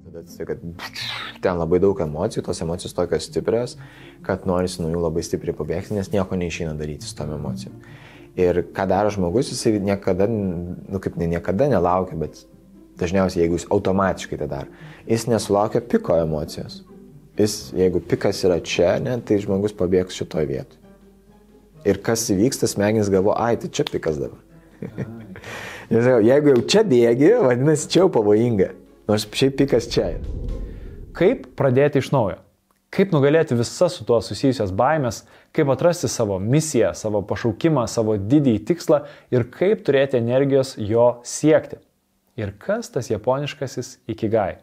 Tada atsitik, kad ten labai daug emocijų, tos emocijos tokios stiprios, kad norisi nuo jų labai stipriai pabėgti, nes nieko neišeina daryti su tom emocijom. Ir ką daro žmogus, jisai niekada, nu kaip ne niekada nelaukia, bet dažniausiai jeigu jis automatiškai tą daro, jis nesulaukia piko emocijos. Jis, jeigu pikas yra čia, ne, tai žmogus pabėgs šitoje vietoje. Ir kas įvyksta, smegenys galvo, ai, tai čia pikas dabar. jeigu jau čia bėgi, vadinasi, čia jau pavojinga. Nors šiaip pikas čia. Kaip pradėti iš naujo? Kaip nugalėti visas su tuo susijusias baimės, kaip atrasti savo misiją, savo pašaukimą, savo didįjį tikslą ir kaip turėti energijos jo siekti. Ir kas tas japoniškasis ikigai?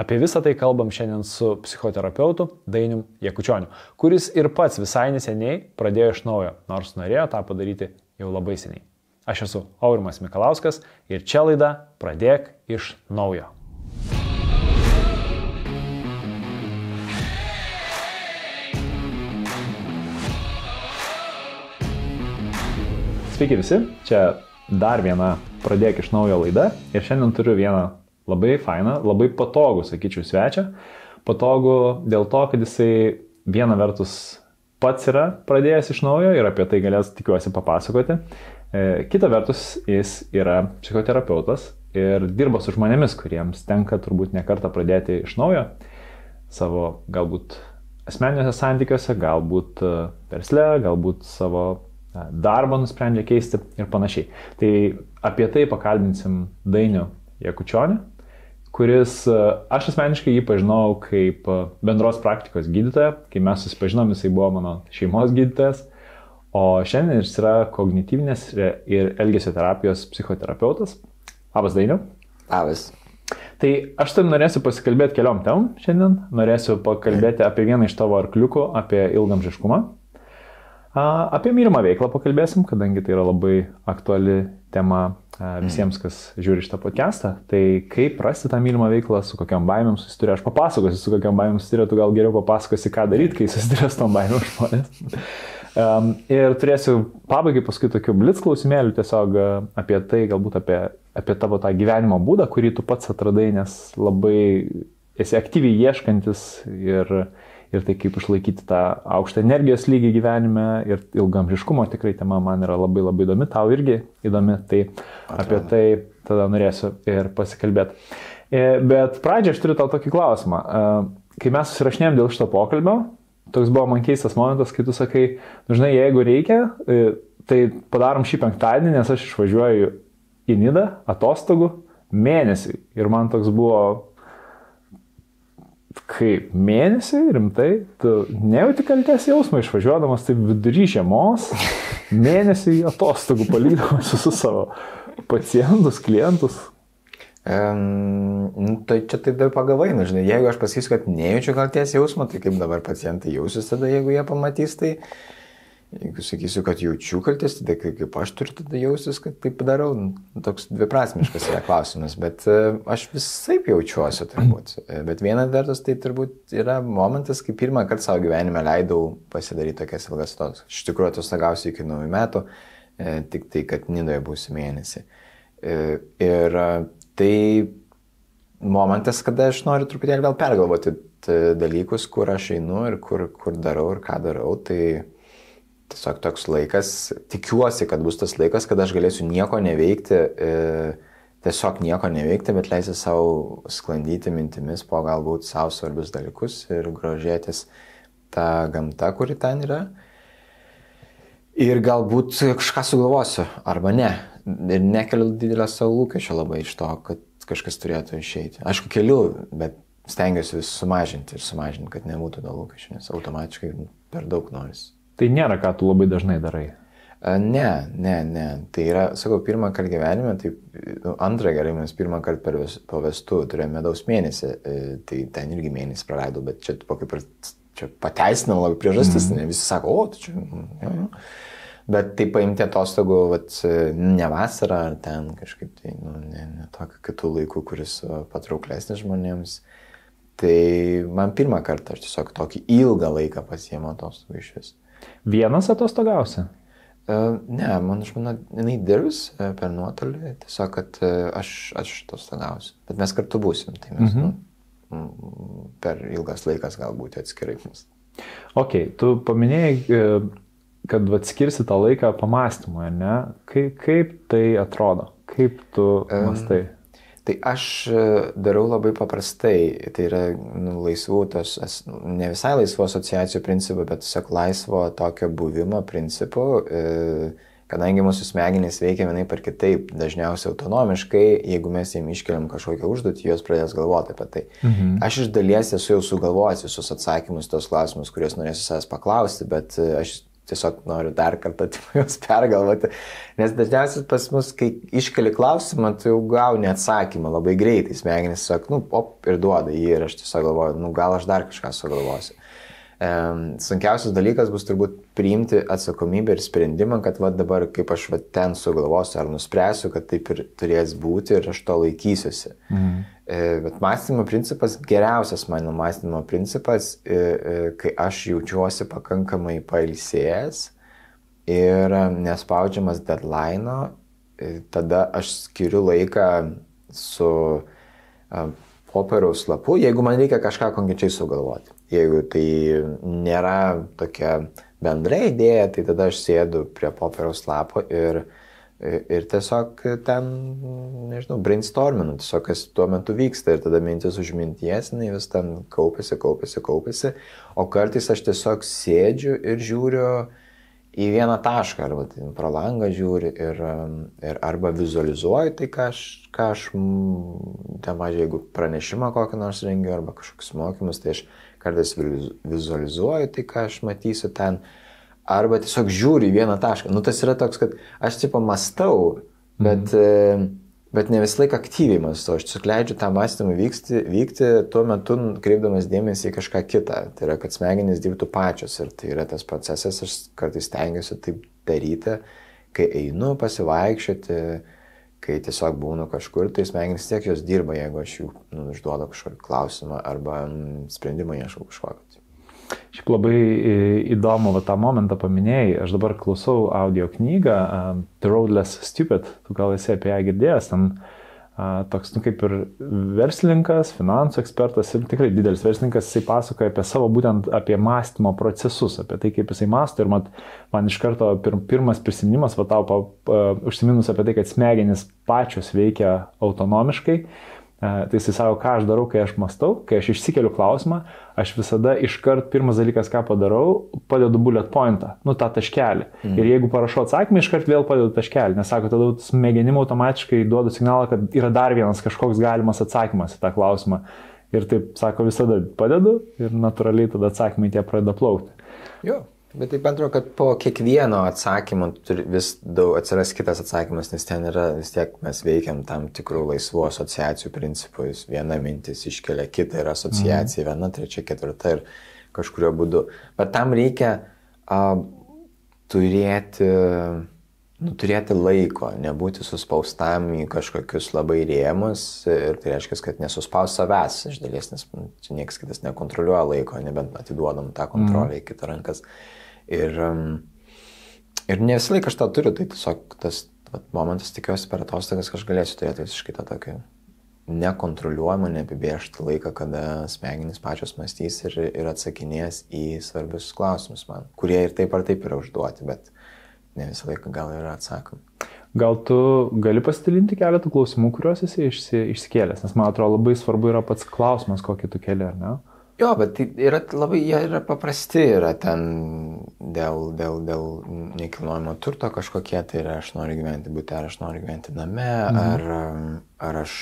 Apie visą tai kalbam šiandien su psichoterapeutu Dainium Jekučioniu, kuris ir pats visai neseniai pradėjo iš naujo, nors norėjo tą padaryti jau labai seniai. Aš esu Aurimas Mikalauskas ir čia laida Pradėk iš naujo. Sveiki visi, čia dar viena pradėk iš naujo laida ir šiandien turiu vieną labai fainą, labai patogų, sakyčiau, svečią. Patogų dėl to, kad jisai viena vertus pats yra pradėjęs iš naujo ir apie tai galės tikiuosi papasakoti. E, kita vertus, jis yra psichoterapeutas ir dirba su žmonėmis, kuriems tenka turbūt nekartą pradėti iš naujo savo galbūt asmeniniuose santykiuose, galbūt e, versle, galbūt savo darbą nusprendžia keisti ir panašiai. Tai apie tai pakalbinsim Dainių Jekučionį, kuris, aš asmeniškai jį pažinau kaip bendros praktikos gydytoją, kai mes susipažinom, jisai buvo mano šeimos gydytojas, o šiandien jis yra kognityvinės ir elgesio terapijos psichoterapeutas. Labas Dainiu. Labas. Tai aš tam norėsiu pasikalbėti keliom temom šiandien. Norėsiu pakalbėti apie vieną iš tavo arkliukų, apie ilgamžiškumą. Apie mylimą veiklą pakalbėsim, kadangi tai yra labai aktuali tema visiems, kas žiūri šitą podcastą. Tai kaip rasti tą mylimą veiklą, su kokiam baimėm susiduria, aš papasakosiu, su kokiam baimėm susiduria, tu gal geriau papasakosi, ką daryti, kai susiduria su tom baimėm žmonės. Um, ir turėsiu pabaigai paskui tokių blitz klausimėlių tiesiog apie tai, galbūt apie, apie tavo tą gyvenimo būdą, kurį tu pats atradai, nes labai esi aktyviai ieškantis ir, ir tai kaip išlaikyti tą aukštą energijos lygį gyvenime ir ilgamžiškumo tikrai tema man yra labai labai įdomi, tau irgi įdomi, tai Atrado. apie tai tada norėsiu ir pasikalbėti. E, bet pradžioje aš turiu tau tokį klausimą. E, kai mes susirašinėjom dėl šito pokalbio, toks buvo man keistas momentas, kai tu sakai, nu, jeigu reikia, e, tai padarom šį penktadienį, nes aš išvažiuoju į Nidą atostogų mėnesį. Ir man toks buvo kaip mėnesį, rimtai, tu nejauti kalties jausmą išvažiuodamas taip vidury žiemos, mėnesį atostogų palikdamas visus savo pacientus, klientus. Um, tai čia taip dar pagavai, nu, žinai, jeigu aš pasakysiu, kad nejaučiu kalties jausmą, tai kaip dabar pacientai jausis tada, jeigu jie pamatys, tai Jeigu sakysiu, kad jaučiu kaltės, tada kaip aš turiu tada jaustis, kad taip darau, toks dviprasmiškas yra klausimas, bet e, aš visai jaučiuosi turbūt. E, bet viena vertus tai turbūt yra momentas, kai pirmą kartą savo gyvenime leidau pasidaryti tokias ilgas tos. Iš tikrųjų atostogausiu iki naujų metų, e, tik tai, kad Nidoje būsiu mėnesį. Ir tai momentas, kada aš noriu truputėlį vėl pergalvoti dalykus, kur aš einu ir kur, kur darau ir ką darau. Tai tiesiog toks laikas, tikiuosi, kad bus tas laikas, kad aš galėsiu nieko neveikti, e, tiesiog nieko neveikti, bet leisiu savo sklandyti mintimis po galbūt savo svarbius dalykus ir grožėtis tą gamtą, kuri ten yra. Ir galbūt kažką sugalvosiu, arba ne. Ir nekeliu didelio savo lūkesčio labai iš to, kad kažkas turėtų išeiti. Aišku, keliu, bet stengiuosi vis sumažinti ir sumažinti, kad nebūtų daug lūkesčių, nes automatiškai per daug norisi. Tai nėra, ką tu labai dažnai darai. Ne, ne, ne. Tai yra, sakau, pirmą kartą gyvenime, tai nu, antrą gerai, mes pirmą kartą per po vestų turėjome medaus mėnesį, e, tai ten irgi mėnesį praleidau, bet čia po kaip ir čia pateisinam labai priežastis, mm. ne visi sako, o, tai čia. Ja, ja. Bet tai paimti atostogų, vat, ne vasarą ar ten kažkaip, tai, nu, ne, ne tokiu kitų laikų, kuris patrauklesnis žmonėms. Tai man pirmą kartą aš tiesiog tokį ilgą laiką pasiėmiau atostogų iš vis. Vienas atostogausi? Uh, ne, mano žmona, jinai dirbs uh, per nuotolį, tiesiog, kad uh, aš, aš atostogausiu. Bet mes kartu būsim. Tai mes, -hmm. nu, per ilgas laikas galbūt atskirai mums. Ok, tu paminėjai, e, kad atskirsi tą laiką pamastymui, ne? Kaip, kaip tai atrodo? Kaip tu mastai? Um, Tai aš e, darau labai paprastai, tai yra nu, laisvų, tos, ne visai laisvų asociacijų principų, bet tiesiog laisvo tokio buvimo principų, e, kadangi mūsų smegenys veikia vienai par kitaip, dažniausiai autonomiškai, jeigu mes jiem iškeliam kažkokią užduotį, jos pradės galvoti apie tai. Mhm. Aš iš dalies esu jau sugalvojęs visus atsakymus tos klausimus, kuriuos norėsiu savęs paklausti, bet e, aš tiesiog noriu dar kartą juos pergalvoti. Nes dažniausiai pas mus, kai iškeli klausimą, tu jau gauni atsakymą labai greitai. Smegenys sako, nu, op ir duoda jį ir aš tiesiog galvoju, nu, gal aš dar kažką sugalvosiu. Sunkiausias dalykas bus turbūt priimti atsakomybę ir sprendimą, kad va dabar kaip aš va ten sugalvosiu ar nuspręsiu, kad taip ir turės būti ir aš to laikysiuosi. Mm. E, bet mąstymo principas, geriausias mano mąstymo principas, e, e, kai aš jaučiuosi pakankamai pailsėjęs ir nespaudžiamas deadline, tada aš skiriu laiką su popieriaus lapu, jeigu man reikia kažką konkrečiai sugalvoti. Jeigu tai nėra tokia bendra idėja, tai tada aš sėdu prie popieriaus lapo ir Ir tiesiog ten, nežinau, brainstorminu, tiesiog kas tuo metu vyksta ir tada mintis už minties, jinai vis ten kaupiasi, kaupiasi, kaupiasi, o kartais aš tiesiog sėdžiu ir žiūriu į vieną tašką, arba tai pro langą žiūri ir, ir arba vizualizuoju tai, ką aš, ką aš ten mažiai, jeigu pranešimą kokį nors rengiu, arba kažkokius mokymus, tai aš kartais vizualizuoju tai, ką aš matysiu ten arba tiesiog žiūri į vieną tašką. Nu, tas yra toks, kad aš tipo mastau, bet, mm. bet ne visą laiką aktyviai mastau. Aš tiesiog leidžiu tą mąstymą vykti, vykti tuo metu kreipdamas dėmesį į kažką kitą. Tai yra, kad smegenys dirbtų pačios ir tai yra tas procesas, aš kartais stengiuosi taip daryti, kai einu pasivaikščioti, kai tiesiog būnu kažkur, tai smegenys tiek jos dirba, jeigu aš jų nu, užduodu kažkokį klausimą arba mm, sprendimą ieškau kažkokio. Šiaip labai e, įdomu, va, tą momentą paminėjai. Aš dabar klausau audio knygą uh, The Roadless Stupid, tu gal esi apie ją girdėjęs, ten uh, toks, nu, kaip ir verslininkas, finansų ekspertas ir tikrai didelis verslininkas, jisai pasakoja apie savo būtent apie mąstymo procesus, apie tai, kaip jisai mąsto ir mat, man iš karto pir, pirmas prisiminimas, va tau pa, uh, užsiminus apie tai, kad smegenys pačios veikia autonomiškai. Tai jisai sako, ką aš darau, kai aš mastau, kai aš išsikeliu klausimą, aš visada iškart pirmas dalykas, ką padarau, padedu bullet pointą, nu tą taškelį. Mm. Ir jeigu parašau atsakymą, iškart vėl padedu taškelį, nes sako, tada smegenim automatiškai duodu signalą, kad yra dar vienas kažkoks galimas atsakymas į tą klausimą. Ir taip, sako, visada padedu ir natūraliai tada atsakymai tie pradeda plaukti. Jo. Bet taip atrodo, kad po kiekvieno atsakymo vis daug atsiras kitas atsakymas, nes ten yra vis tiek mes veikiam tam tikrų laisvų asociacijų principais. Viena mintis iškelia kitą ir asociacija, mhm. viena, trečia, ketvirta ir kažkurio būdu. Bet tam reikia a, turėti, nu, turėti laiko, nebūti suspaustam į kažkokius labai rėmus ir tai reiškia, kad nesuspaus savęs iš dalies, nes nu, čia niekas kitas nekontroliuoja laiko, nebent atiduodam tą kontrolę mhm. į kitą rankas. Ir, ir ne visą laiką aš tą turiu, tai tiesiog tas vat, momentas tikiuosi per atostogas, kad aš galėsiu turėti visiškai tą tokį nekontroliuojamą, neapibriežtą laiką, kada smegenys pačios mąstys ir, ir atsakinės į svarbius klausimus man, kurie ir taip ar taip yra užduoti, bet ne visą laiką gal yra atsakomi. Gal tu gali pasidalinti keletą klausimų, kuriuos esi išsi, išsikėlęs, nes man atrodo labai svarbu yra pats klausimas, kokį tu keli, ar ne? Jo, bet tai yra labai, jie yra paprasti, yra ten dėl, dėl, dėl nekilnojamo turto kažkokie, tai yra aš noriu gyventi būti, ar aš noriu gyventi name, mhm. ar, ar aš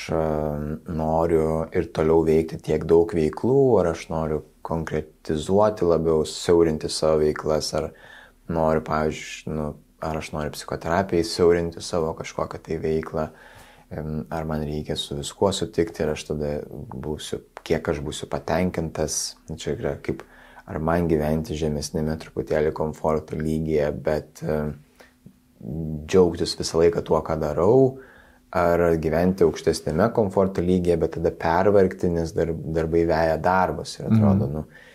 noriu ir toliau veikti tiek daug veiklų, ar aš noriu konkretizuoti labiau, siaurinti savo veiklas, ar noriu, pavyzdžiui, nu, ar aš noriu psichoterapijai siaurinti savo kažkokią tai veiklą. Ar man reikia su viskuo sutikti ir aš tada būsiu, kiek aš būsiu patenkintas, čia yra kaip, ar man gyventi žemesnėme truputėlį komforto lygyje, bet džiaugtis visą laiką tuo, ką darau, ar gyventi aukštesnėme komforto lygyje, bet tada pervargti, nes dar, darbai veja darbas ir atrodo, mm. nu,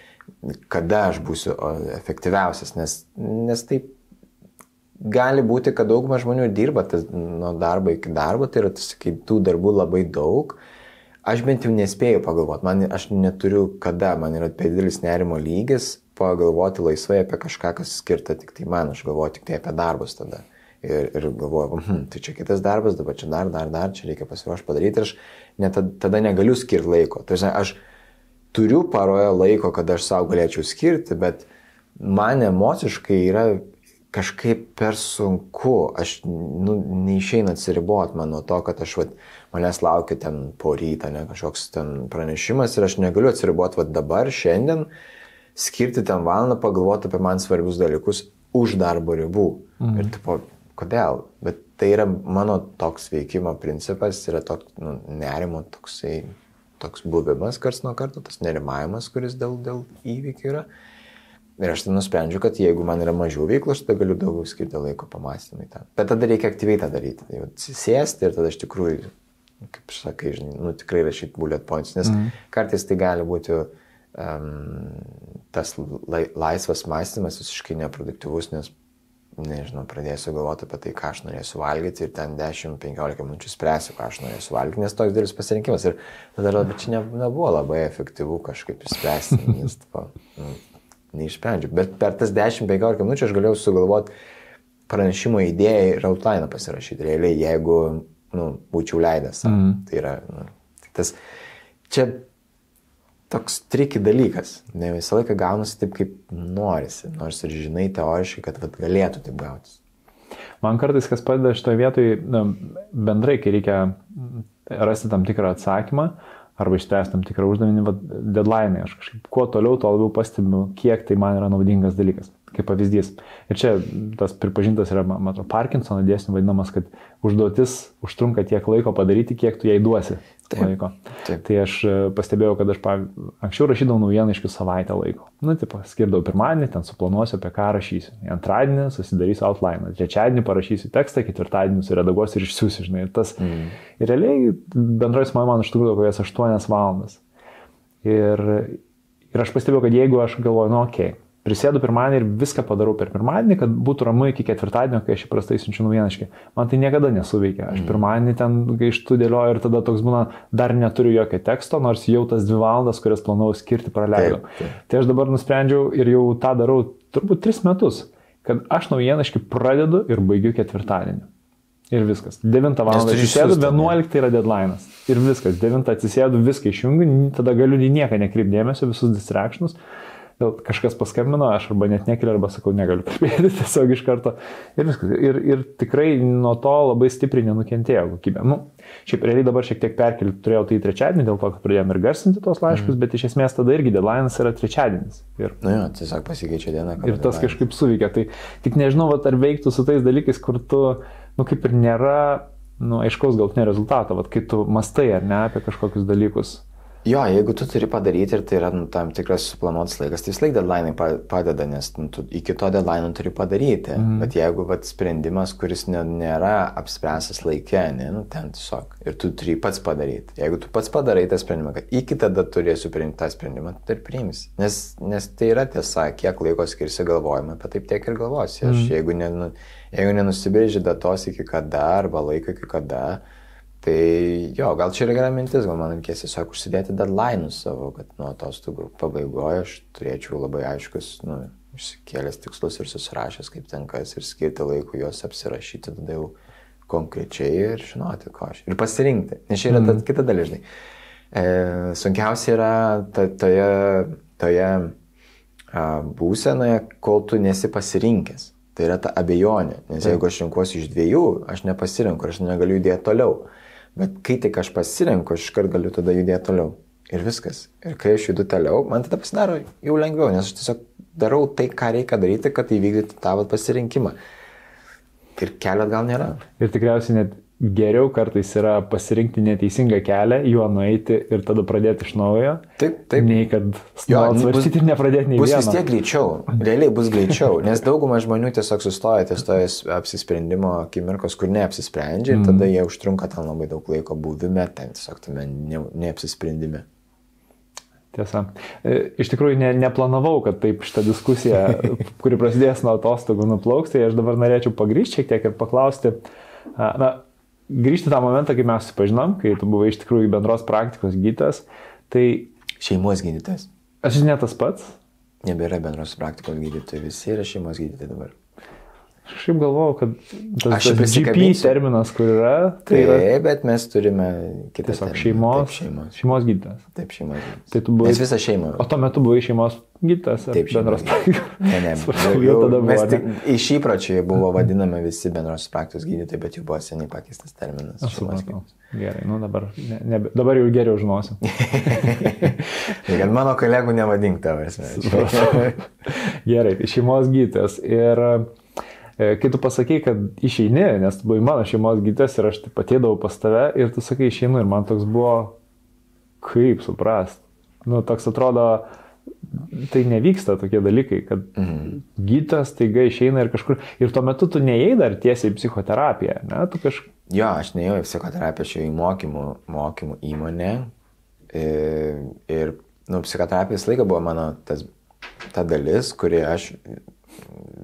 kada aš būsiu efektyviausias, nes, nes taip gali būti, kad dauguma žmonių dirba tas, nuo darbo iki darbo, tai yra, sakai, tų darbų labai daug, aš bent jau nespėju pagalvoti, man, aš neturiu kada, man yra per didelis nerimo lygis pagalvoti laisvai apie kažką, kas skirta tik tai man, aš galvoju tik tai apie darbus tada. Ir, ir galvoju, hm, tai čia kitas darbas, dabar čia dar, dar, dar, čia reikia pasiruošti padaryti ir aš net tada negaliu skirti laiko. Tai aš turiu paroje laiko, kad aš savo galėčiau skirti, bet man emociškai yra kažkaip per sunku, aš nu, neišeina atsiriboti man nuo to, kad aš vat, manęs laukia ten po rytą, ne kažkoks ten pranešimas ir aš negaliu atsiriboti vat, dabar, šiandien, skirti ten valandą pagalvoti apie man svarbius dalykus už darbo ribų. Mhm. Ir tipo, kodėl? Bet tai yra mano toks veikimo principas, yra toks nu, nerimo toksai, toks buvimas kars nuo karto, tas nerimavimas, kuris dėl, dėl įvykių yra. Ir aš tada nusprendžiu, kad jeigu man yra mažiau veiklos, tada galiu daugiau skirti laiko pamastymai. Tam. Bet tada reikia aktyviai tą daryti. Tai sėsti ir tada iš tikrųjų, kaip sakai, žinai, nu, tikrai rašyti bullet points, nes mm. kartais tai gali būti um, tas lai, laisvas mąstymas visiškai neproduktyvus, nes, nežinau, pradėsiu galvoti apie tai, ką aš norėsiu valgyti ir ten 10-15 minučių spręsiu, ką aš norėsiu valgyti, nes toks didelis pasirinkimas. Ir tada, bet čia ne, nebuvo labai efektyvu kažkaip išspręsti, nes, tipo, nu, neišsprendžiu. Bet per tas 10-15 minučių aš galėjau sugalvoti pranešimo idėją ir outline pasirašyti. Realiai, jeigu nu, būčiau leidęs. Mm. Tai yra, nu, tai tas, čia toks triki dalykas. Ne visą laiką gaunasi taip, kaip norisi. Nors ir žinai teoriškai, kad vat, galėtų taip gautis. Man kartais kas padeda šitoje vietoje, bendrai, kai reikia rasti tam tikrą atsakymą, arba išspręsti tam tikrą uždavinį, deadline. Aš kažkaip kuo toliau, tuo labiau pastebiu, kiek tai man yra naudingas dalykas kaip pavyzdys. Ir čia tas pripažintas yra, atrodo, Parkinsono dėsnių vadinamas, kad užduotis užtrunka tiek laiko padaryti, kiek tu jai duosi taip, laiko. Taip. Tai aš e, pastebėjau, kad aš pav... anksčiau rašydavau naujienaiškių savaitę laiko. Nu, tipo, skirdavau pirmadienį, ten suplanuosiu, apie ką rašysiu. Antradienį susidarysiu outline, trečiadienį parašysiu tekstą, ketvirtadienį suredaguosiu ir išsiųsiu, žinai. Tas, mm. ir realiai bendroji suma man užtrukdavo kokias 8 valandas. Ir, ir aš pastebėjau, kad jeigu aš galvoju, nu, okei, okay, prisėdu pirmadienį ir viską padarau per pirmadienį, kad būtų ramu iki ketvirtadienio, kai aš įprastai siunčiu naujienaiškai. Man tai niekada nesuveikia. Aš mm. pirmadienį ten gaištu dėlioju ir tada toks būna, dar neturiu jokio teksto, nors jau tas dvi valandas, kurias planavau skirti, praleidau. Taip, taip. Tai aš dabar nusprendžiau ir jau tą darau turbūt tris metus, kad aš naujienaiškai pradedu ir baigiu ketvirtadienį. Ir viskas. 9 val. atsisėdu, 11 yra deadline'as. Ir viskas. 9 atsisėdu, viską išjungiu, tada galiu į nieką nekreipdėmėsio, visus distractionus kažkas paskambino, aš arba net nekeliu, arba sakau, negaliu kalbėti tiesiog iš karto. Ir viskas. Ir, ir tikrai nuo to labai stipriai nenukentėjo kokybė. Nu, šiaip realiai dabar šiek tiek perkelti turėjau tai trečiadienį, dėl to, kad pradėjome ir garsinti tos laiškus, mm. bet iš esmės tada irgi deadline'as yra trečiadienis. Ir, Na, nu jo, tiesiog pasikeičia diena. Ir tas deadline. kažkaip suveikia. Tai tik nežinau, vat, ar veiktų su tais dalykais, kur tu, nu, kaip ir nėra, nu, aiškaus galtinio rezultato, vat, kai tu mastai ar ne apie kažkokius dalykus. Jo, jeigu tu turi padaryti ir tai yra nu, tam tikras suplanuotas laikas, tai vis laik deadline padeda, nes nu, tu iki to deadline turi padaryti. Mm. Bet jeigu vat, sprendimas, kuris ne, nėra apspręstas laikė, ne, nu, ten tiesiog. Ir tu turi pats padaryti. Jeigu tu pats padarai tą sprendimą, kad iki tada turėsiu priimti tą sprendimą, tai ir priimsi. Nes, nes tai yra tiesa, kiek laiko skirsi galvojimą, apie taip tiek ir galvosi. Aš, mm. jeigu, ne, nu, jeigu nenusibrėži datos iki kada arba laiko iki kada, Tai jo, gal čia yra gera mintis, gal man reikės tiesiog užsidėti deadline'us savo, kad nuo atostogų pabaigoje aš turėčiau labai aiškus, nu, išsikėlęs tikslus ir susirašęs kaip tenkas ir skirti laiko juos apsirašyti tada jau konkrečiai ir žinoti, ko aš. Ir pasirinkti. Nes čia yra mm. ta kita dalis, žinai. E, sunkiausia yra ta, toje, toje a, būsenoje, kol tu nesi pasirinkęs. Tai yra ta abejonė. Nes jeigu aš renkuosi iš dviejų, aš nepasirinku, aš negaliu judėti toliau. Bet kai tik aš pasirenku, aš iškart galiu tada judėti toliau. Ir viskas. Ir kai aš judu toliau, man tada pasidaro jau lengviau, nes aš tiesiog darau tai, ką reikia daryti, kad įvykdytų tavo pasirinkimą. Ir kelio gal nėra. Ir tikriausiai net geriau kartais yra pasirinkti neteisingą kelią, juo nueiti ir tada pradėti iš naujo. Taip, taip. Nei kad svarstyti ir nepradėti nei bus vieno. Bus vis tiek greičiau, realiai bus greičiau, nes dauguma žmonių tiesiog sustoja ties to apsisprendimo akimirkos, kur neapsisprendžia ir mm. tada jie užtrunka tam labai daug laiko buvime, ten tiesiog tame ne, neapsisprendime. Tiesa. E, iš tikrųjų, ne, neplanavau, kad taip šitą diskusiją, kuri prasidės nuo atostogų, nuplauks, tai aš dabar norėčiau pagryžti šiek tiek ir paklausti, na, grįžti tą momentą, kai mes susipažinom, kai tu buvai iš tikrųjų bendros praktikos gydytas, tai... Šeimos gydytas. Aš ne tas pats. Nebėra bendros praktikos gydytojai, visi yra šeimos gydytojai dabar. Aš šiaip galvojau, kad tas, Aš tas GP terminas, kur yra, tai Taip, yra bet mes turime kitą. tiesiog šeimos, Taip, šeimos. šeimos gydytas. Taip, šeimos gydytojas. Tai tu buvai... Mes visą šeimą. O tuo metu buvai šeimos gydytas. Taip, bendros praktikos. Ne, ne, jau, tada buvo, mes tik iš įpročio jie buvo vadinami visi bendros praktikos gydytojai, bet jau buvo seniai pakeistas terminas. Aš supratau. Gerai, nu dabar, ne, ne, dabar jau geriau žinosiu. Kad mano kolegų nevadink asmeniškai. Gerai, tai šeimos gydytojas. Ir kai tu pasakai, kad išeini, nes tu buvai mano šeimos gydytojas ir aš taip patėdavau pas tave ir tu sakai išeinu ir man toks buvo, kaip suprast. Nu, toks atrodo, tai nevyksta tokie dalykai, kad Mhm. gydytojas taiga išeina ir kažkur. Ir tuo metu tu neėjai dar tiesiai į psichoterapiją, ne? Tu kažkaip... Jo, aš neėjau į psichoterapiją, aš ėjau į mokymų, mokymų įmonę. Ir, ir nu, psichoterapija visą laiką buvo mano tas, ta dalis, kuri aš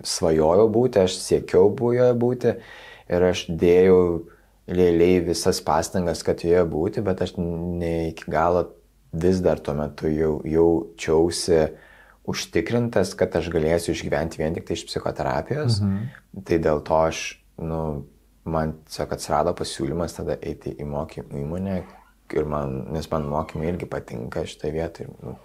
svajojau būti, aš siekiau joje būti ir aš dėjau realiai visas pastangas, kad joje būti, bet aš ne iki galo vis dar tuo metu jau jaučiausi užtikrintas, kad aš galėsiu išgyventi vien tik tai iš psichoterapijos. Mhm. Tai dėl to aš, nu, man tiesiog atsirado pasiūlymas tada eiti į mokymų įmonę, ir man, nes man mokymai irgi patinka šitoje vietoje. Ir, nu,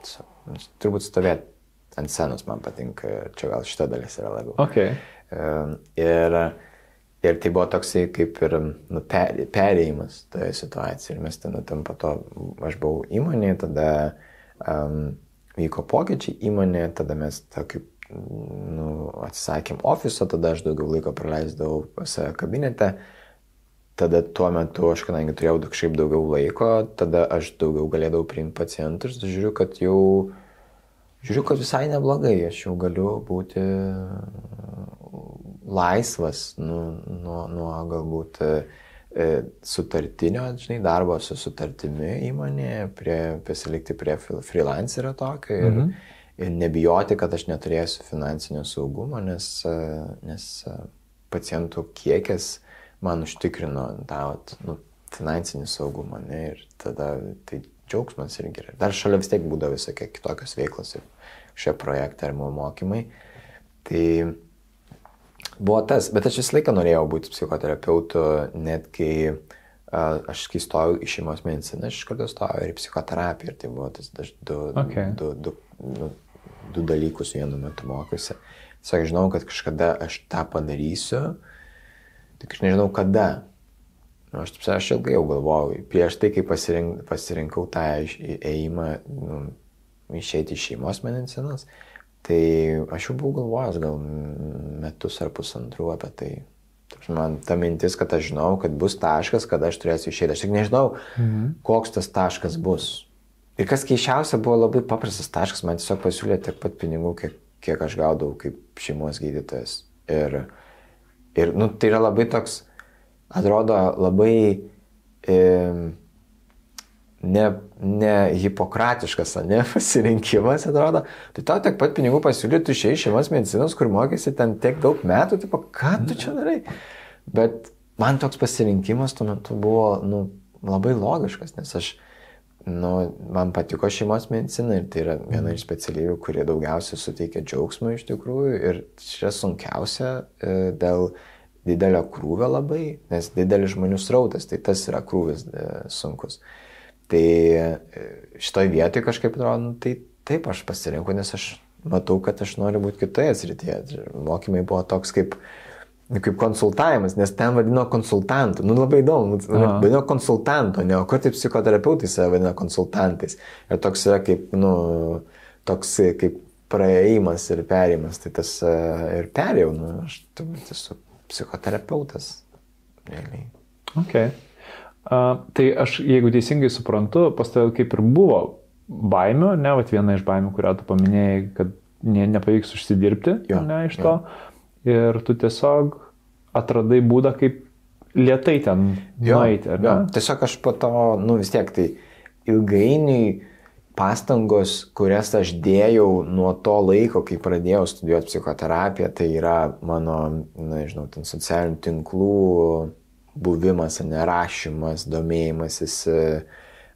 nu, turbūt stovėti ant scenos man patinka, čia gal šita dalis yra labiau. Okay. Ir, ir tai buvo toksai kaip ir nu, per, perėjimas toje situacijoje. Ir mes ten, nu, ten po to, aš buvau įmonėje, tada um, vyko pokyčiai įmonėje, tada mes tą kaip nu, atsisakėm ofiso, tada aš daugiau laiko praleisdavau save kabinete. Tada tuo metu aš, kadangi turėjau daug- kažkaip daugiau laiko, tada aš daugiau galėdavau priimti pacientus, žiūriu, kad jau, žiūriu, kad visai neblogai, aš jau galiu būti laisvas nu, nuo, nuo galbūt e, e, sutartinio, žinai, darbo su sutartimi įmonėje, prie, pasilikti prie free- freelancerio tokio ir, mhm. ir nebijoti, kad aš neturėsiu finansinio saugumo, nes, e, nes e, pacientų kiekis man užtikrino tą nu, finansinį saugumą ne, ir tada tai džiaugsmas irgi yra. Dar šalia vis tiek būdavo visokie kitokios veiklos ir šie projektai ar mo- mokymai. Tai buvo tas, bet aš visą laiką norėjau būti psichoterapeutu, net kai aš kai stojau į šeimos mediciną, aš iš karto stojau ir psichoterapiją ir tai buvo tas daž, du, Okay. du, du, du, du dalykus vienu metu mokiausi. Tiesiog žinau, kad kažkada aš tą padarysiu, tik aš nežinau kada. Nu, aš, taip, aš ilgai jau galvojau, prieš tai, kai pasirink, pasirinkau tą iš- ėjimą, nu, išeiti iš šeimos medicinos, tai aš jau buvau galvojęs gal metus ar pusantrų apie tai. Man ta mintis, kad aš žinau, kad bus taškas, kada aš turėsiu išeiti. Aš tik nežinau, mhm. koks tas taškas bus. Ir kas keiščiausia, buvo labai paprastas taškas, man tiesiog pasiūlė tiek pat pinigų, kiek, kiek aš gaudavau kaip šeimos gydytojas. Ir, ir nu, tai yra labai toks, atrodo labai e, ne, ne hipokratiškas, ne pasirinkimas, atrodo. Tai tau tiek pat pinigų pasiūlytų išėjai iš šeimos medicinos, kur mokėsi ten tiek daug metų, tipo, ką tu čia darai? Bet man toks pasirinkimas tuo metu buvo nu, labai logiškas, nes aš, nu, man patiko šeimos medicina ir tai yra viena iš specialybių, kurie daugiausiai suteikia džiaugsmo iš tikrųjų ir čia sunkiausia e, dėl didelio krūvio labai, nes didelis žmonių srautas, tai tas yra krūvis e, sunkus. Tai e, šitoj vietoj kažkaip atrodo, nu, tai taip aš pasirinkau, nes aš matau, kad aš noriu būti kitoje srityje. Mokymai buvo toks kaip, nu, kaip konsultavimas, nes ten vadino konsultantų. Nu labai įdomu, Aha. vadino konsultanto, ne, o kartais psichoterapeutai save vadina konsultantais. Ir toks yra kaip, nu, toks kaip praėjimas ir perėjimas. Tai tas e, ir perėjau, nu, aš turbūt esu psichoterapeutas. Realiai. Okay. Tai aš, jeigu teisingai suprantu, pas tavai kaip ir buvo baimių, ne, vat viena iš baimių, kurią tu paminėjai, kad ne, nepavyks užsidirbti Jo, ne, iš to. Ir tu tiesiog atradai būdą, kaip lietai ten nueiti, ar ne? jo. Tiesiog aš po to, nu vis tiek, tai ilgainiui pastangos, kurias aš dėjau nuo to laiko, kai pradėjau studijuoti psichoterapiją, tai yra mano, na, nežinau, ten socialinių tinklų buvimas, nerašymas, domėjimasis,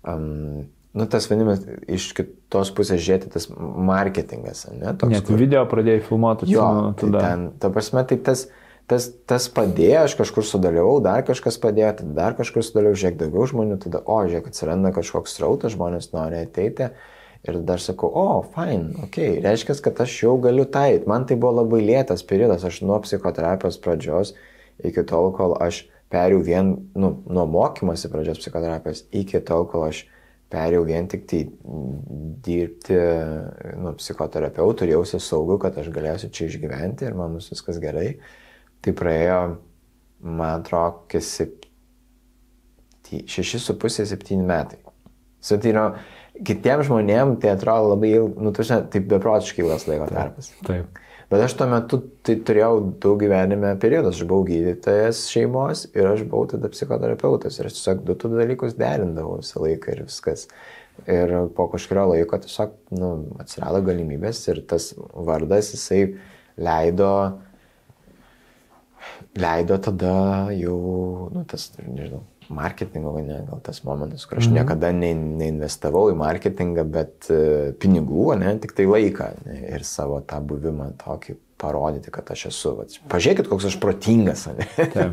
um, nu, tas vadinamas, iš kitos pusės žiūrėti tas marketingas, ne? Toks, Net kur... video pradėjai filmuoti. Jo, tai tada. Tai ten, ta prasme, tai tas, tas, tas padėjo, aš kažkur sudalyvau, dar kažkas padėjo, tada dar kažkur sudalyvau, žiūrėk daugiau žmonių, tada, o, žiūrėk, atsiranda kažkoks srautas, žmonės nori ateiti. Ir dar sakau, o, fine, ok, reiškia, kad aš jau galiu tait. Man tai buvo labai lėtas periodas, aš nuo psichoterapijos pradžios iki tol, kol aš perėjau vien, nu, nuo mokymosi pradžios psichoterapijos iki tol, kol aš perėjau vien tik tai dirbti nu, psichoterapeutų ir jausiu saugu, kad aš galėsiu čia išgyventi ir man bus viskas gerai. Tai praėjo, man atrodo, pusė septyni metai. So, tai yra, kitiems žmonėms tai atrodo labai ilgas, nu, tu žinai, tai beprotiškai ilgas laiko tarpas. Taip. taip. Bet aš tuo metu tai turėjau daug gyvenime periodus. Aš buvau gydytojas šeimos ir aš buvau tada psichoterapeutas. Ir aš tiesiog du tų dalykus derindavau visą laiką ir viskas. Ir po kažkurio laiko tiesiog nu, atsirado galimybės ir tas vardas jisai leido, leido tada jau, nu, tas, nežinau, marketingo, ne, gal tas momentas, kur aš mm -hmm. niekada ne, neinvestavau į marketingą, bet uh, pinigų, ne, tik tai laiką ne, ir savo tą buvimą tokį parodyti, kad aš esu. Vat, pažiūrėkit, koks aš protingas, ne?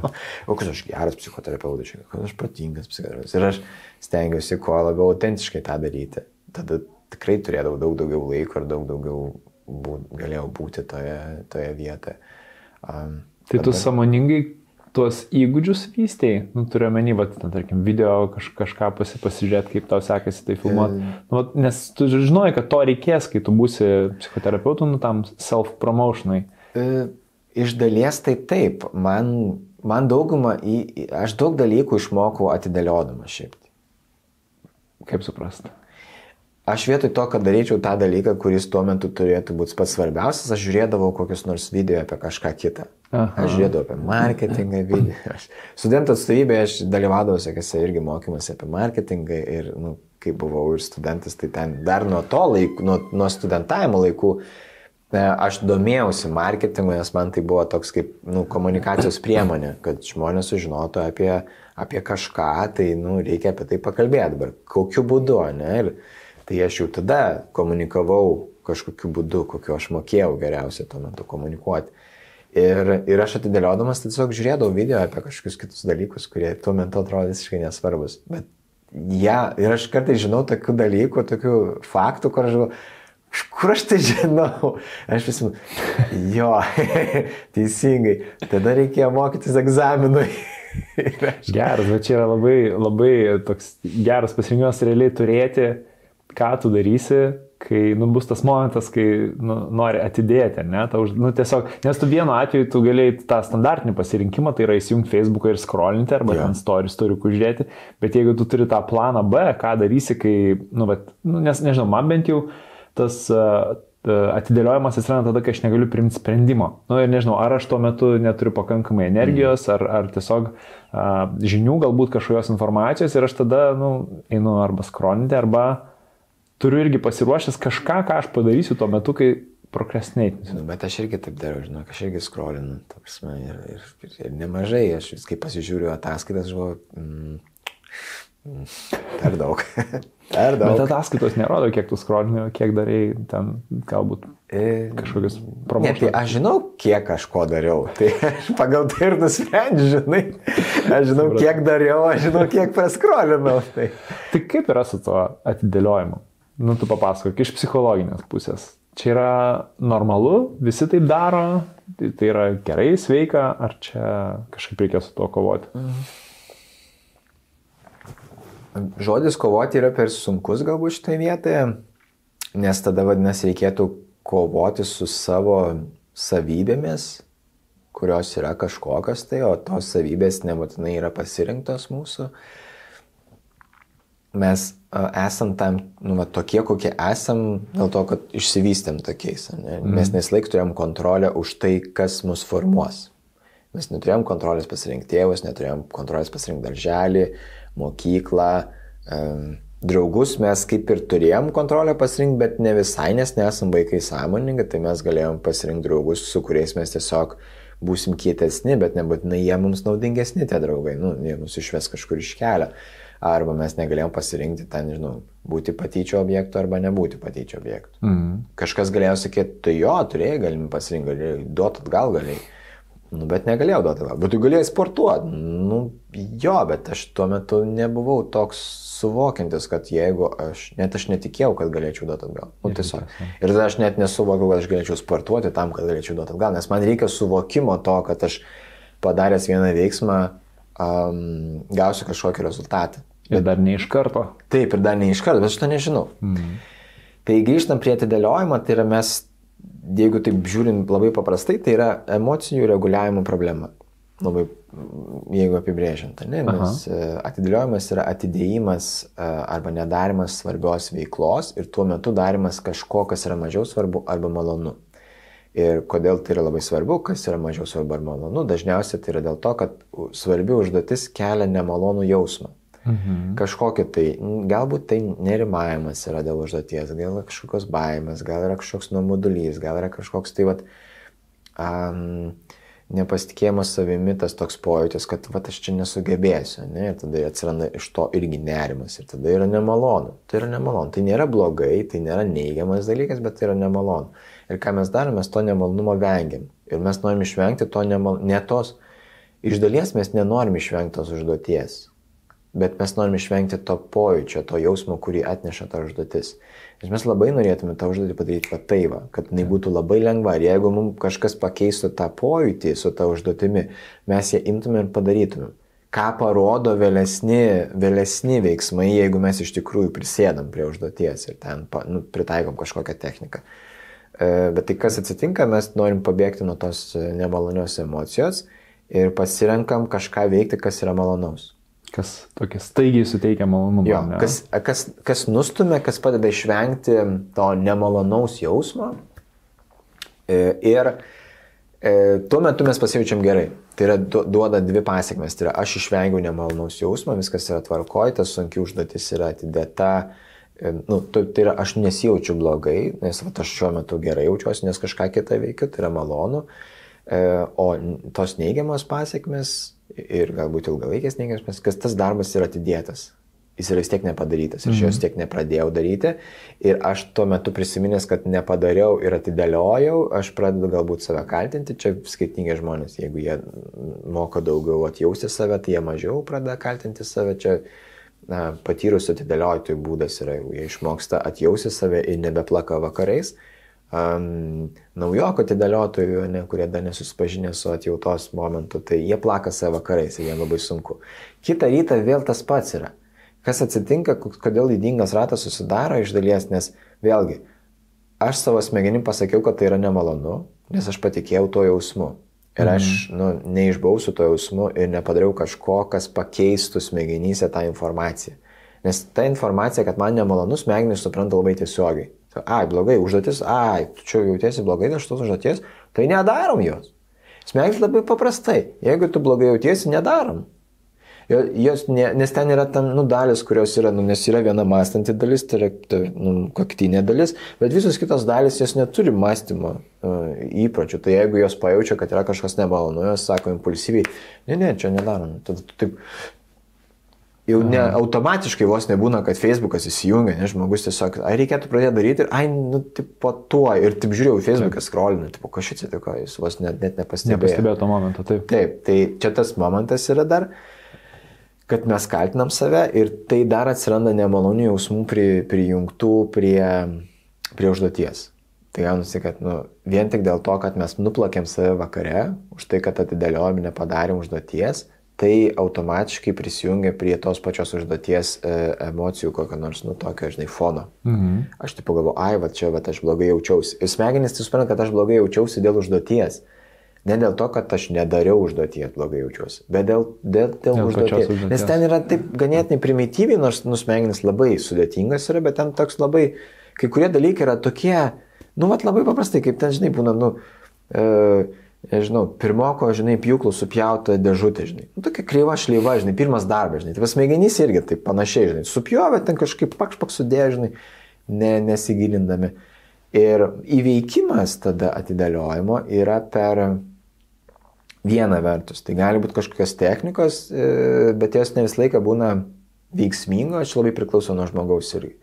o koks aš geras psichoterapeutas, koks aš protingas psichoterapeutas. Ir aš stengiuosi kuo labiau autentiškai tą daryti. Tada tikrai turėdavau daug daugiau laiko ir daug daugiau būt, galėjau būti toje, toje vietoje. Um, tai tu samoningai tuos įgūdžius vystėjai, nu, turiu menį, va, ten, tarkim, video kaž, kažką pasi, pasižiūrėti, kaip tau sekasi tai filmuoti. Mm. Nu, nes tu žinojai, kad to reikės, kai tu būsi psichoterapeutų, nu, tam self-promotionai. E, iš dalies tai taip, man, man daugumą, į, aš daug dalykų išmokau atidėliodamas šiaip. Kaip suprasti? Aš vietoj to, kad daryčiau tą dalyką, kuris tuo metu turėtų būti pats svarbiausias, aš žiūrėdavau kokius nors video apie kažką kitą. Aha. Aš žiūrėdavau apie marketingą video. Aš, studentų atstovybėje aš dalyvaudavau tokiuose irgi mokymuose apie marketingą ir, nu, kai buvau ir studentas, tai ten dar nuo to laikų, nuo, nuo studentavimo laikų e, aš domėjausi marketingu, nes man tai buvo toks kaip nu, komunikacijos priemonė, kad žmonės sužinotų apie, apie kažką, tai nu, reikia apie tai pakalbėti dabar. Kokiu būdu, ne? Ir, Tai aš jau tada komunikavau kažkokiu būdu, kokiu aš mokėjau geriausiai tuo metu komunikuoti. Ir, ir aš atidėliodamas tai tiesiog žiūrėdavau video apie kažkokius kitus dalykus, kurie tuo metu atrodo visiškai nesvarbus. Bet ja, ir aš kartais žinau tokių dalykų, tokių faktų, kur aš galvoju, kur aš tai žinau? Aš vis, jo, teisingai, tada reikėjo mokytis egzaminui. geras, bet čia yra labai, labai toks geras pasirinkimas realiai turėti ką tu darysi, kai nu, bus tas momentas, kai nu, nori atidėti, ne, tau, nu, tiesiog, nes tu vienu atveju tu galėjai tą standartinį pasirinkimą, tai yra įsijungti Facebooką ir scrollinti, arba yeah. ten stories turi kužiūrėti, bet jeigu tu turi tą planą B, ką darysi, kai, nu, bet, nu, nes nežinau, man bent jau tas uh, atidėliojimas atsiranda tada, kai aš negaliu priimti sprendimo. Na nu, ir nežinau, ar aš tuo metu neturiu pakankamai energijos, ar, ar tiesiog uh, žinių, galbūt kažkokios informacijos ir aš tada, nu, einu arba skroninti, arba turiu irgi pasiruošęs kažką, ką aš padarysiu tuo metu, kai prokrastinėti. Nu, bet aš irgi taip darau, žinau, aš irgi skrolinu, prasme, ir, ir, ir, ir nemažai, aš vis kai pasižiūriu ataskaitas, žinau, mm, mm, per daug. per daug. Bet ataskaitos nerodo, kiek tu skrolini, kiek darai ten galbūt e, kažkokius. Ne, tai aš žinau, kiek aš ko dariau. Tai aš pagal tai ir nusprendžiu, žinai. Aš žinau, kiek dariau, aš žinau, kiek praskrolinau. Tai. tai kaip yra su tuo atidėliojimu? Nu, tu papasakok iš psichologinės pusės. Čia yra normalu, visi taip daro, tai, tai yra gerai, sveika, ar čia kažkaip reikia su tuo kovoti? Žodis kovoti yra per sunkus galbūt šitoje vietoje, nes tada vadinasi reikėtų kovoti su savo savybėmis, kurios yra kažkokios tai, o tos savybės nebūtinai yra pasirinktos mūsų. Mes esam tam, nu, va, tokie, kokie esam, dėl to, kad išsivystėm tokiais. Ne? Mm. Mes neslaik turėjom kontrolę už tai, kas mus formuos. Mes neturėjom kontrolės pasirinkti tėvus, neturėjom kontrolės pasirinkti darželį, mokyklą, um, draugus mes kaip ir turėjom kontrolę pasirinkti, bet ne visai, nes nesam vaikai sąmoningi, tai mes galėjom pasirinkti draugus, su kuriais mes tiesiog būsim kietesni, bet nebūtinai jie mums naudingesni tie draugai, nu, jie mus išves kažkur iš kelio. Arba mes negalėjom pasirinkti ten, nežinau, būti patyčio objektu arba nebūti patyčio objektu. Mhm. Kažkas galėjo sakyti, tu jo, turėjai galimybę pasirinkti, galėjai duoti atgal, galėjai. Nu, bet negalėjau duoti atgal. Bet tu galėjai sportuoti. Nu, jo, bet aš tuo metu nebuvau toks suvokintis, kad jeigu aš, net aš netikėjau, kad galėčiau duoti atgal. Nu, tiesiog. Ir tada aš net nesuvokiau, kad aš galėčiau sportuoti tam, kad galėčiau duoti atgal, nes man reikia suvokimo to, kad aš padaręs vieną veiksmą um, gausiu kažkokį rezultatą. Ir dar ne iš karto. Taip, ir dar ne iš karto, bet aš to nežinau. Mhm. Tai grįžtant prie atidėliojimo, tai yra mes, jeigu taip žiūrint labai paprastai, tai yra emocijų reguliavimo problema. Labai, jeigu apibrėžiant, ne, nes e, atidėliojimas yra atidėjimas e, arba nedarimas svarbios veiklos ir tuo metu darimas kažko, kas yra mažiau svarbu arba malonu. Ir kodėl tai yra labai svarbu, kas yra mažiau svarbu ar malonu, dažniausiai tai yra dėl to, kad svarbi užduotis kelia nemalonų jausmą. Mhm. Kažkokį tai, galbūt tai nerimavimas yra dėl užduoties, gal yra kažkokios baimės, gal yra kažkoks nuomodulys, gal yra kažkoks tai, vat, um, nepasitikėjimas savimi, tas toks pojūtis, kad vat, aš čia nesugebėsiu, ne? ir tada atsiranda iš to irgi nerimas, ir tada yra nemalonu. Tai yra nemalonu, tai nėra blogai, tai nėra neigiamas dalykas, bet tai yra nemalonu. Ir ką mes darome, mes to nemalonumo vengiam. Ir mes norim išvengti to nemalonu, ne tos, iš dalies mes nenorim išvengti tos užduoties, bet mes norim išvengti to pojūčio, to jausmo, kurį atneša ta užduotis. Nes mes labai norėtume tą užduotį padaryti va taip, kad jinai būtų labai lengva. Ir jeigu mums kažkas pakeistų tą pojūtį su ta užduotimi, mes ją imtume ir padarytume. Ką parodo vėlesni, vėlesni veiksmai, jeigu mes iš tikrųjų prisėdam prie užduoties ir ten nu, pritaikom kažkokią techniką. E, bet tai kas atsitinka, mes norim pabėgti nuo tos nemalonios emocijos ir pasirenkam kažką veikti, kas yra malonaus. Kas tokia staigiai suteikia malonumą. Jo, ne? kas, kas, kas nustumia, kas padeda išvengti to nemalonaus jausmo. E, Ir e, tuo metu mes pasijaučiam gerai. Tai yra du- duoda dvi pasiekmes. Tai yra aš išvengiau nemalonaus jausmo, viskas yra tvarkoj, tas sunki užduotis yra atidėta. E, Nu, tai tai yra aš nesijaučiu blogai, nes va, aš šiuo metu gerai jaučiuosi, nes kažką kitą veikiu, tai yra malonu. O tos neigiamos pasiekmes ir galbūt ilgalaikės neigiamas, kas tas darbas yra atidėtas. Jis yra vis tiek nepadarytas ir aš jos tiek nepradėjau daryti. Ir aš tuo metu prisiminęs, kad nepadariau ir atidėliojau, aš pradedu galbūt save kaltinti. Čia skirtingi žmonės, jeigu jie moka daugiau atjausti save, tai jie mažiau pradeda kaltinti save. Čia na, patyrusių atidėliotojų būdas yra, jeigu jie išmoksta atjausti save ir nebeplaka vakarais um, naujoko atidėliotojų, ne, kurie dar nesusipažinę su atjautos momentu, tai jie plaka save vakarais ir jiems labai sunku. Kita rytą vėl tas pats yra. Kas atsitinka, kodėl įdingas ratas susidaro iš dalies, nes vėlgi, aš savo smegenim pasakiau, kad tai yra nemalonu, nes aš patikėjau tuo jausmu. Ir aš nu, neišbausiu to jausmu ir nepadariau kažko, kas pakeistų smegenyse tą informaciją. Nes ta informacija, kad man nemalonu, smegenys supranta labai tiesiogiai. Ai, blogai, užduotis, ai, tu čia jautiesi blogai dėl šitos užduoties, tai nedarom jos. Smegenys labai paprastai, jeigu tu blogai jautiesi, nedarom. Jo- Jos, ne, nes ten yra tam, nu, dalis, kurios yra, nu, nes yra viena mąstanti dalis, tai yra, ta, nu, kaktinė dalis, bet visos kitos dalis, jos neturi mąstymo uh, įpročių. Tai jeigu jos pajaučia, kad yra kažkas nemalonu, jos sako impulsyviai, ne, ne, čia nedarom. Tada tu taip, jau ne, automatiškai vos nebūna, kad Facebookas įsijungia, nes žmogus tiesiog, ai reikėtų pradėti daryti ir, ai, nu, tipo tuo, ir taip žiūrėjau, Facebookas scrollinu, tipo, kažkaip atsitiko, jis vos net, net nepastebėjo. Nepastebėjo to momento, taip. Taip, tai čia tas momentas yra dar, kad mes kaltinam save ir tai dar atsiranda nemalonių jausmų pri, prijungtų prie, prie užduoties. Tai gaunasi, kad nu, vien tik dėl to, kad mes nuplakėm save vakare, už tai, kad atidėliojom nepadarėm užduoties, tai automatiškai prisijungia prie tos pačios užduoties e, emocijų, kokio nors, nu, tokio, žinai, fono. Mhm. Aš taip galvoju, ai, va čia, va aš blogai jaučiausi. Ir smegenys tai supranta, kad aš blogai jaučiausi dėl užduoties. Ne dėl to, kad aš nedariau užduoties, blogai jaučiuosi, bet dėl, dėl, dėl, Dėl užduoties. užduoties. Nes ten yra taip ganėtinai primityviai, nors nusmegenis labai sudėtingas yra, bet ten toks labai, kai kurie dalykai yra tokie, nu, vat labai paprastai, kaip ten, žinai, būna, nu, e, nežinau, pirmoko, žinai, pjūklų supjauta dėžutė, žinai. Nu, tokia kryva šlyva, žinai, pirmas darbas, žinai. Tai smegenys irgi taip panašiai, žinai. Supjovė ten kažkaip pakšpak sudėjo, žinai, ne, nesigilindami. Ir įveikimas tada atidėliojimo yra per Viena vertus, tai gali būti kažkokios technikos, e, bet jos ne visą laiką būna veiksmingos, čia labai priklauso nuo žmogaus irgi.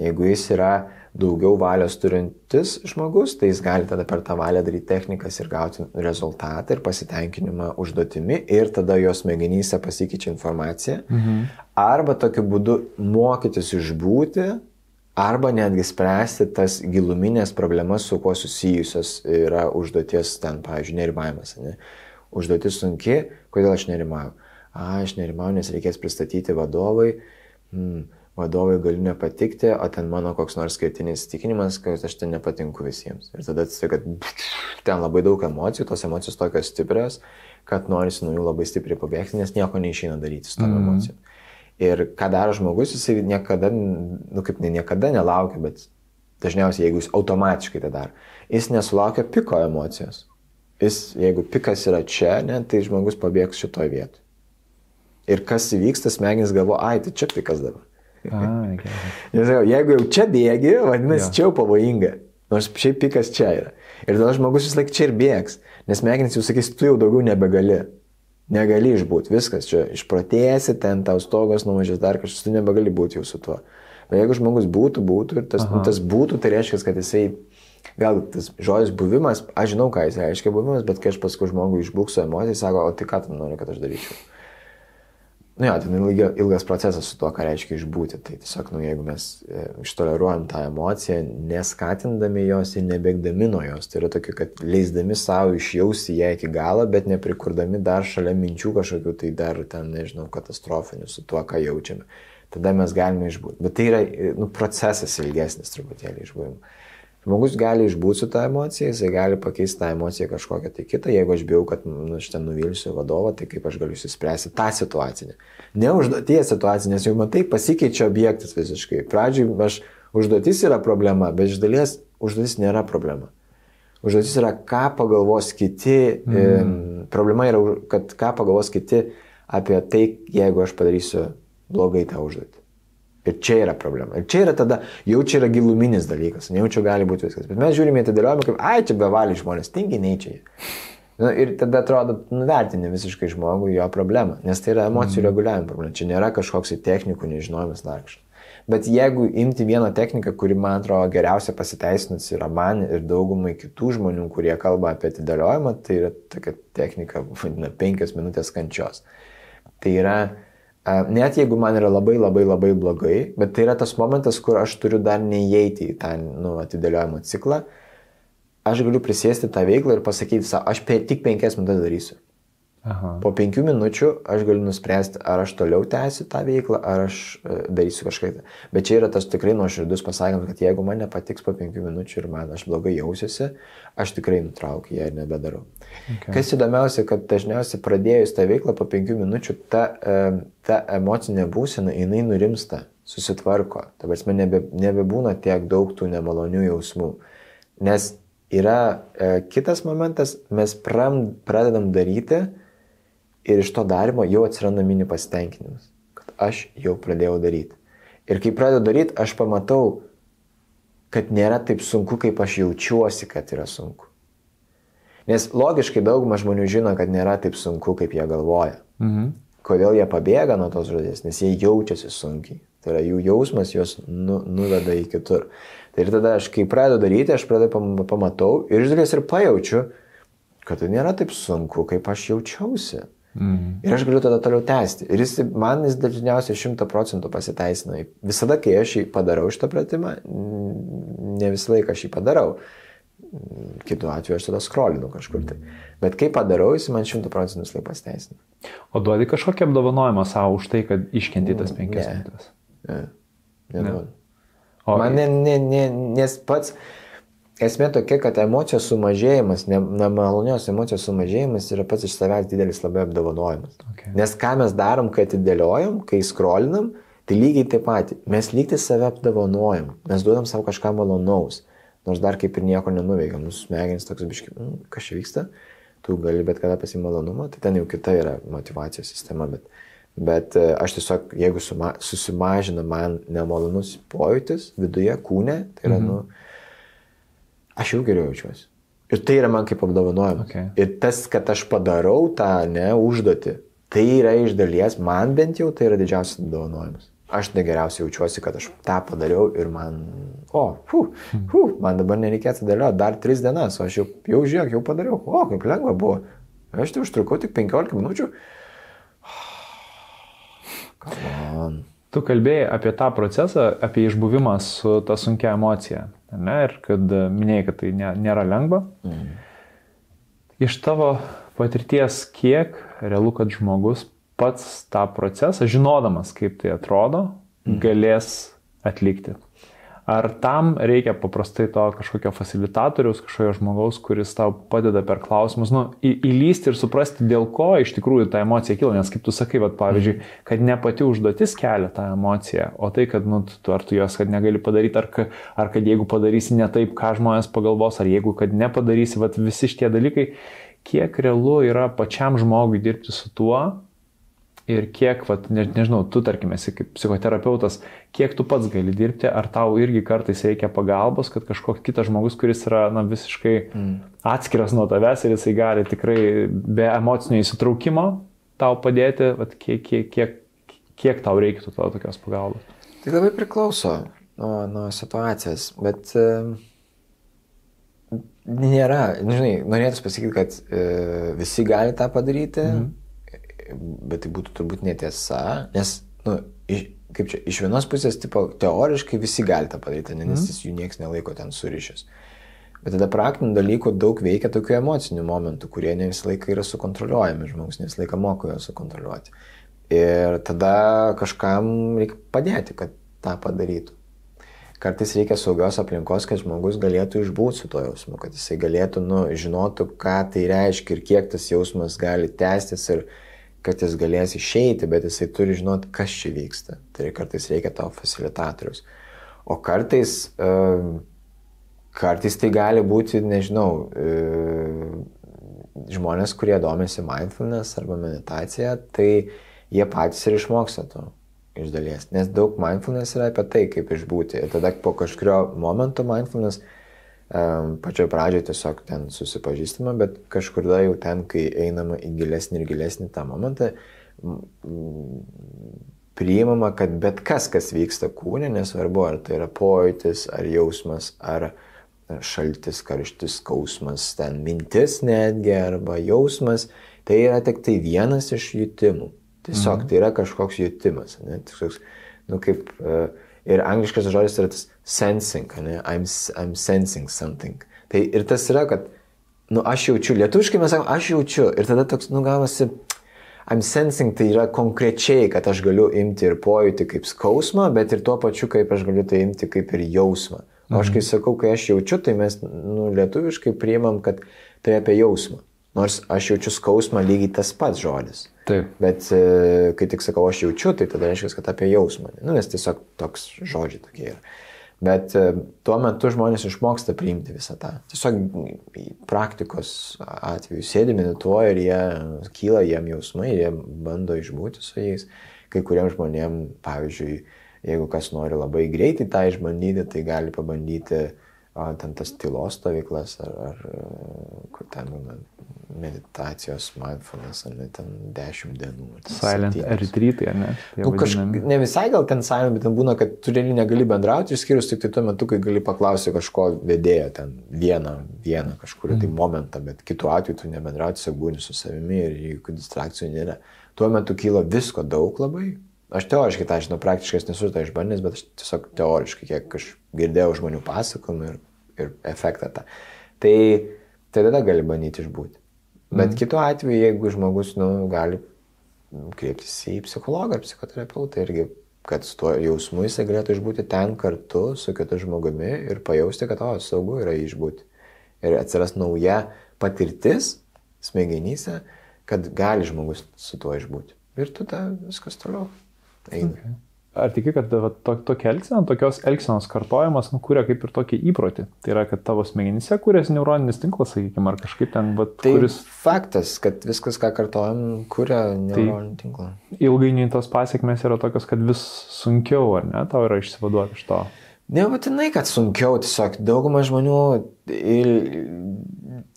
Jeigu jis yra daugiau valios turintis žmogus, tai jis gali tada per tą valią daryti technikas ir gauti rezultatą ir pasitenkinimą užduotimi ir tada jos smegenyse pasikeičia informacija. Mhm. Arba tokiu būdu mokytis išbūti, arba netgi spręsti tas giluminės problemas, su kuo susijusios yra užduoties ten, pavyzdžiui, nerimavimas. Ne? užduotis sunki, kodėl aš nerimauju? A, aš nerimauju, nes reikės pristatyti vadovui, hmm, vadovui galiu nepatikti, o ten mano koks nors skaitinis įtikinimas, kad aš ten nepatinku visiems. Ir tada atsitika, kad ten labai daug emocijų, tos emocijos tokios stiprios, kad norisi nuo jų labai stipriai pabėgti, nes nieko neišeina daryti su tom mm. emocijom. Ir ką daro žmogus, jisai niekada, nu kaip ne niekada nelaukia, bet dažniausiai jeigu jis automatiškai tą daro, jis nesulaukia piko emocijos jis, jeigu pikas yra čia, ne, tai žmogus pabėgs šitoje vietoje. Ir kas įvyksta, smegenys galvo, ai, tai čia pikas dabar. Ai, Nes jeigu jau čia bėgi, vadinasi, čia jau pavojinga. Nors šiaip pikas čia yra. Ir tada žmogus vis laik čia ir bėgs. Nes smegenys jau sakys, tu jau daugiau nebegali. Negali išbūti, viskas čia išprotėsi, ten tau stogas numažės dar kažkas, tu nebegali būti jau su tuo. Bet jeigu žmogus būtų, būtų ir tas, nu, tas būtų, tai reiškia, kad jisai Vėl tas žodis buvimas, aš žinau, ką jis reiškia buvimas, bet kai aš paskui žmogui išbūksiu emociją, sako, o tai ką tu nori, kad aš daryčiau. Nu, jo, ten ilgas procesas su to, ką reiškia išbūti. Tai tiesiog, nu, jeigu mes e, ištoleruojam tą emociją, neskatindami jos ir nebėgdami nuo jos, tai yra tokia, kad leisdami savo išjausti ją iki galo, bet neprikurdami dar šalia minčių kažkokių, tai dar ten, nežinau, katastrofinių su tuo, ką jaučiame. Tada mes galime išbūti. Bet tai yra, e, nu, procesas ilgesnis truputėlį išbūvimo. Žmogus gali išbūti su tą emociją, jisai gali pakeisti tą emociją kažkokią tai kitą. Jeigu aš bijau, kad nu, aš ten nuvilsiu vadovą, tai kaip aš galiu įsispręsti tą situaciją. Ne užduoties situaciją, nes jau matai, pasikeičia objektas visiškai. Pradžiai aš užduotis yra problema, bet iš dalies užduotis nėra problema. Užduotis yra, ką pagalvos kiti. Mm. Problema yra, kad ką pagalvos kiti apie tai, jeigu aš padarysiu blogai tą užduotį. Ir čia yra problema. Ir čia yra tada, jau čia yra giluminis dalykas, ne jau čia gali būti viskas. Bet mes žiūrime į atidėliojimą kaip, ai, čia bevaliai žmonės, tinginiai čia. Nu, ir tada atrodo, nuvertini visiškai žmogų jo problemą, nes tai yra emocijų mm. reguliavimo problema. Čia nėra kažkoks technikų nežinojimas dar kažkas. Bet jeigu imti vieną techniką, kuri man atrodo geriausia pasiteisinusi yra man ir daugumai kitų žmonių, kurie kalba apie atidėliojimą, tai yra tokia technika, vadina, penkios minutės kančios. Tai yra Net jeigu man yra labai labai labai blogai, bet tai yra tas momentas, kur aš turiu dar neįeiti į tą nu, atidėliojimo ciklą, aš galiu prisėsti tą veiklą ir pasakyti savo, aš pe, tik penkias minutės darysiu. Aha. Po penkių minučių aš galiu nuspręsti, ar aš toliau tęsiu tą veiklą, ar aš e, darysiu kažką. Bet čia yra tas tikrai nuoširdus pasakymas, kad jeigu man nepatiks po penkių minučių ir man aš blogai jausiuosi, aš tikrai nutraukiu ją ir nebedarau. Okay. Kas įdomiausia, kad dažniausiai pradėjus tą veiklą po penkių minučių, ta, e, ta emocinė būsena, jinai nurimsta, susitvarko. Ta prasme, nebe, nebebūna tiek daug tų nemalonių jausmų. Nes yra e, kitas momentas, mes pram, pradedam daryti, Ir iš to darimo jau atsiranda mini pasitenkinimas, kad aš jau pradėjau daryti. Ir kai pradedu daryti, aš pamatau, kad nėra taip sunku, kaip aš jaučiuosi, kad yra sunku. Nes logiškai dauguma žmonių žino, kad nėra taip sunku, kaip jie galvoja. Mhm. Kodėl jie pabėga nuo tos žodės? Nes jie jaučiasi sunkiai. Tai yra jų jausmas juos nu, nuveda į kitur. Tai ir tada aš, kai pradedu daryti, aš pradedu pamatau ir iš dalies ir pajaučiu, kad tai nėra taip sunku, kaip aš jaučiausi. Mm. Ir aš galiu tada toliau tęsti. Ir jis, man jis dažniausiai šimta procentų pasiteisina. Visada, kai aš jį padarau šitą pratimą, ne visą laiką aš jį padarau. Kitu atveju aš tada skrolinu kažkur tai. Bet kai padarau, jis man šimta procentų visą laiką pasiteisina. O duodi kažkokį apdovanojimą savo už tai, kad iškenti tas penkias minutės? Ne. ne. ne. O, man ne, ne, ne, nes pats esmė tokia, kad emocijos sumažėjimas, nemalonios emocijos sumažėjimas yra pats iš savęs didelis labai apdovanojimas. Okay. Nes ką mes darom, kai atidėliojam, kai skrolinam, tai lygiai taip pat. Mes lygti save apdovanojam, mes duodam savo kažką malonaus, nors dar kaip ir nieko nenuveikiam, mūsų smegenys toks biški, mm, kas čia vyksta, tu gali bet kada pasimalonumą, tai ten jau kita yra motivacijos sistema, bet, bet e, aš tiesiog, jeigu suma, susimažina man nemalonus pojūtis viduje, kūne, tai yra, mhm. nu, aš jau geriau jaučiuosi. Ir tai yra man kaip apdovanojimas. Okay. Ir tas, kad aš padarau tą, ne, užduotį, tai yra iš dalies, man bent jau tai yra didžiausias apdovanojimas. Aš negeriausiai jaučiuosi, kad aš tą padariau ir man, o, fu, fu, man dabar nereikėtų dėlioti dar tris dienas, o aš jau, jau žiūrėk, jau padariau, o, kaip lengva buvo. Aš tai užtrukau tik 15 minučių. Come on. Tu kalbėjai apie tą procesą, apie išbuvimą su ta sunkia emocija. Ne? Ir kad e, minėjai, kad tai nėra lengva. Mm. Iš tavo patirties, kiek realu, kad žmogus pats tą procesą, žinodamas, kaip tai atrodo, mm. galės atlikti? Ar tam reikia paprastai to kažkokio facilitatoriaus, kažkokio žmogaus, kuris tau padeda per klausimus, nu, į, įlysti ir suprasti, dėl ko iš tikrųjų ta emocija kyla, nes kaip tu sakai, vat, pavyzdžiui, kad ne pati užduotis kelia tą emociją, o tai, kad, nu, tu, ar tu jos, kad negali padaryti, ar, ar kad jeigu padarysi ne taip, ką žmonės pagalvos, ar jeigu, kad nepadarysi, vat, visi šitie dalykai, kiek realu yra pačiam žmogui dirbti su tuo, ir kiek, vat, ne, nežinau, tu tarkim esi kaip psichoterapeutas, kiek tu pats gali dirbti, ar tau irgi kartais reikia pagalbos, kad kažkoks kitas žmogus, kuris yra na, visiškai mm. atskiras nuo tavęs ir jisai gali tikrai be emocinio įsitraukimo tau padėti, vat, kiek, kiek, kiek, kiek tau reikėtų to tokios pagalbos. Tai labai priklauso nuo, nuo situacijos, bet e, nėra, žinai, norėtų pasakyti, kad e, visi gali tą padaryti. Mm bet tai būtų turbūt netiesa, nes, nu, iš, kaip čia, iš vienos pusės, tipo, teoriškai visi gali tą padaryti, nes mm. jų niekas nelaiko ten surišęs. Bet tada praktinių dalykų daug veikia tokių emocinių momentų, kurie ne visą laiką yra sukontroliuojami, žmogus ne visą laiką moko juos sukontroliuoti. Ir tada kažkam reikia padėti, kad tą padarytų. Kartais reikia saugios aplinkos, kad žmogus galėtų išbūti su to jausmu, kad jisai galėtų, nu, žinotų, ką tai reiškia ir kiek tas jausmas gali tęstis ir, kad jis galės išeiti, bet jisai turi žinoti, kas čia vyksta. Tai kartais reikia tavo facilitatorius. O kartais, kartais tai gali būti, nežinau, žmonės, kurie domisi mindfulness arba meditacija, tai jie patys ir išmoksta to iš dalies. Nes daug mindfulness yra apie tai, kaip išbūti. Ir tada po kažkurio momento mindfulness Pačioje pradžioje tiesiog ten susipažįstama, bet kažkur da jau ten, kai einama į gilesnį ir gilesnį tą momentą, priimama, kad bet kas, kas vyksta kūne, nesvarbu, ar tai yra pojūtis, ar jausmas, ar šaltis, karštis, skausmas, ten mintis netgi, arba jausmas, tai yra tik tai vienas iš jutimų. Tiesiog mhm. tai yra kažkoks jutimas. Ne? Tiesiog, nu kaip, uh, ir angliškas žodis yra tas sensing, ne, I'm, I'm sensing something. Tai ir tas yra, kad, nu, aš jaučiu, lietuviškai mes sakome, aš jaučiu, ir tada toks, nu, gavosi, I'm sensing tai yra konkrečiai, kad aš galiu imti ir pojūti kaip skausmą, bet ir tuo pačiu, kaip aš galiu tai imti kaip ir jausmą. O aš kai mhm. sakau, kai aš jaučiu, tai mes, nu, lietuviškai priimam, kad tai apie jausmą. Nors aš jaučiu skausmą lygiai tas pats žodis. Taip. Bet e, kai tik sakau, aš jaučiu, tai tada reiškia, kad apie jausmą. Nu, nes tiesiog toks žodžiai tokie yra. Bet e, tuo metu žmonės išmoksta priimti visą tą. Tiesiog praktikos atveju sėdi, medituoja ir jie kyla jiem jausmai, jie bando išbūti su jais. Kai kuriem žmonėm, pavyzdžiui, jeigu kas nori labai greitai tą išbandyti, tai gali pabandyti o, ten tas tylos stovyklas ar, ar kur ten meditacijos, mindfulness, ar ne ten 10 dienų. Silent retreatai, ar ne? Nu, kaž, ne visai gal ten silent, bet ten būna, kad tu realiai negali bendrauti, išskyrus tik tai tuo metu, kai gali paklausyti kažko vedėjo, ten vieną, vieną kažkurį mm. tai mhm. momentą, bet kitu atveju tu nebendrauti, tiesiog būni su savimi ir jokių distrakcijų nėra. Tuo metu kyla visko daug labai. Aš teoriškai tą žinau, praktiškai nesu tą išbandęs, bet aš tiesiog teoriškai, kiek aš girdėjau žmonių pasakojimų ir, ir efektą tą. Tai, tai tada gali bandyti išbūti. Bet mm. kitu atveju, jeigu žmogus nu, gali kreiptis į psichologą ar psichoterapeutą irgi, kad su tuo jausmu jisai galėtų išbūti ten kartu su kitu žmogumi ir pajausti, kad o, saugu yra išbūti. Ir atsiras nauja patirtis smegenyse, kad gali žmogus su tuo išbūti. Ir tada viskas toliau eina. Okay. Ar tiki, kad va, to, tokia elgsena, tokios elgsenos kartojimas, nu, kuria kaip ir tokį įprotį? Tai yra, kad tavo smegenyse kūrėsi neuroninis tinklas, sakykime, ar kažkaip ten, bet tai kuris... Faktas, kad viskas, ką kartojam, kuria neuroninį tai tinklą. Ilgainiui tos pasiekmes yra tokios, kad vis sunkiau, ar ne, tau yra išsivaduoti iš to. Nebūtinai, kad sunkiau, tiesiog dauguma žmonių il,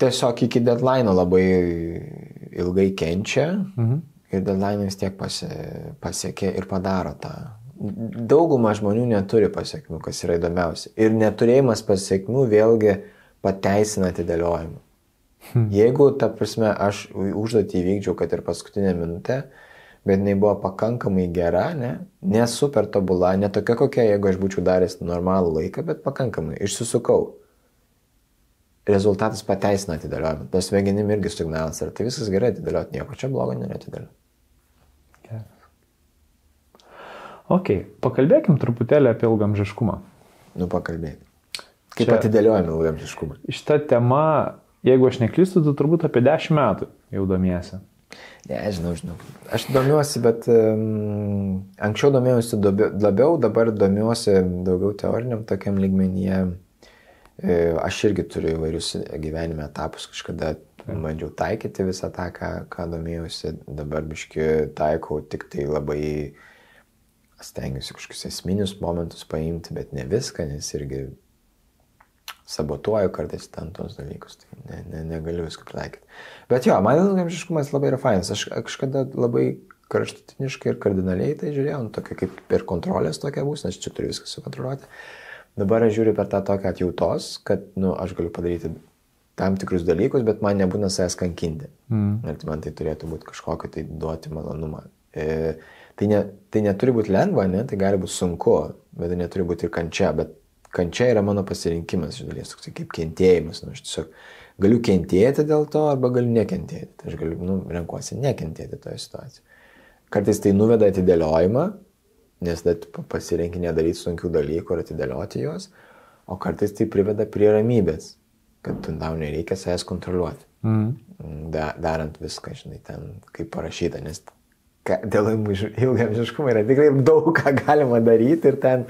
tiesiog iki deadline labai ilgai kenčia mhm. ir deadline vis tiek pasi, pasiekia ir padaro tą. Dauguma žmonių neturi pasiekmių, kas yra įdomiausia. Ir neturėjimas pasiekmių vėlgi pateisina atidėliojimą. Hmm. Jeigu, ta prasme, aš užduotį įvykdžiau, kad ir paskutinę minutę, bet jinai buvo pakankamai gera, ne, ne super tobula, ne tokia kokia, jeigu aš būčiau daręs normalų laiką, bet pakankamai, išsisukau. Rezultatas pateisina atidėliojimą. Tas smegenim irgi signalas, ar tai viskas gerai atidėlioti, nieko čia blogo nėra atidėlioti. Ok, pakalbėkim truputėlį apie ilgamžiškumą. Nu, pakalbėkim. Kaip čia, atidėliojame ilgamžiškumą? Šitą temą Jeigu aš neklystu, tu turbūt apie 10 metų jau domiesi. Ne, žinau, žinau. Aš domiuosi, bet um, anksčiau domėjausi labiau, dabar domiuosi daugiau teoriniam tokiam lygmenyje. E, aš irgi turiu įvairius gyvenime etapus, kažkada bandžiau taikyti visą tą, ką, ką domėjausi, dabar biški taikau tik tai labai stengiuosi kažkokius esminius momentus paimti, bet ne viską, nes irgi sabotuoju kartais ten tos dalykus, tai ne, ne, negaliu visko pritaikyti. Bet jo, man ilgamžiškumas labai yra fainas. Aš kažkada labai kraštutiniškai ir kardinaliai tai žiūrėjau, nu, tokia kaip per kontrolės tokia bus, nes čia turiu viską sukontroliuoti. Dabar aš žiūriu per tą tokią atjautos, kad nu, aš galiu padaryti tam tikrus dalykus, bet man nebūna savęs kankinti. Mm. Ir man tai turėtų būti kažkokio tai duoti malonumą. E, tai, ne, tai neturi būti lengva, ne? tai gali būti sunku, bet tai neturi būti ir kančia, bet kančia yra mano pasirinkimas, iš dalies, toks kaip kentėjimas. Nu, aš tiesiog galiu kentėti dėl to arba galiu nekentėti. Tai aš galiu, nu, renkuosi nekentėti toje situacijoje. Kartais tai nuveda atidėliojimą, nes tada pasirenki nedaryti sunkių dalykų ir atidėlioti juos, o kartais tai priveda prie ramybės, kad tau nereikia savęs kontroliuoti. Mhm. Da, darant viską, žinai, ten kaip parašyta, nes dėl ilgamžiškumo yra tikrai daug ką galima daryti ir ten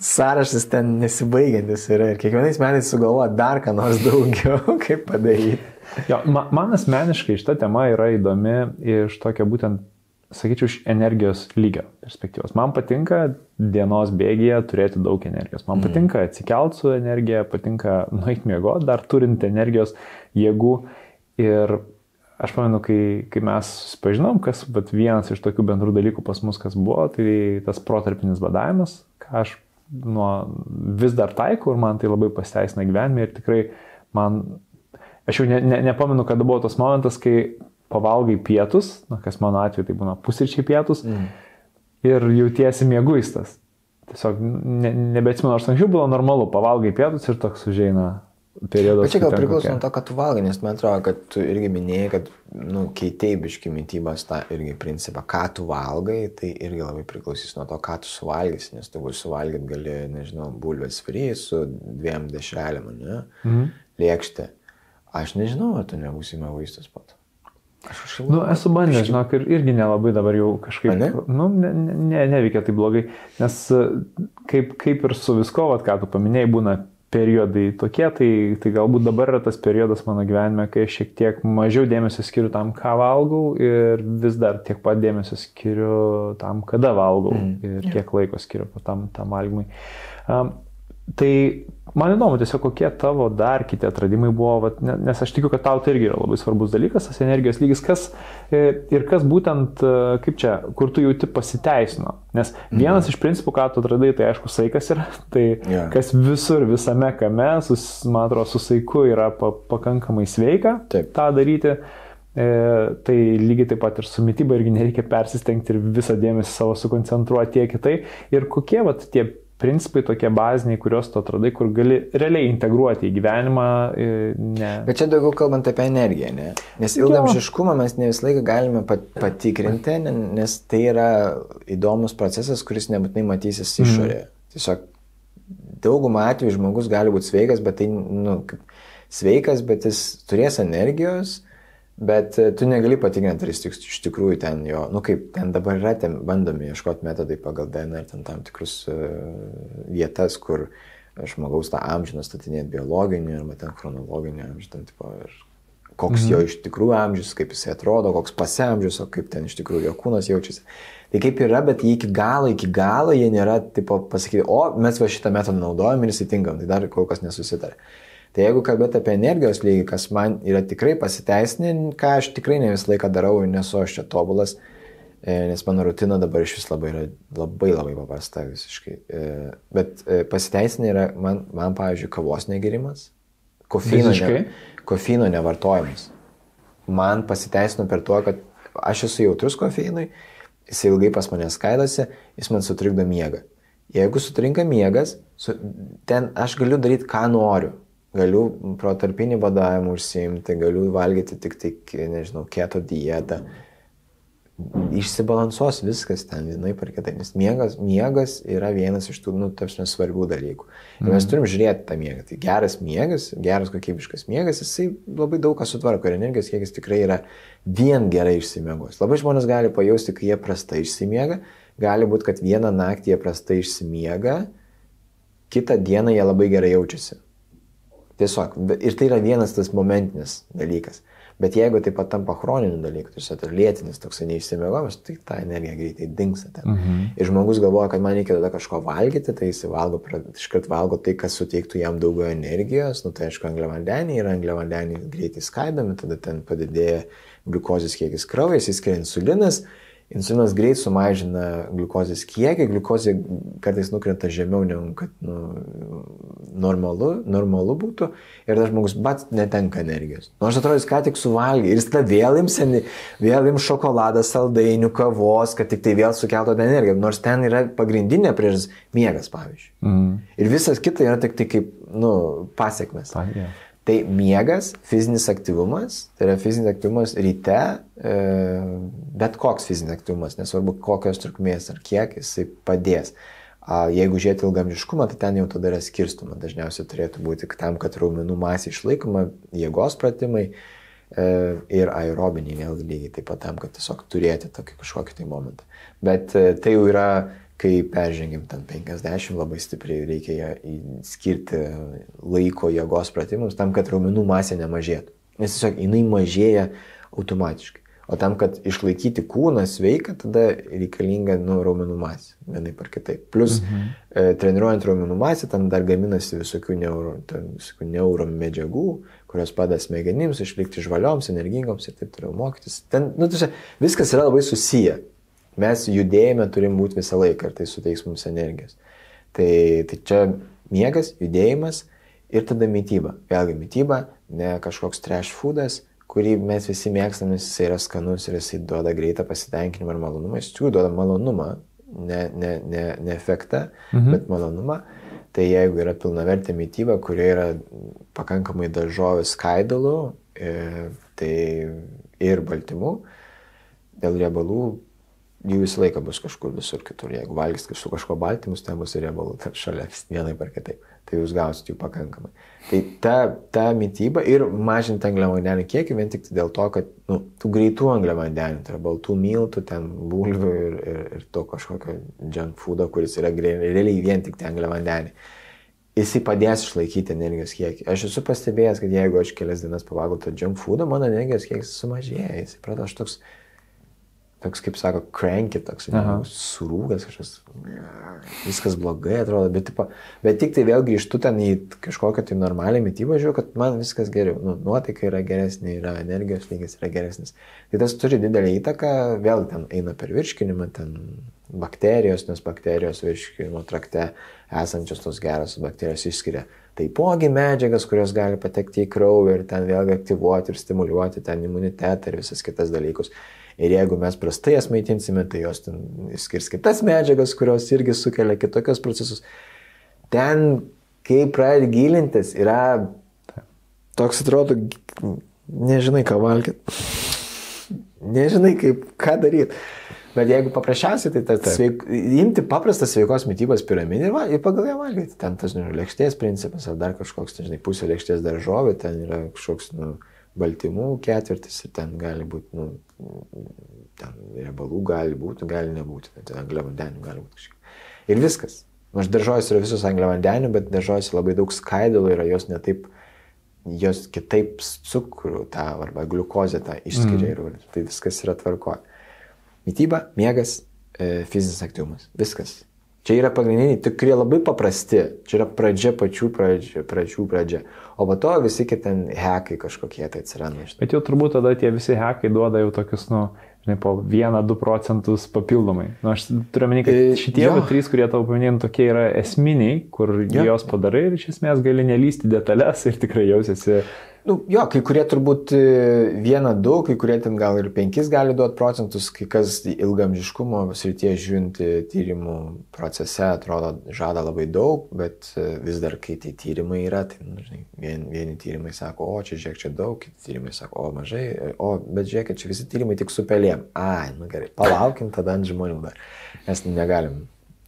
sąrašas ten nesibaigiantis yra ir kiekvienais metais sugalvoja dar ką nors daugiau, kaip padaryti. Jo, man, man asmeniškai šita tema yra įdomi iš tokio būtent, sakyčiau, iš energijos lygio perspektyvos. Man patinka dienos bėgėje turėti daug energijos. Man mm. patinka atsikelt su energija, patinka nueiti miegoti, dar turint energijos jėgų. Ir aš pamenu, kai, kai mes susipažinom, kas vienas iš tokių bendrų dalykų pas mus kas buvo, tai tas protarpinis badavimas, ką aš nuo, vis dar taikau ir man tai labai pasiteisina gyvenime ir tikrai man, aš jau ne, ne, nepamenu, kada buvo tas momentas, kai pavalgai pietus, na, kas mano atveju tai būna pusryčiai pietus mm. ir jautiesi mėguistas. Tiesiog ne, nebeatsimenu, nors anksčiau buvo normalu, pavalgai pietus ir toks užeina periodas. Bet čia gal priklauso nuo to, kad tu valgai, nes man atrodo, kad tu irgi minėjai, kad, nu, keitėjai biški mytybos tą irgi principą, ką tu valgai, tai irgi labai priklausys nuo to, ką tu suvalgysi, nes tu gali suvalgyti, gali, nežinau, bulvės free su dviem dešrelėm, ne, mhm. lėkštė. Aš nežinau, ar tu nebūsi egoistas pat. Aš kažkaip... Nu, esu bandęs, žinok, ir irgi nelabai dabar jau kažkaip... Ne? Nu, ne, ne, neveikia tai blogai, nes kaip, kaip ir su visko, vat, ką tu paminėjai, būna periodai tokie, tai, tai galbūt dabar yra tas periodas mano gyvenime, kai aš šiek tiek mažiau dėmesio skiriu tam, ką valgau ir vis dar tiek pat dėmesio skiriu tam, kada valgau mm. ir kiek laiko skiriu tam, tam valgymui. Um, Tai man įdomu tiesiog, kokie tavo dar kiti atradimai buvo, vat, nes aš tikiu, kad tau tai irgi yra labai svarbus dalykas, tas energijos lygis, kas e, ir kas būtent, e, kaip čia, kur tu jauti pasiteisino. Nes mhm. vienas mm. iš principų, ką tu atradai, tai aišku, saikas yra, tai yeah. kas visur, visame kame, sus, man atrodo, su saiku yra pa, pakankamai sveika Taip. tą daryti. E, tai lygiai taip pat ir su mytyba irgi nereikia persistengti ir visą dėmesį savo sukoncentruoti tiek į tai. Ir kokie vat, tie principai tokie baziniai, kuriuos tu atradai, kur gali realiai integruoti į gyvenimą. Ne. Bet čia daugiau kalbant apie energiją, ne? Nes ilgamžiškumą mes ne visą laiką galime patikrinti, nes tai yra įdomus procesas, kuris nebūtinai matysis mhm. išorėje. Mm. Tiesiog daugumą atveju žmogus gali būti sveikas, bet tai, nu, sveikas, bet jis turės energijos, Bet e, tu negali patikrinti, ar jis iš tikrųjų ten jo, nu kaip ten dabar yra, ten bandomi ieškoti metodai pagal DNR, ten tam tikrus uh, vietas, kur žmogaus tą amžiną statinėti biologinį arba ten chronologinį amžiną, tipo, ir koks mhm. jo iš tikrųjų amžius, kaip jisai atrodo, koks pasiamžius, o kaip ten iš tikrųjų jo kūnas jaučiasi. Tai kaip yra, bet jie iki galo, iki galo jie nėra, tipo, pasakyti, o mes va šitą metodą naudojam ir įsitinkam, tai dar kol kas nesusitarė. Tai jeigu kalbėt apie energijos lygį, kas man yra tikrai pasiteisinę, ką aš tikrai ne visą laiką darau ir nesu aš čia tobulas, e, nes mano rutina dabar iš vis labai yra labai labai paprasta visiškai. E, bet e, pasiteisinę yra man, man pavyzdžiui, kavos negerimas, kofeino, ne, kofeino nevartojimas. Man pasiteisino per to, kad aš esu jautrus kofeinui, jis ilgai pas mane skaidosi, jis man sutrikdo miegą. Jeigu sutrinka miegas, su, ten aš galiu daryti, ką noriu galiu protarpinį badavimą užsiimti, galiu valgyti tik, tik nežinau, keto dietą. Išsibalansuos viskas ten vienai par kitai, nes miegas, miegas yra vienas iš tų, nu, tarsi svarbių dalykų. Ir mes mhm. turim žiūrėti tą miegą. Tai geras miegas, geras kokybiškas miegas, jisai labai daug ką sutvarko ir energijos kiekis tikrai yra vien gerai išsimiegos. Labai žmonės gali pajausti, kai jie prastai išsimiega, gali būti, kad vieną naktį jie prastai išsimiega, kitą dieną jie labai gerai jaučiasi. Tiesiog. Ir tai yra vienas tas momentinis dalykas. Bet jeigu tai patampa chroniniu dalyku, tai yra lėtinis toksai neišsimiegojimas, tai ta energija greitai dinksta ten. Mhm. Ir žmogus galvoja, kad man reikia tada kažko valgyti, tai jis valgo, iškart valgo tai, kas suteiktų jam daugiau energijos, nu tai aišku, angliavandeniai ir angliavandeniai greitai skaidomi, tada ten padidėja gliukozės kiekis kraujas, įskiria insulinas, Insulinas greit sumažina gliukozės kiekį, gliukozė kartais nukrenta žemiau negu kad nu, normalu, normalu būtų ir tas žmogus bat netenka energijos. Nors atrodo, jis ką tik suvalgė ir jis tada vėl ims, vėl ims šokoladą, saldainių, kavos, kad tik tai vėl sukeltų tą energiją. Nors ten yra pagrindinė priežastis miegas, pavyzdžiui. Mm. Ir visas kita yra tik tai kaip nu, pasiekmes. Pa, yeah. Tai miegas, fizinis aktyvumas, tai yra fizinis aktyvumas ryte, e, bet koks fizinis aktyvumas, nesvarbu kokios trukmės ar kiek jisai padės. Jeigu žiūrėti ilgamžiškumą, tai ten jau tada yra skirstuma. Dažniausiai turėtų būti tam, kad raumenų masė išlaikoma, jėgos pratimai e, ir aerobiniai vėlgi lygiai taip pat tam, kad tiesiog turėti tokį kažkokį tai momentą. Bet e, tai jau yra kai peržengim ten 50, labai stipriai reikia ją skirti laiko jėgos pratimams tam, kad raumenų masė nemažėtų. Nes tiesiog jinai mažėja automatiškai. O tam, kad išlaikyti kūną sveiką, tada reikalinga nu, raumenų masė, vienai par kitaip. Plus, mhm. e, treniruojant raumenų masę, tam dar gaminasi visokių, neuro, ten, visokių neuromedžiagų, kurios padeda smegenims išlikti žvalioms, energingoms ir taip toliau mokytis. Ten, nu, tuose, viskas yra labai susiję. Mes judėjime turim būti visą laiką ir tai suteiks mums energijos. Tai, tai čia miegas, judėjimas ir tada mytyba. Vėlgi mytyba, ne kažkoks trash foodas, kurį mes visi mėgstame, jis yra skanus ir jisai duoda greitą pasitenkinimą ir malonumą. Jis tikrųjų duoda malonumą, ne, ne, ne, ne efektą, mhm. bet malonumą. Tai jeigu yra pilnavertė mytyba, kurioje yra pakankamai daržovių skaidalų e, tai ir baltymų, dėl riebalų jų visą laiką bus kažkur visur kitur. Jeigu valgys su kažko baltymus, ten bus ir riebalų šalia vienai par kitaip. Tai jūs gausit jų pakankamai. Tai ta, ta mytyba ir mažinti angliavandenių kiekį vien tik dėl to, kad nu, tų greitų angliavandenių, tai yra baltų miltų, ten bulvių ir, ir, ir to kažkokio junk foodo, kuris yra realiai vien tik ten angliavandeniai. Jisai padės išlaikyti energijos kiekį. Aš esu pastebėjęs, kad jeigu aš kelias dienas pavalgau to junk foodo, mano energijos kiekis sumažėja. Jisai pradeda aš toks toks, kaip sako, cranky, toks surūgas, kažkas, viskas blogai atrodo, bet, tipo, bet tik tai vėl grįžtu ten į kažkokią tai normalią mytybą, žiūriu, kad man viskas geriau, nu, nuotaika yra geresnė, yra energijos lygis yra geresnis. Tai tas turi didelį įtaką, vėl ten eina per virškinimą, ten bakterijos, nes bakterijos virškinimo trakte esančios tos geros bakterijos išskiria taipogi medžiagas, kurios gali patekti į kraują ir ten vėlgi aktyvuoti ir stimuliuoti ten imunitetą ir visas kitas dalykus. Ir jeigu mes prastai jas maitinsime, tai jos skirs kitas medžiagas, kurios irgi sukelia kitokius procesus. Ten, kai pradedi gilintis, yra toks atrodo, nežinai ką valgyti. Nežinai, kaip, ką daryti. Bet jeigu paprasčiausiai, tai ta, sveik, imti paprastą sveikos mytybos piramidę ir, pagal ją valgyti. Ten tas, žinai, lėkštės principas ar dar kažkoks, žinai, pusė lėkštės daržovė, ten yra kažkoks, nu, baltymų ketvirtis ir ten gali būti, nu, ten riebalų gali būti, gali nebūti, ten angliavandenių gali būti kažkiek. Ir viskas. Nors daržovės yra visos angliavandenių, bet daržovės labai daug skaidulų yra, jos netaip jos kitaip cukrų tą arba gliukozę tą išskiria mm. ir tai viskas yra tvarko. Mytyba, miegas, e, fizinis aktyvumas. Viskas. Čia yra pagrindiniai, tikrai labai paprasti. Čia yra pradžia pačių pradžia, pradžių pradžia. O po to visi kiti hekai kažkokie tai atsiranda. Bet jau turbūt tada tie visi hekai duoda jau tokius, nu, žinai, po 1-2 procentus papildomai. Na, nu, aš turiu menį, kad e, šitie ja. trys, kurie tau paminėjai, nu, tokie yra esminiai, kur ja. jos padarai ir iš esmės gali nelysti detalės ir tikrai jausiasi Nu, jo, kai kurie turbūt e, vieną, du, kai kurie ten gal ir penkis gali duoti procentus, kai kas ilgamžiškumo srityje žiūrint e, tyrimų procese atrodo žada labai daug, bet e, vis dar kai tai tyrimai yra, tai nu, žinai, vien, vieni tyrimai sako, o čia žiūrėk, čia daug, kiti tyrimai sako, o mažai, o bet žiūrėk, čia visi tyrimai tik su pelėm. Ai, nu gerai, palaukim tada ant žmonių dar, nes negalim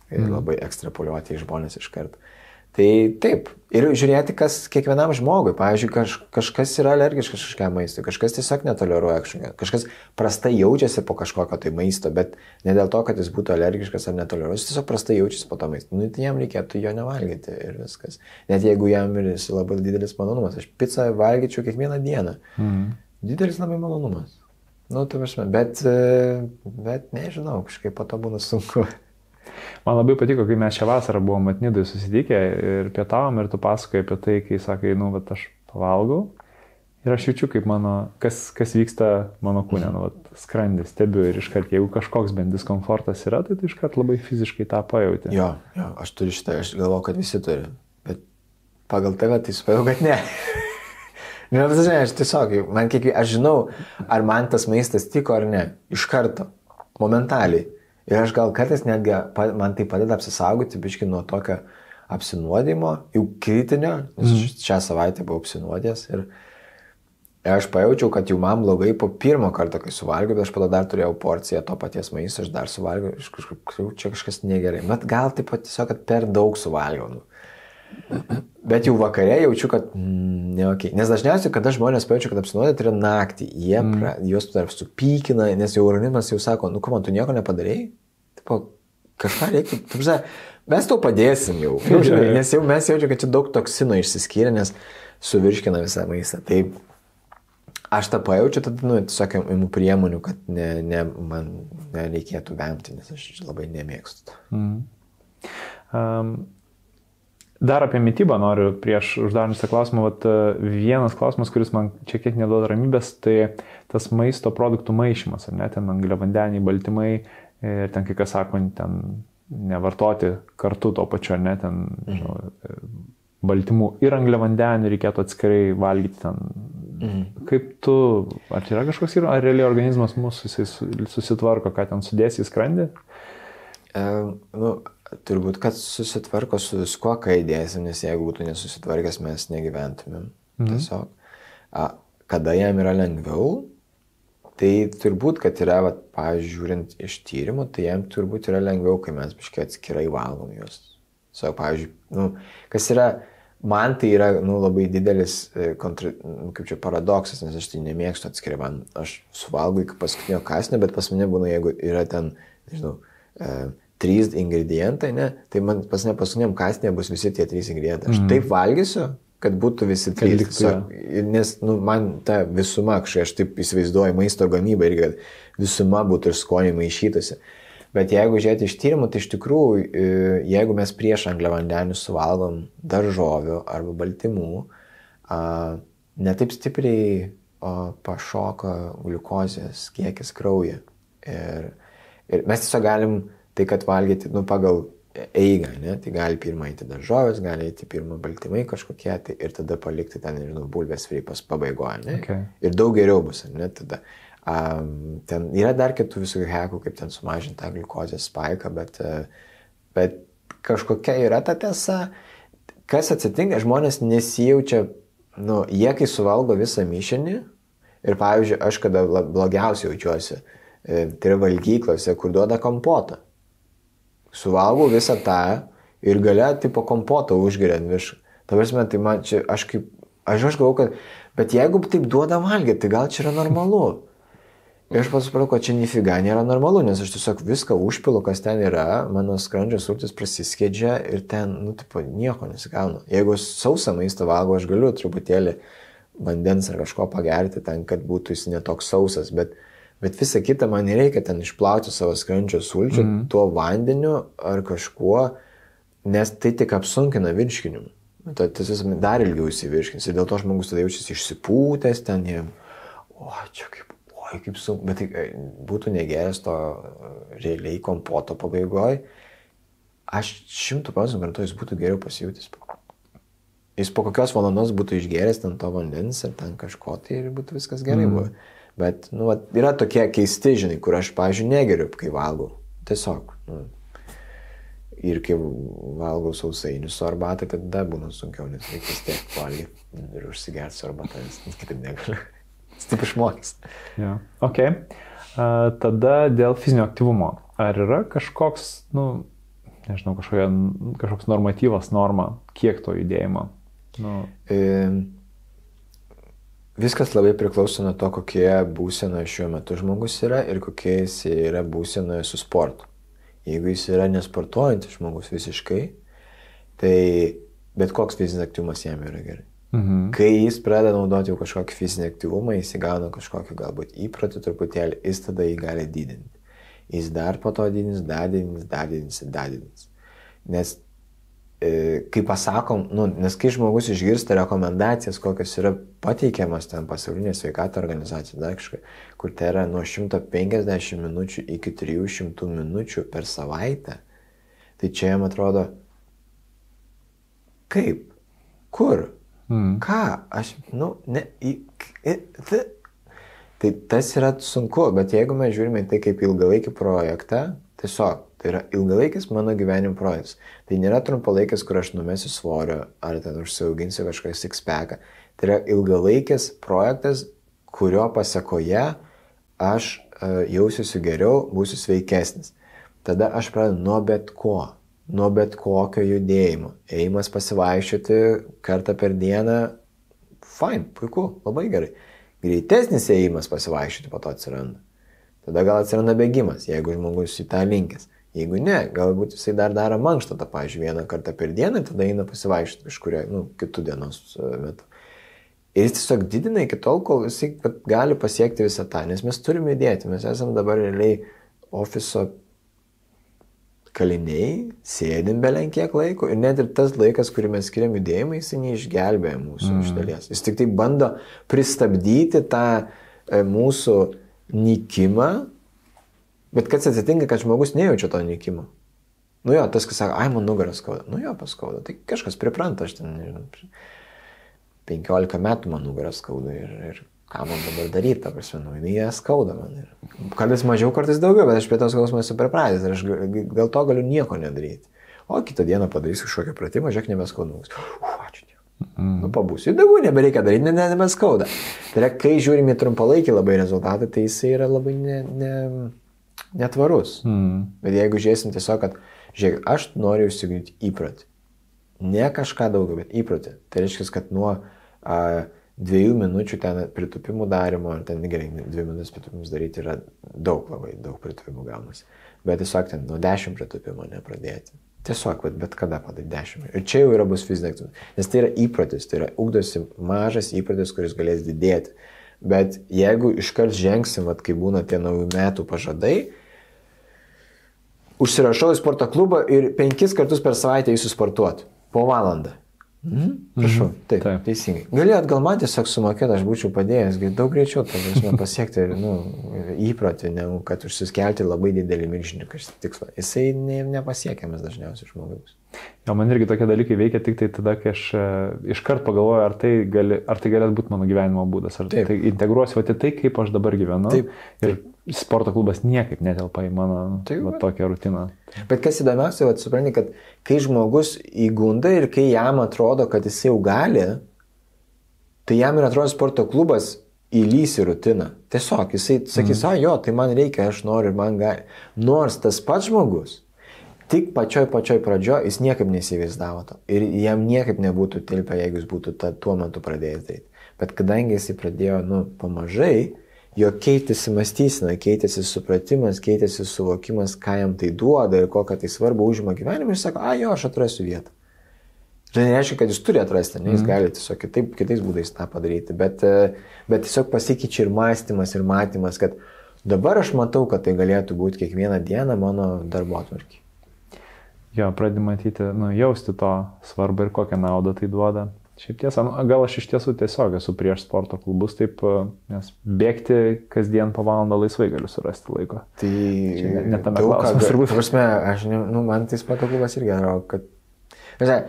mm. labai ekstrapoliuoti į žmonės iš karto. Tai taip, ir žiūrėti, kas kiekvienam žmogui, pavyzdžiui, kaž, kažkas yra alergiškas kažkokiam maistui, kažkas tiesiog netoleruoja kažkokio, kažkas prastai jaučiasi po kažkokio tai maisto, bet ne dėl to, kad jis būtų alergiškas ar netoleruojas, jis tiesiog prastai jaučiasi po to maisto. Nu, tai jam reikėtų jo nevalgyti ir viskas. Net jeigu jam ir jis labai didelis malonumas, aš pizzą valgyčiau kiekvieną dieną. Mhm. Didelis labai malonumas. Nu, tai aš, bet, bet nežinau, kažkaip po to būna sunku. Man labai patiko, kai mes šią vasarą buvom atnidai susitikę ir pietavom ir tu pasakoji apie tai, kai sakai, nu, bet aš pavalgau ir aš jaučiu, kaip mano, kas, kas vyksta mano kūne, nu, vat, skrandis, stebiu ir iškart, jeigu kažkoks bent diskomfortas yra, tai tu iškart labai fiziškai tą pajauti. Jo, jo, aš turiu šitą, aš galvoju, kad visi turi, bet pagal tave tai supratau, kad ne. Ne, bet žinai, aš tiesiog, man kiek, aš žinau, ar man tas maistas tiko ar ne, iš karto, momentaliai. Ir aš gal kartais netgi, man tai padeda apsisaugoti, biški, nuo tokio apsinuodimo, jau kritinio, nes mm. šią savaitę buvau apsinuodęs ir aš pajaučiau, kad jau man blogai po pirmo karto, kai suvalgiau, bet aš pada dar turėjau porciją to paties maisto, aš dar suvalgiau, iš kažkaip, čia kažkas negerai. Bet gal taip pat tiesiog, kad per daug suvalgiau. Nu. Bet jau vakare jaučiu, kad mm, ne ok. Nes dažniausiai, kada žmonės pajaučia, kad apsinuodė, tai yra naktį. Jie mm. pra, juos tarp supykina, nes jau organizmas jau sako, nu, kom, tu nieko nepadarėjai? Tipo, kažką reikia. Tupsa, mes tau padėsim jau. jau žinai, nes jau mes jaučiame, kad čia daug toksino išsiskyrė, nes suvirškina visą maistą. Tai aš tą pajaučiu, tada, nu, tiesiog imu priemonių, kad ne, ne, man nereikėtų vemti, nes aš labai nemėgstu. Mm. Um, Dar apie mytybą noriu prieš uždarant šitą klausimą. Vat, e, vienas klausimas, kuris man čia kiek neduoda ramybės, tai tas maisto produktų maišymas, ar ne, ten angliavandeniai, baltymai ir ten kai kas sako, ten nevartoti kartu to pačiu, ar ne, ten žinau, baltymų ir angliavandenių reikėtų atskirai valgyti ten. Mhm. Kaip tu, ar yra kažkoks, ar realiai organizmas mūsų susitvarko, ką ten sudėsi į skrandį? E, nu, turbūt, kad susitvarko su viskuo, ką įdėsim, nes jeigu būtų nesusitvarkęs, mes negyventumėm. Mhm. Tiesiog. A, kada jam yra lengviau, tai turbūt, kad yra, va, pavyzdžiui, žiūrint iš tyrimų, tai jam turbūt yra lengviau, kai mes biškai atskirai valgom juos. So, pavyzdžiui, nu, kas yra, man tai yra nu, labai didelis, e, kontra, nu, kaip čia paradoksas, nes aš tai nemėgstu atskirai, man aš suvalgau iki paskutinio kasnio, bet pas mane būna, jeigu yra ten, nežinau, e, trys ingredientai, ne, tai man pas ne paskutiniam kastinė bus visi tie trys ingredientai. Aš mm. taip valgysiu, kad būtų visi trys. Liktų, ja. Nes nu, man ta visuma, kažkaip aš taip įsivaizduoju maisto gamybą ir kad visuma būtų ir skonį maišytųsi. Bet jeigu žiūrėti iš tyrimų, tai iš tikrųjų, e, jeigu mes prieš angliavandenius suvalgom daržovių arba baltymų, netaip stipriai pašoka gliukozės kiekis kraujyje. Ir, ir mes tiesiog galim tai kad valgyti, nu, pagal eigą, ne, tai gali pirmą eiti daržovės, gali eiti pirmą baltymai kažkokie, tai ir tada palikti ten, nežinau, bulvės frypas pabaigoje, ne. Okay. Ir daug geriau bus, ne, tada. Um, ten yra dar kitų visokių hekų, kaip ten sumažinti tą gliukozės spaiką, bet, bet kažkokia yra ta tiesa. Kas atsitinka, žmonės nesijaučia, nu, jie kai suvalgo visą mišinį ir, pavyzdžiui, aš kada blogiausiai jaučiuosi, e, tai yra valgyklose, kur duoda kompotą suvalgau visą tą ir gale tipo kompotą užgeria ant viršų. Tavarsime, tai man čia, aš kaip, aš, aš galvoju, kad, bet jeigu taip duoda valgyti, tai gal čia yra normalu. Ir aš pasupratau, kad čia nifiga nėra normalu, nes aš tiesiog viską užpilu, kas ten yra, mano skrandžio sultis prasiskėdžia ir ten, nu, tipo, nieko nesigauna. Jeigu sausą maistą valgo, aš galiu truputėlį vandens ar kažko pagerti ten, kad būtų jis netoks sausas, bet, bet visa kita man nereikia ten išplauti savo skrandžio sulčių mm. tuo vandeniu ar kažkuo, nes tai tik apsunkina virškinimą. Tai tiesiog dar ilgiau įsivirškins ir dėl to žmogus tada jaučiasi išsipūtęs ten, jie, o čia kaip, oi kaip sunku, bet tai e, būtų negeras to e, realiai kompoto pabaigoje, aš šimtų procentų garantuoju, jis būtų geriau pasijūtis. Jis po kokios valandos būtų išgeręs ten to vandens ir ten kažko tai ir būtų viskas gerai. Mm. Buvo. Bet, nu, yra tokie keisti, žinai, kur aš, pavyzdžiui, negeriu, kai valgau. Tiesiog. Nu, ir kai valgau sausainius su arbata, tada būna sunkiau, nes reikia vis tiek valgyti ir užsigerti su arbata, nes kitaip negaliu. Taip išmokęs. Ja. Ok. Uh, tada dėl fizinio aktyvumo. Ar yra kažkoks, nu, nežinau, kažkokia, kažkoks normatyvas, norma, kiek to judėjimo? Nu. E, viskas labai priklauso nuo to, kokie būsenoje šiuo metu žmogus yra ir kokie jis yra būsenoje su sportu. Jeigu jis yra nesportuojantis žmogus visiškai, tai bet koks fizinis aktyvumas jam yra gerai. Mhm. Kai jis pradeda naudoti jau kažkokį fizinį aktyvumą, jis įgauna kažkokį galbūt įprotį truputėlį, jis tada jį gali didinti. Jis dar po to didins, dar didins, dar didins, dar didins. Nes kai pasakom, nu, nes kai žmogus išgirsta rekomendacijas, kokios yra pateikiamas ten pasaulinė sveikato organizacija, dar kažkai, kur tai yra nuo 150 minučių iki 300 minučių per savaitę, tai čia jam atrodo, kaip, kur, Mm. Ką? Aš, nu, ne, į, į, tai, tai tas yra sunku, bet jeigu mes žiūrime tai kaip ilgalaikį projektą, tiesiog tai yra ilgalaikis mano gyvenimo projektas. Tai nėra trumpalaikis, kur aš numesiu svorio ar ten užsiauginsiu kažką sixpacką. Tai yra ilgalaikis projektas, kurio pasakoje aš uh, jausiuosi geriau, būsiu sveikesnis. Tada aš pradedu nuo bet ko nuo bet kokio judėjimo. Ėjimas pasivaikščioti kartą per dieną, fine, puiku, labai gerai. Greitesnis ėjimas pasivaikščioti po to atsiranda. Tada gal atsiranda bėgimas, jeigu žmogus į tą linkęs. Jeigu ne, galbūt jisai dar daro mankštą, tą, pavyzdžiui, vieną kartą per dieną tada eina pasivaikščioti kažkuria, nu, kitų dienos e, metu. Ir jis tiesiog didina iki tol, kol jisai gali pasiekti visą tą, nes mes turime įdėti, mes esame dabar realiai ofiso kaliniai, sėdim belenkiek laiko ir net ir tas laikas, kurį mes skiriam judėjimui, jis neišgelbėja mūsų mm. iš dalies. Jis tik tai bando pristabdyti tą e, mūsų nykimą, bet kas atsitinka, kad žmogus nejaučia to nykimo. Nu jo, tas, kas sako, ai, man nugaras skauda. Nu jo, paskauda. Tai kažkas pripranta, aš ten, nežinau, 15 metų man nugaras skauda ir, ir ką man dabar daryti, ta prasme, nu, ją skauda man. Ir kartais mažiau, kartais daugiau, bet aš prie tos skausmo esu pripratęs ir aš dėl to galiu nieko nedaryti. O kitą dieną padarysiu kažkokią pratimą, žiūrėk, nebeskaudamus. Ačiū. Mm. Nu, pabūsiu. Daugiau nebereikia daryti, ne, ne, nebeskauda. Tai yra, kai žiūrime trumpalaikį labai rezultatą, tai jisai yra labai ne, ne, netvarus. Mm. Bet jeigu žiūrėsim tiesiog, kad, žiūrėk, aš noriu įsigyti įprotį. Ne kažką daugiau, bet įprotį. Tai reiškia, kad nuo a, dviejų minučių ten pritupimų darimo, ar ten gerai, dvi minutės pritupimus daryti yra daug, labai daug pritupimų gaunasi. Bet tiesiog ten nuo dešimt pritupimo nepradėti. Tiesiog, bet, bet kada padaryti dešimt. Ir čia jau yra bus fizinė aktyvumas. Nes tai yra įprotis, tai yra ugdosi mažas įprotis, kuris galės didėti. Bet jeigu iškart žengsim, vat, kai būna tie naujų metų pažadai, užsirašau į sporto klubą ir penkis kartus per savaitę eisiu sportuoti. Po valandą. Mhm. Prašau, mhm. taip, taip, teisingai. Galėjot gal man tiesiog sumokėti, aš būčiau padėjęs, daug greičiau tada pasiekti nu, įprotį, negu kad užsiskelti labai didelį milžiniką tikslą. Jisai ne, nepasiekiamas dažniausiai žmogus. Jo, man irgi tokie dalykai veikia tik tai tada, kai aš e, iškart pagalvoju, ar tai, gali, ar tai galėtų būti mano gyvenimo būdas, ar Taip. tai integruosiu į tai, kaip aš dabar gyvenu. Taip. Ir sporto klubas niekaip netelpa į mano tai, va, tokią rutiną. Bet kas įdomiausia, va, supranti, kad kai žmogus įgunda ir kai jam atrodo, kad jis jau gali, tai jam ir atrodo sporto klubas įlys į rutiną. Tiesiog jisai sakys, mm. a jo, tai man reikia, aš noriu ir man gali. Nors tas pats žmogus, tik pačioj pačioj pradžioje jis niekaip nesivaizdavo to. Ir jam niekaip nebūtų tilpę, jeigu jis būtų ta, tuo metu pradėjęs daryti. Bet kadangi jisai pradėjo, nu, pamažai, jo keitėsi mąstysena, keitėsi supratimas, keitėsi suvokimas, ką jam tai duoda ir kokią tai svarbu užima gyvenimą ir sako, a jo, aš atrasiu vietą. Tai nereiškia, kad jis turi atrasti, ne, jis Mhm. gali tiesiog kitaip, kitais būdais tą padaryti, bet, bet tiesiog pasikeičia ir mąstymas, ir matymas, kad dabar aš matau, kad tai galėtų būti kiekvieną dieną mano darbo atvarkį. Jo, pradedi matyti, nu, jausti to svarbą ir kokią naudą tai duoda. Šiaip tiesa, nu, gal aš iš tiesų tiesiog esu prieš sporto klubus, taip, e, nes bėgti kasdien po valandą laisvai galiu surasti laiko. Tai ne- ne tame klausimas turbūt. Prasme, aš, nu, man tai sporto klubas irgi atrodo, kad žinai,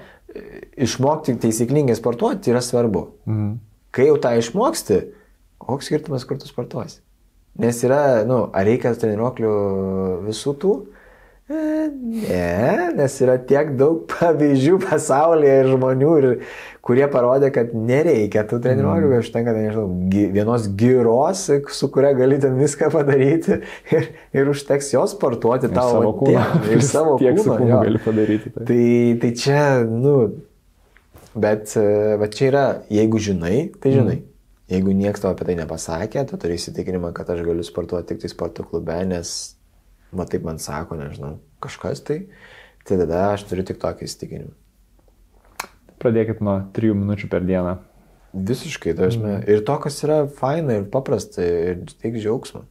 išmokti taisyklingai sportuoti yra svarbu. Mhm. Kai jau tą išmoksti, koks skirtumas, kur tu sportuosi? Nes yra, nu, ar reikia treniruoklių visų tų? E, Ne, nes yra tiek daug pavyzdžių pasaulyje ir žmonių, ir, kurie parodė, kad nereikia tų treniruoklių, mm. užtenka, tai nežinau, vienos gyros, su kuria gali ten viską padaryti ir, ir užteks jos sportuoti Ir va, kūną. Ir savo Tiek kūną. kūnu jo. gali padaryti. Tai. Tai, tai čia, nu, bet va čia yra, jeigu žinai, tai žinai. Mm. Jeigu niekas tau apie tai nepasakė, tu turi įsitikinimą, kad aš galiu sportuoti tik tai sporto klube, nes, va taip man sako, nežinau, kažkas tai, tai tada aš turiu tik tokį įsitikinimą. Pradėkit nuo 3 minučių per dieną. Visiškai, tai aš, mm. ir to, kas yra faina ir paprasta ir tik džiaugsmo.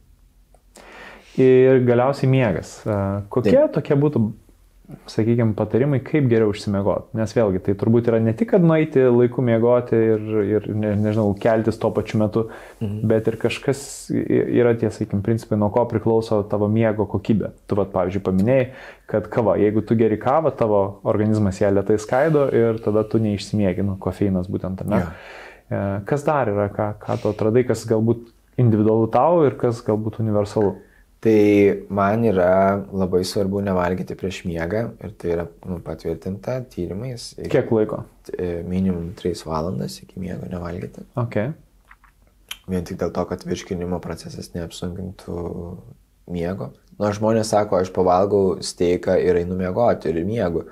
Ir galiausiai miegas. Kokie Taip. tokie būtų, sakykime, patarimai, kaip geriau užsimiegoti? Nes vėlgi, tai turbūt yra ne tik, kad nueiti laiku miegoti ir, ir ne, nežinau, keltis tuo pačiu metu, mhm. bet ir kažkas yra tie, sakykime, principai, nuo ko priklauso tavo miego kokybė. Tu, vat, pavyzdžiui, paminėjai, kad kava, jeigu tu geri kavą, tavo organizmas ją lietai skaido ir tada tu neišsimiegi, nu, kofeinas būtent, ne? Jo. E, Kas dar yra, ką, ką tu atradai, kas galbūt individualu tau ir kas galbūt universalu? Tai man yra labai svarbu nevalgyti prieš miegą ir tai yra nu, patvirtinta tyrimais. Kiek laiko? e, minimum 3 valandas iki miego nevalgyti. Ok. Vien tik dėl to, kad virškinimo procesas neapsunkintų miego. Na, žmonės sako, aš pavalgau steiką ir einu miegoti ir miegu.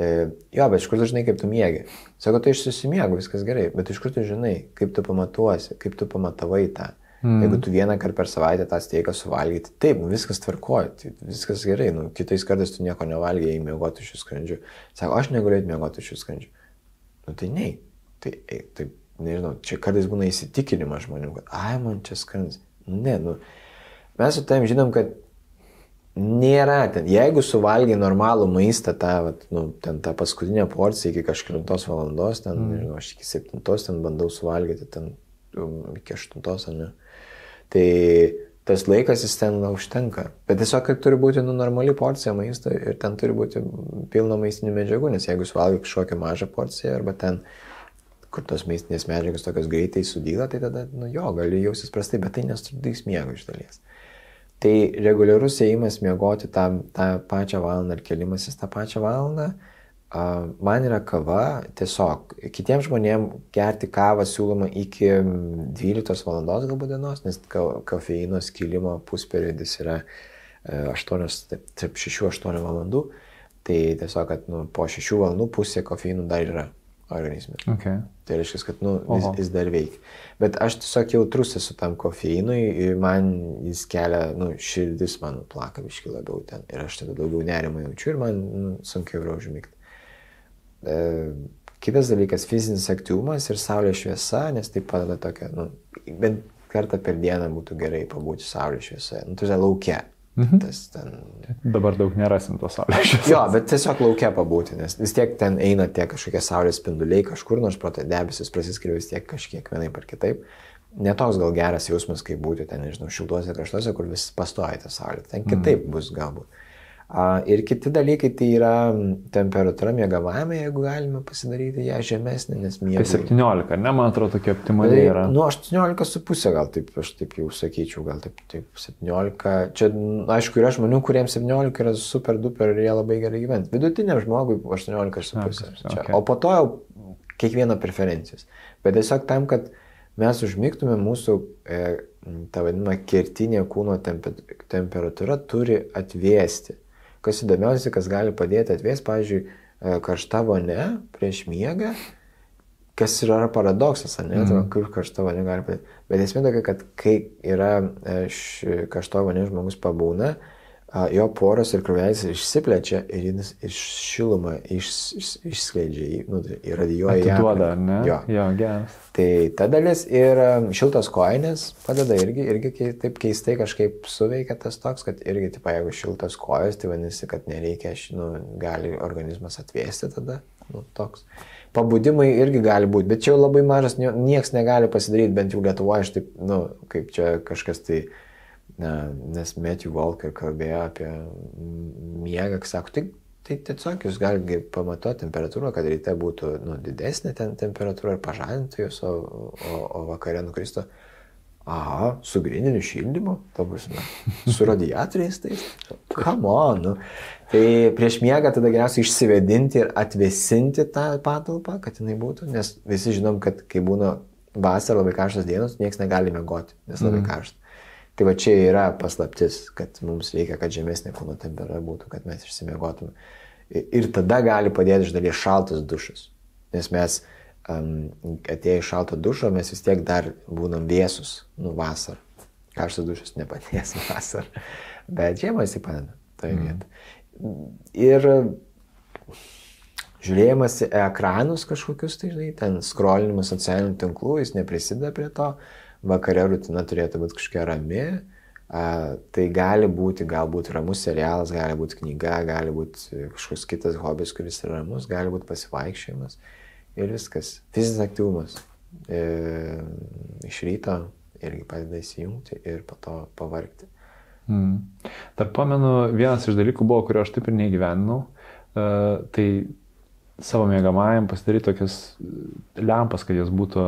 E, jo, bet iš kur tu žinai, kaip tu miegi? Sako, tai aš susimiegu, viskas gerai, bet iš kur tu žinai, kaip tu pamatuosi, kaip tu pamatavai tą. Mm. Jeigu tu vieną kartą per savaitę tą steiką suvalgyti, taip, nu, viskas tvarkoja, tai viskas gerai, nu, kitais kartais tu nieko nevalgiai, eini miegoti iš skrandžių. Sako, aš negaliu miegoti iš skrandžių. Nu tai nei. Tai, tai nežinau, čia kartais būna įsitikinimas žmonių, kad, ai, man čia skrandis. Nu, ne, nu, mes su tavim žinom, kad nėra ten. Jeigu suvalgiai normalų maistą, tą, vat, nu, ten tą paskutinę porciją iki kažkėlintos valandos, ten, mm. nežinau, aš iki septintos ten bandau suvalgyti, ten um, iki aštuntos, ar ne. Tai tas laikas jis ten užtenka. Bet tiesiog, turi būti nu, normali porcija maisto ir ten turi būti pilno maistinių medžiagų, nes jeigu suvalgai kažkokią mažą porciją arba ten, kur tos maistinės medžiagos tokios greitai sudyla, tai tada, nu jo, gali jausis prastai, bet tai nesutrukdys miego iš dalies. Tai reguliarus ėjimas miegoti tą, tą pačią valandą ir kelimasis tą pačią valandą, man yra kava, tiesiog kitiems žmonėms gerti kavą siūloma iki 12 valandos galbūt dienos, nes kofeino skilimo pusperiodis yra e, 8, taip, tarp 6-8 valandų, tai tiesiog, kad nu, po 6 valandų pusė kofeinų dar yra organizme. Okay. Tai reiškia, kad nu, jis, jis dar veikia. Bet aš tiesiog jautrus esu tam kofeinui ir man jis kelia, nu, širdis man plaka viški labiau ten. Ir aš tada daugiau nerimo jaučiu ir man nu, sunkiau yra užmigti. E, kitas dalykas - fizinis aktyvumas ir saulės šviesa, nes tai padeda tokia, nu, bent kartą per dieną būtų gerai pabūti saulės šviesoje. Nu, tu žinai, laukia. Mhm. Tas ten Dabar daug nerasim to saulės. Jo, bet tiesiog laukia pabūti, nes vis tiek ten eina tie kažkokie saulės spinduliai kažkur, nors proto debesis prasiskiria vis tiek kažkiek vienaip ar kitaip. Netoks gal geras jausmas, kaip būti ten, nežinau, šiltuose kraštuose, kur vis pastoja ta saulė. Ten kitaip bus galbūt. Ir kiti dalykai tai yra temperatūra mėgavame, jeigu galime pasidaryti ją žemesnė, nes Tai miega. 17, ar ne, man atrodo, tokia optimaliai yra. Nu, 18,5 gal taip, aš taip jau sakyčiau, gal taip, taip 17. Čia, aišku, yra žmonių, kuriems 17 yra super duper ir jie labai gerai gyvens. Vidutiniam žmogui 18,5. Okay. O po to jau kiekvieno preferencijos. Bet tiesiog tam, kad mes užmygtume, mūsų, e, ta vadinama, kertinė kūno tempe, temperatūra turi atvėsti. Kas įdomiausia, kas gali padėti atvėsti, pavyzdžiui, e, karšta vonia prieš miegą, kas yra paradoksas, ne, mm. Mhm. kaip karšta vonia gali padėti. Bet esmė tokia, kad kai yra e, karšta vonia žmogus pabūna, jo poros ir kraujagyslės išsiplečia ir jis iš šilumą iš, iš, išskleidžia, į- nu, tai radijuoja. į Atiduoda, ar ne? Jo. jo geras. Tai ta dalis ir um, šiltos kojinės padeda irgi, irgi taip keistai kažkaip suveikia tas toks, kad irgi, taip, jeigu šiltos kojos, tai vadinasi, kad nereikia, nu, gali organizmas atvėsti tada, nu, toks. Pabudimai irgi gali būti, bet čia jau labai mažas, nie- nieks negali pasidaryti, bent jau Lietuvoje, aš taip, nu, kaip čia kažkas tai, nes Matthew Walker kalbėjo apie miegą, sako, tai Tai tiesiog jūs galite pamatuoti temperatūrą, kad ryte būtų nu, didesnė ten temperatūra ir pažadintų jūs, o, o, o vakare nukristų. Aha, su grininiu šildymu, to prasme, su radiatoriais, tai come on. Nu. Tai prieš miegą tada geriausia išsivedinti ir atvėsinti tą patalpą, kad jinai būtų, nes visi žinom, kad kai būna vasara labai karštas dienos, niekas negali miegoti, nes labai mm. karšta. Tai va čia yra paslaptis, kad mums reikia, kad žemesnė kūno temperatūra būtų, kad mes išsimiegotume. Ir tada gali padėti iš dalies šaltas dušas. Nes mes um, atėję iš šalto dušo, mes vis tiek dar būnam vėsus, nu vasarą. Karštas dušas nepadės vasarą. Bet žiemą jisai padeda. Tai mm. Ir žiūrėjimas į ekranus kažkokius, tai žinai, ten skrolinimas socialinių tinklų, jis neprisideda prie to vakare rutina turėtų būti kažkokia rami, a, tai gali būti galbūt ramus serialas, gali būti knyga, gali būti kažkoks kitas hobis, kuris yra ramus, gali būti pasivaikščiojimas ir viskas. Fizinis aktyvumas. E, iš ryto irgi padeda įsijungti ir po to pavargti. Mm. Dar pamenu, vienas iš dalykų buvo, kurio aš taip ir neįgyveninau, uh, tai savo mėgamajam pasidaryti tokias lempas, kad jos būtų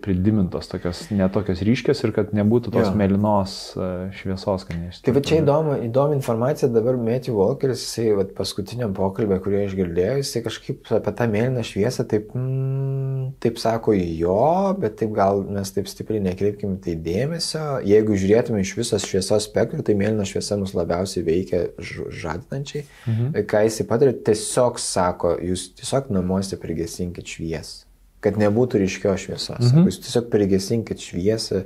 pridimintos, tokios netokios ryškios ir kad nebūtų tos Jo. mėlynos e, šviesos, kad neištiktų. Tai va čia įdomu, įdomi informacija dabar Matthew Walkeris, jisai vat, paskutiniam pokalbė, kurį aš girdėjau, jisai kažkaip apie tą mėlyną šviesą taip, mm, taip sako jo, bet taip gal mes taip stipriai nekreipkim tai dėmesio. Jeigu žiūrėtume iš visos šviesos spektro, tai mėlyna šviesa mus labiausiai veikia žadinančiai. Mhm. Ką jisai padarė, tiesiog sako, jūs tiesiog namuose prigesinkit šviesą kad nebūtų ryškios šviesos. Mhm. Jūs tiesiog prigesinkit šviesą,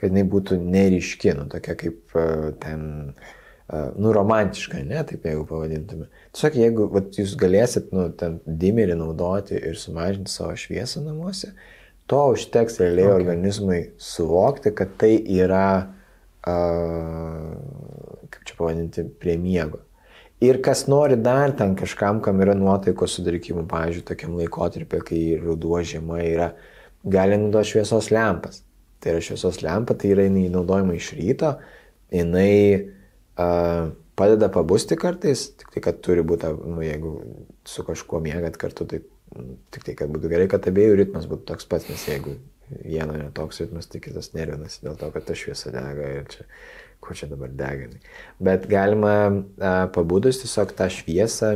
kad jinai būtų neryški, nu, tokia kaip uh, ten, uh, nu, romantiška, ne, taip jeigu pavadintume. Tiesiog jeigu vat, jūs galėsit, nu, ten dimerį naudoti ir sumažinti savo šviesą namuose, to užteks realiai okay. organizmui suvokti, kad tai yra, uh, kaip čia pavadinti, prie miego. Ir kas nori dar ten kažkam, kam yra nuotaikos sudarykimų, pavyzdžiui, tokiam laikotarpiu, kai ruduo žiema yra, gali naudoti šviesos lempas. Tai yra šviesos lempa, tai yra jinai naudojama iš ryto, jinai uh, padeda pabusti kartais, tik tai, kad turi būti, nu, jeigu su kažkuo mėgat kartu, tai tik tai, kad būtų gerai, kad abiejų ritmas būtų toks pats, nes jeigu vieno netoks ritmas, tai kitas nervinasi dėl to, kad ta šviesa dega ir čia ko čia dabar deginai. Bet galima a, pabudus tiesiog tą šviesą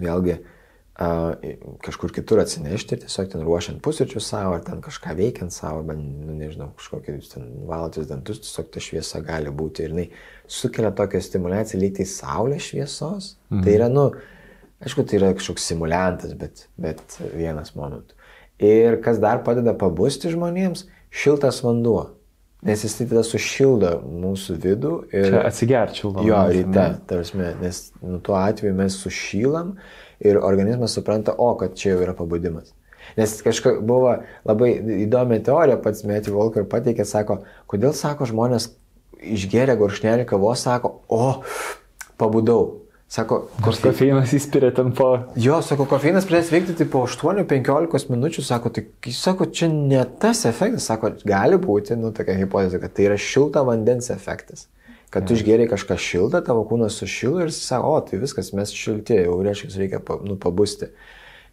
vėlgi a, kažkur kitur atsinešti ir tiesiog ten ruošiant pusryčių savo, ar ten kažką veikiant savo, arba, nu, nežinau, kažkokį jūs ten valotis dantus, tiesiog ta šviesa gali būti ir jinai sukelia tokią stimulaciją lygtai saulės šviesos. Mhm. Tai yra, nu, aišku, tai yra kažkoks simuliantas, bet, bet vienas momentas. Ir kas dar padeda pabusti žmonėms, šiltas vanduo. Nes jis tai tada sušildo mūsų vidų. Ir... Čia atsigerčiau labai. Jo, ryte, tarsi, nes nu, tuo atveju mes sušylam ir organizmas supranta, o, kad čia jau yra pabudimas. Nes kažkaip buvo labai įdomi teorija, pats Matthew Walker pateikė, sako, kodėl, sako, žmonės išgeria gurkšnelį kavos, sako, o, pabudau. Sako, Koks kofeinas įspiria ten po... Jo, sako, kofeinas pradės veikti tai po 8-15 minučių, sako, tai, sako, čia ne tas efektas, sako, gali būti, nu, tokia hipotezė, kad tai yra šilta vandens efektas. Kad tu išgeriai kažką šiltą, tavo kūnas sušilo ir jis sako, o, tai viskas, mes šilti, jau reiškia, reikia nu, pabusti.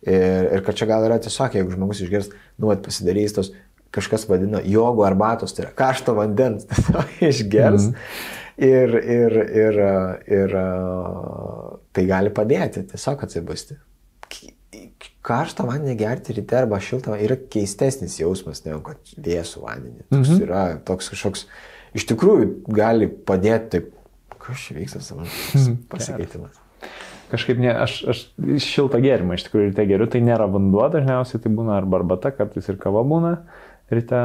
Ir, ir kad čia gal yra tiesiog, jeigu žmogus išgers, nu, vat, pasidarys tos, kažkas vadina jogo arbatos, tai yra karšto vandens, tiesiog išgers. Mm. Ir, ir, ir, ir tai gali padėti tiesiog atsibusti. Karštą vandenį gerti ryte arba šiltą yra keistesnis jausmas negu kad vėsų vandenį. Toks mhm. yra toks kažkoks, iš tikrųjų gali padėti taip, čia vyksta savo pasikeitimas. Kažkaip ne, aš, aš šiltą gėrimą iš tikrųjų ryte geriu, tai nėra vanduo dažniausiai, tai būna arba arbata, kartais ir kava būna. Ryte,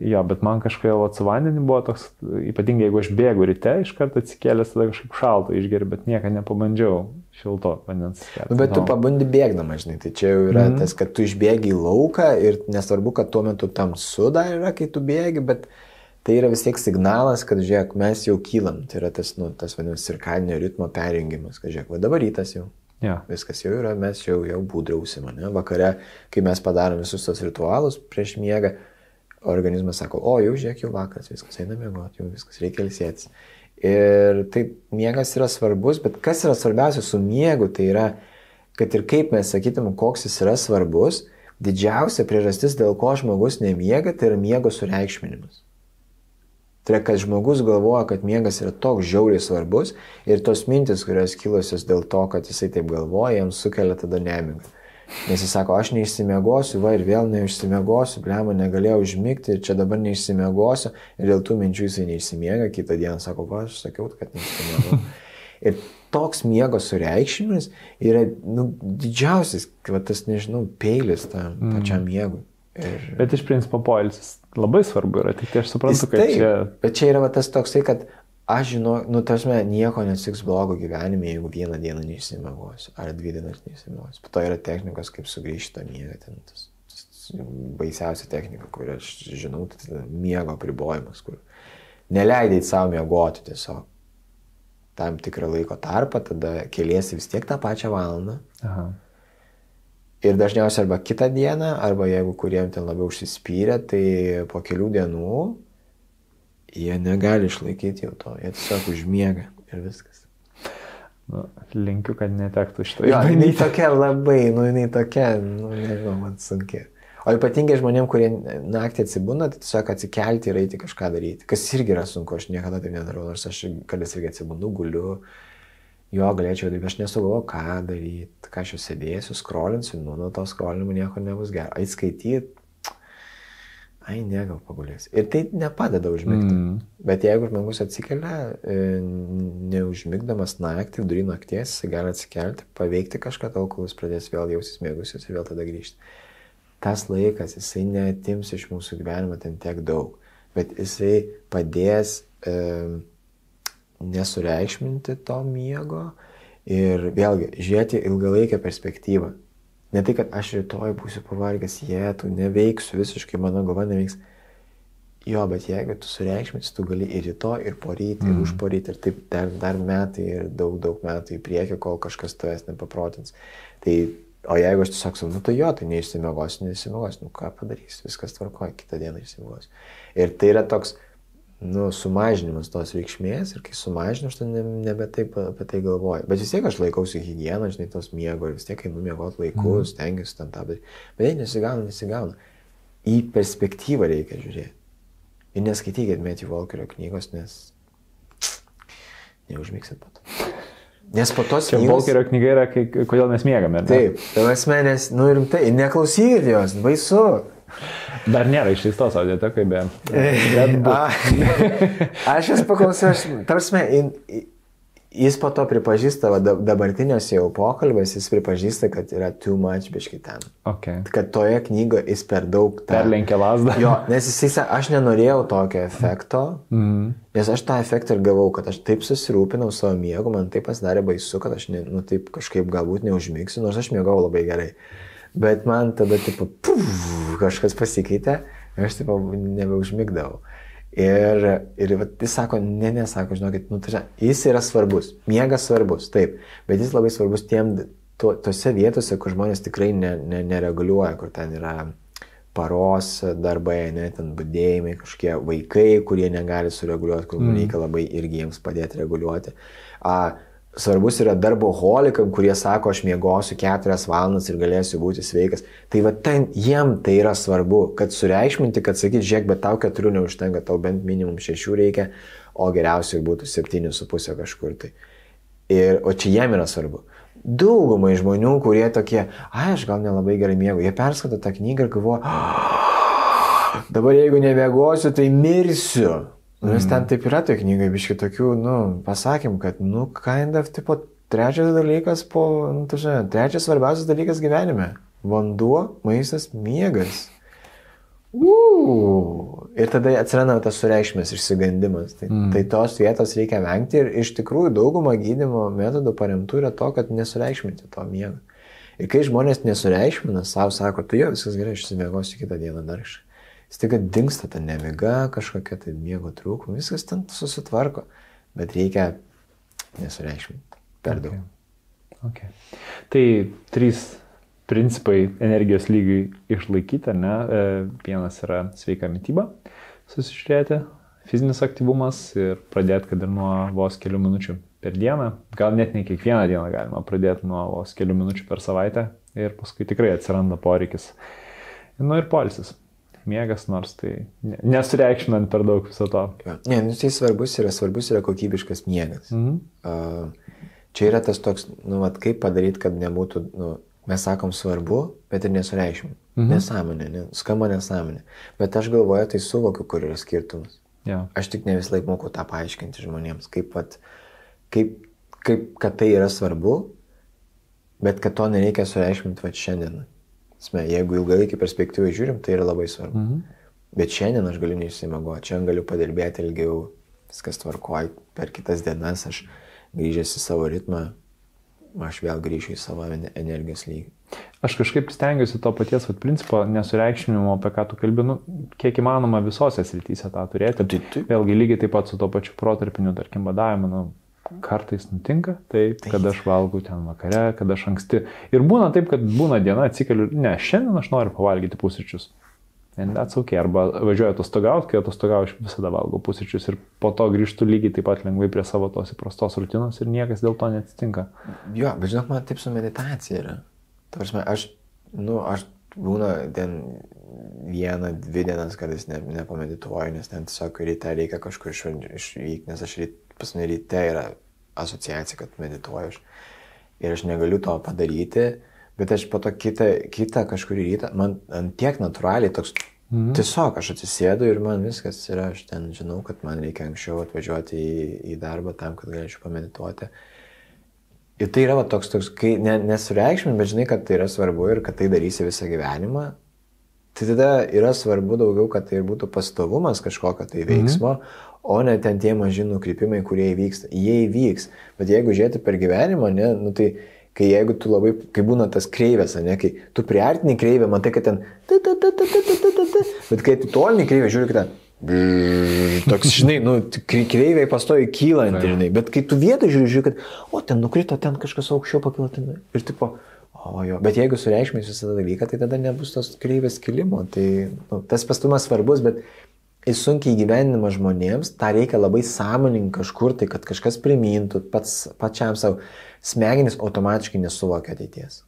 jo, bet man kažkaip vat, su vandeniu buvo toks, ypatingai jeigu aš bėgu ryte, iš karto atsikėlęs, tada kažkaip šalto išgeriu, bet niekada nepabandžiau šilto vandens. Nu, bet tu pabundi bėgdama, žinai, tai čia jau yra mm. tas, kad tu išbėgi į lauką ir nesvarbu, kad tuo metu tamsu dar yra, kai tu bėgi, bet tai yra vis tiek signalas, kad, žiūrėk, mes jau kylam, tai yra tas, nu, tas vadinamas cirkadinio ritmo perjungimas, kad, žiūrėk, va dabar rytas jau. Ja. Viskas jau yra, mes jau, jau būdrausim, ne? Vakare, kai mes padarom visus tos ritualus prieš miegą, organizmas sako, o jau žiūrėk, jau vakaras, viskas, eina miegoti, jau viskas, reikia ilsėtis. Ir taip, miegas yra svarbus, bet kas yra svarbiausia su miegu, tai yra, kad ir kaip mes sakytum, koks jis yra svarbus, didžiausia priežastis, dėl ko žmogus nemiega, tai yra miego sureikšminimas. Tai yra, kad žmogus galvoja, kad miegas yra toks žiauriai svarbus ir tos mintis, kurios kilusios dėl to, kad jisai taip galvoja, jam sukelia tada nemigą. Nes jis sako, aš neišsimiegosiu, va ir vėl neišsimiegosiu, blema, negalėjau užmigti ir čia dabar neišsimiegosiu ir dėl tų minčių jisai neišsimiega, kitą dieną sako, va, aš sakiau, kad neišsimiegosiu. Ir toks miego sureikšminis yra nu, didžiausias, va, tas, nežinau, peilis tam mm. pačiam miegui. Ir... Bet iš principo poilsis labai svarbu yra, tik tai aš suprantu, kad taip, čia... Bet čia yra va, tas toksai, kad aš žinau, nu, tasme, nieko nesiks blogo gyvenime, jeigu vieną dieną neišsimegosiu, ar dvi dienas neišsimegosiu. Po to yra technikos, kaip sugrįžti tą miegą, ten tas, tas baisiausia technika, kurią aš žinau, tai miego pribojimas, kur neleidai savo miegoti tiesiog tam tikrą laiko tarpą, tada keliesi vis tiek tą pačią valandą. Aha. Ir dažniausiai arba kitą dieną, arba jeigu kuriem ten labiau užsispyrė, tai po kelių dienų jie negali išlaikyti jau to, jie tiesiog užmiega ir viskas. Nu, linkiu, kad netektų šito. Jo, jinai tokia labai, nu jinai tokia, nu nežinau, man sunkiai. O ypatingai žmonėm, kurie naktį atsibūna, tai tiesiog atsikelti ir eiti kažką daryti. Kas irgi yra sunku, aš niekada taip nedarau, nors aš kartais irgi atsibūnu, guliu, jo galėčiau daryti, aš nesugalvoju, ką daryti, ką aš jau sėdėsiu, skrolinsiu, nu, nuo to skrolinimo nieko nebus gero. Atskaityti, ai, ne, gal pagulės. Ir tai nepadeda užmigti. Mm. Bet jeigu žmogus atsikelia, e, neužmigdamas naktį, vidury nakties, jis gali atsikelti, paveikti kažką tol, kol jis pradės vėl jausis mėgusius ir vėl tada grįžti. Tas laikas, jisai netims iš mūsų gyvenimo ten tiek daug, bet jisai padės e, nesureikšminti to miego ir vėlgi žiūrėti ilgalaikę perspektyvą. Ne tai, kad aš rytoj būsiu pavargęs, jie, tu neveiksiu visiškai, mano galva neveiks. Jo, bet jeigu tu sureikšminsi, tu gali ir rytoj, ir poryt, ir mm. užporyt, ir taip dar, dar metai, ir daug, daug metų į priekį, kol kažkas tavęs nepaprotins. Tai, o jeigu aš tiesiog sakau, nu tai jo, tai neišsimiegosiu, neišsimiegosiu, nu ką padarysiu, viskas tvarkoja, kitą dieną išsimiegosiu. Ir tai yra toks, nu, sumažinimas tos reikšmės ir kai sumažinu, aš tada nebe taip apie tai galvoju. Bet vis tiek aš laikausi higieną, žinai, tos miego ir vis tiek einu miegoti laikus, mm. stengiuosi ten tą daryti. Bet jei nesigauna, nesigauna. Į perspektyvą reikia žiūrėti. Ir neskaitykit Matthew Walkerio knygos, nes neužmygsit po to. Nes po tos knygos... Walkerio knyga yra, kai, kodėl mes miegame. Taip, tai mes, nu rimtai, neklausykit jos, baisu. Dar nėra išleistos audiotekai, be. aš jas paklausiau, aš, tarsi, jis po to pripažįsta, va, dabartiniuose jau pokalbės, jis pripažįsta, kad yra too much biški ten. Okay. Kad toje knygoje jis per daug... Ta... Perlenkė lasdą. Jo, nes jis sako, aš nenorėjau tokio efekto, mm. nes aš tą efektą ir gavau, kad aš taip susirūpinau savo miegu, man taip pasidarė baisu, kad aš ne, nu, taip kažkaip galbūt neužmigsiu, nors aš miegau labai gerai. Bet man tada, tipo, puf, kažkas pasikeitė ir aš, tipo, nebeužmigdavau. Ir, ir va, jis sako, ne, nesako, žinokit, nu, tai, jis yra svarbus, miegas svarbus, taip, bet jis labai svarbus tiem, to, tose vietose, kur žmonės tikrai ne, ne, nereguliuoja, kur ten yra paros darbai, ne, ten būdėjimai, kažkokie vaikai, kurie negali sureguliuoti, kur mm. reikia labai irgi jiems padėti reguliuoti. A, svarbus yra darboholikam, kurie sako, aš miegosiu keturias valandas ir galėsiu būti sveikas. Tai va ten jiem tai yra svarbu, kad sureikšminti, kad sakyt, žiūrėk, bet tau keturių neužtenka, tau bent minimum šešių reikia, o geriausiai būtų septynių su pusė kažkur tai. Ir, o čia jiem yra svarbu. Daugumai žmonių, kurie tokie, ai, aš gal nelabai gerai miegu, jie perskato tą knygą ir galvoja, dabar jeigu neviegosiu, tai mirsiu. Nu, nes ten taip yra toje knygoje, biški tokių, nu, pasakym, kad, nu, kind of, tipo, trečias dalykas po, nu, tu žinai, trečias svarbiausias dalykas gyvenime - vanduo, maistas, miegas. Uuu. Ir tada atsiranda tas sureikšmės išsigandimas. Tai, mm. tai tos vietos reikia vengti ir iš tikrųjų dauguma gydimo metodų paremtų yra to, kad nesureikšminti to miego. Ir kai žmonės nesureikšmina, savo sako, tu jo viskas gerai, aš įsimiegosiu kitą dieną dar iš. Jis tik dinksta ta nemiga, kažkokia tai miego trūkuma, viskas ten susitvarko, bet reikia nesureikšminti per daug. Okay. Okay. Tai trys principai energijos lygiui išlaikyti, ne? E, vienas yra sveika mytyba, susižiūrėti, fizinis aktyvumas ir pradėti, kad ir nuo vos kelių minučių per dieną, gal net ne kiekvieną dieną galima pradėti nuo vos kelių minučių per savaitę ir paskui tikrai atsiranda poreikis. Nu ir polisis. Miegas, nors tai nesureikšminant per daug viso to. Ne, nu, tai svarbus yra, svarbus yra kokybiškas miegas. Mhm. Uh, čia yra tas toks, nu, vat, kaip padaryti, kad nebūtų, nu, Mes sakom svarbu, bet ir nesureikšmim. Mhm. Nesąmonė, ne, skamba nesąmonė. Bet aš galvoju, tai suvokiu, kur yra skirtumas. Ja. Aš tik ne vis laik moku tą paaiškinti žmonėms, kaip, pat, kaip, kaip, kad tai yra svarbu, bet kad to nereikia sureikšminti va šiandien. Sme, jeigu ilgalaikį perspektyvą žiūrim, tai yra labai svarbu. Mhm. Bet šiandien aš galiu neišsimagoti, šiandien galiu padirbėti ilgiau, viskas tvarkoja, per kitas dienas aš grįžęs į savo ritmą, aš vėl grįšiu į savo energijos lygį. Aš kažkaip stengiuosi to paties vat, principo nesureikšminimo, apie ką tu kalbi, nu, kiek įmanoma visose srityse tą turėti. Tai, tai. Vėlgi lygiai taip pat su to pačiu protarpiniu, tarkim, badavimu, nu, kartais nutinka taip, taip, kad aš valgau ten vakare, kad aš anksti. Ir būna taip, kad būna diena, atsikeliu, ne, šiandien aš noriu pavalgyti pusryčius. Okay. Arba važiuoju atostogauti, kai atostogauju, aš visada valgau pusryčius ir po to grįžtu lygiai taip pat lengvai prie savo tos įprastos rutinos ir niekas dėl to neatsitinka. Jo, bet žinok, man taip su meditacija yra. Tarsi, aš, nu, aš būna ten vieną, dvi dienas kartais ne, nepamedituoju, nes ten tiesiog ryte reikia kažkur išvykti, nes aš ryte, pas mane ryte yra asociacija, kad medituoju aš. Ir aš negaliu to padaryti bet aš po to kitą, kitą kažkurį rytą, man ant tiek natūraliai toks, mhm. tiesiog aš atsisėdu ir man viskas yra, aš ten žinau, kad man reikia anksčiau atvažiuoti į, į darbą tam, kad galėčiau pamedituoti. Ir tai yra va, toks, toks, kai ne, nesureikšmin, bet žinai, kad tai yra svarbu ir kad tai darysi visą gyvenimą, tai tada yra svarbu daugiau, kad tai būtų pastovumas kažkokio tai veiksmo, mhm. O ne ten tie maži nukrypimai, kurie įvyksta. Jie įvyks, bet jeigu žiūrėti per gyvenimą, ne, nu, tai kai jeigu tu labai, kai būna tas kreivės, ne, kai tu priartini kreivę, matai, kad ten, ta, ta, ta, ta, ta, ta, ta, ta, bet kai tu tolini kreivę, žiūri, kad ten, toks, žinai, nu, kreiviai pastoji kylanti, žinai, bet kai tu vietą žiūri, žiūri, kad, o, ten nukrito, ten kažkas aukščiau pakilo, ten, ir tipo, o jo, bet jeigu sureikšmės visą dalyką, tai tada nebus tos kreivės kilimo, tai nu, tas pastumas svarbus, bet jis sunkiai gyvenima žmonėms, tą reikia labai sąmoningai kažkur, tai kad kažkas primintų pats, pačiam savo smegenys automatiškai nesuvokia ateities.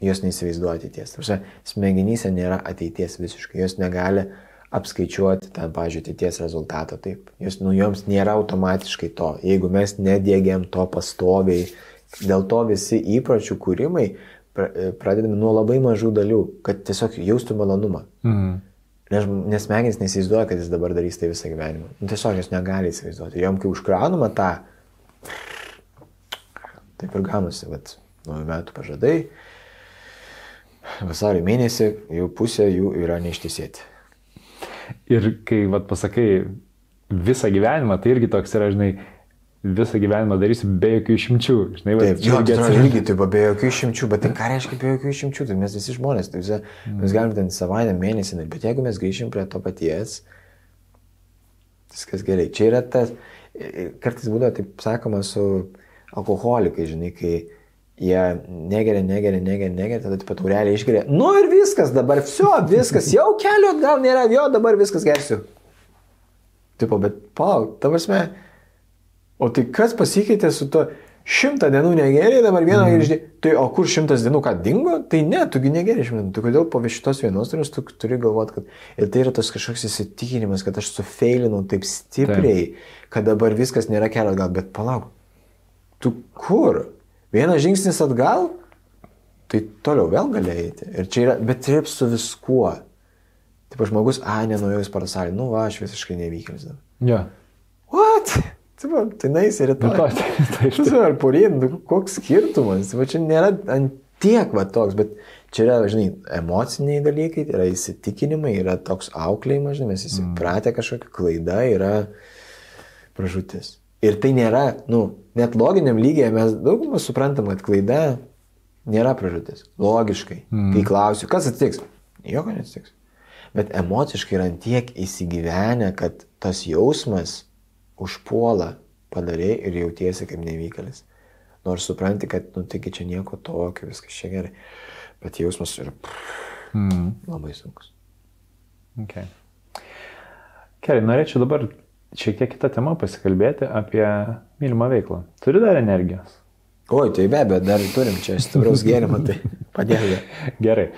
Jos neįsivaizduoja ateities. Tarsi, smegenyse nėra ateities visiškai. Jos negali apskaičiuoti ten, pažiūrėjau, ateities rezultatą. Taip. Jos, nu, joms nėra automatiškai to. Jeigu mes nedėgiam to pastoviai, dėl to visi įpročių kūrimai pradedami nuo labai mažų dalių, kad tiesiog jaustų malonumą. Mhm. Nes, nes smegenys neįsivaizduoja, kad jis dabar darys tai visą gyvenimą. Nu, tiesiog jos negali įsivaizduoti. Jom, kai užkraunama tą Taip ir gaunasi, bet naujų metų pažadai. Vasario mėnesį jau pusė jų yra neištisėti. Ir kai vat, pasakai visą gyvenimą, tai irgi toks yra, žinai, visą gyvenimą darysiu be jokių išimčių. Žinai, va, Taip, jo, tai yra lygiai taip, be jokių išimčių, bet tai ką reiškia be jokių išimčių, tai mes visi žmonės, tai visi, mes galim ten savaitę, mėnesį, bet jeigu mes grįšim prie to paties, viskas gerai. Čia yra tas, kartais būdavo taip sakoma su alkoholikai, žinai, kai jie negeria, negeria, negeria, negeria, tada pat taurelį išgeria. Nu ir viskas, dabar viso, viskas, jau kelio gal nėra, jo dabar viskas gersiu. Tipo, bet palauk, tavasme, o tai kas pasikeitė su to šimtą dienų negeriai, dabar vieną mm. girdžiai, tai o kur šimtas dienų ką dingo, tai ne, tugi negeriai šimtą dienų, tai kodėl po šitos vienos dienos tu turi galvoti, kad ir tai yra tas kažkoks įsitikinimas, kad aš sufeilinau taip stipriai, taip. kad dabar viskas nėra kelio gal, bet palauk, tu kur? Vienas žingsnis atgal, tai toliau vėl gali eiti. Ir čia yra, bet taip su viskuo. Taip žmogus, a, nenuėjus parasalį, nu va, aš visiškai nevykėlis. Ja. What? Taip, tai nais ir rytoj. Tai, tai, tai, tai. Ar porien, nu, koks skirtumas? Va, čia nėra ant tiek va toks, bet čia yra, žinai, emociniai dalykai, yra įsitikinimai, yra toks auklėjimas, žinai, mes įsipratę kažkokia klaida, yra pražūtis. Ir tai nėra, nu, net loginiam lygiai mes daugumą suprantam, kad klaida nėra pražūtis. Logiškai. Mm. Kai klausiu, kas atsitiks? Jokio neatsitiks. Bet emociškai yra tiek įsigyvenę, kad tas jausmas užpuola, padarai ir jautiesi kaip nevykėlis. Nors supranti, kad, nu, taigi čia nieko tokio, viskas čia gerai. Bet jausmas yra pff, mm. labai sunkus. Okay. Gerai, norėčiau dabar šiek tiek kitą temą pasikalbėti apie mylimą veiklą. Turi dar energijos? Oi, tai be abejo, dar turim čia stipraus gėrimą, tai padėjo. Gerai.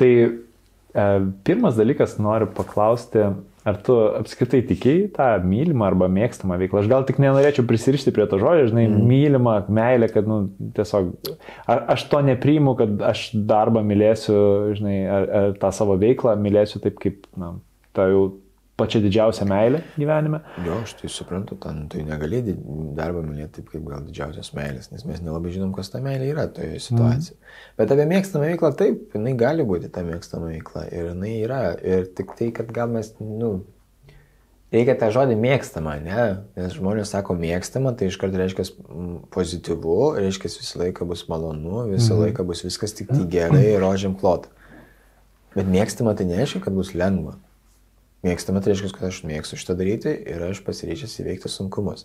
Tai e, pirmas dalykas noriu paklausti, ar tu apskritai tikėjai tą mylimą arba mėgstamą veiklą? Aš gal tik nenorėčiau prisirišti prie to žodžio, žinai, mm. mylimą, meilę, kad, nu, tiesiog, ar, aš to nepriimu, kad aš darbą mylėsiu, žinai, ar, ar tą savo veiklą mylėsiu taip, kaip, na, ta jau pačia didžiausia meilė gyvenime. Jo, aš tai suprantu, ten tu negali darbą mylėti taip, kaip gal didžiausias meilės, nes mes nelabai žinom, kas ta meilė yra toje situacijoje. Mm. Bet apie mėgstamą veiklą, taip, jinai gali būti ta mėgstama veikla ir jinai yra. Ir tik tai, kad gal mes, nu, reikia tą žodį mėgstama, ne? Nes žmonės sako mėgstama, tai iškart reiškia pozityvu, reiškia visą laiką bus malonu, visą mm. laiką bus viskas tik tai gerai ir rožiam klot. Bet mėgstama tai nereiškia, kad bus lengva. Mėgstama tai reiškia, kad aš mėgstu šitą daryti ir aš pasiryžęs įveikti sunkumus.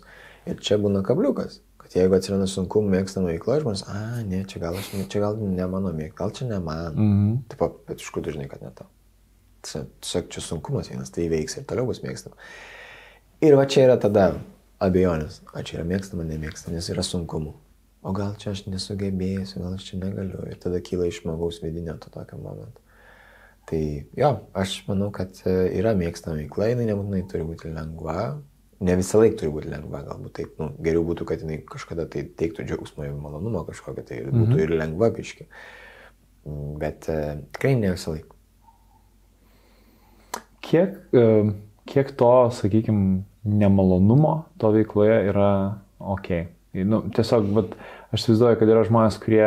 Ir čia būna kabliukas, kad jeigu atsiranda sunkumų mėgstama veikla, žmonės, a, ne, čia gal, aš, čia gal ne mano mėg, gal čia ne man. Mm -hmm. Taip, bet iš kur tu žinai, kad ne tau. Tiesiog čia sunkumas vienas, tai įveiks ir toliau bus mėgstama. Ir va čia yra tada abejonės, ar čia yra mėgstama, nemėgstama, nes yra sunkumų. O gal čia aš nesugebėsiu, gal aš čia negaliu. Ir tada kyla iš žmogaus vidinio to tokio momento. Tai jo, aš manau, kad e, yra mėgstama veikla, jinai nebūtinai turi būti lengva, ne visą laiką turi būti lengva, galbūt taip, nu, geriau būtų, kad jinai kažkada tai teiktų džiaugsmo ir malonumą kažkokią, tai mhm. būtų ir lengva biški. Bet uh, tikrai ne visą laiką. Kiek, uh, kiek to, sakykime, nemalonumo to veikloje yra ok? Nu, tiesiog, bet aš įsivaizduoju, kad yra žmonės, kurie...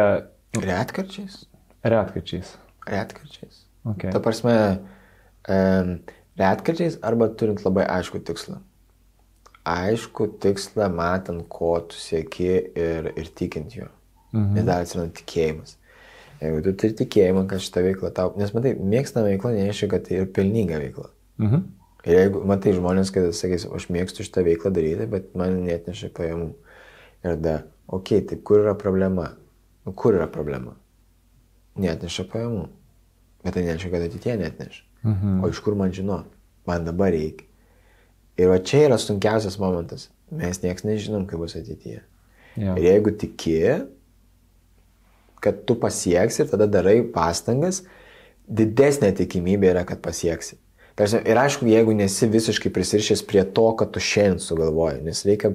Nu, retkarčiais? Retkarčiais. Retkarčiais. Okay. Ta prasme, um, retkarčiais arba turint labai aišku tikslą. Aišku tikslą, matant, ko tu sieki ir, ir tikint juo. Mhm. Ir dar atsiranda tikėjimas. Jeigu tu turi tikėjimą, kad šitą veiklą tau... Nes matai, mėgstama veikla nereiškia, kad tai ir pelninga veikla. Mhm. Ir jeigu, matai, žmonės, kad sakys, aš mėgstu šitą veiklą daryti, bet man net neša pajamų. Ir da, okei, okay, tai kur yra problema? Nu, kur yra problema? Net neša pajamų. Bet tai nereiškia, kad ateitie net neš. Mhm. O iš kur man žino? Man dabar reikia. Ir va čia yra sunkiausias momentas. Mes nieks nežinom, kaip bus ateityje. Ja. Ir jeigu tiki, kad tu pasieksi ir tada darai pastangas, didesnė tikimybė yra, kad pasieksi. Tarsi, ir aišku, jeigu nesi visiškai prisirišęs prie to, kad tu šiandien sugalvoji, nes reikia,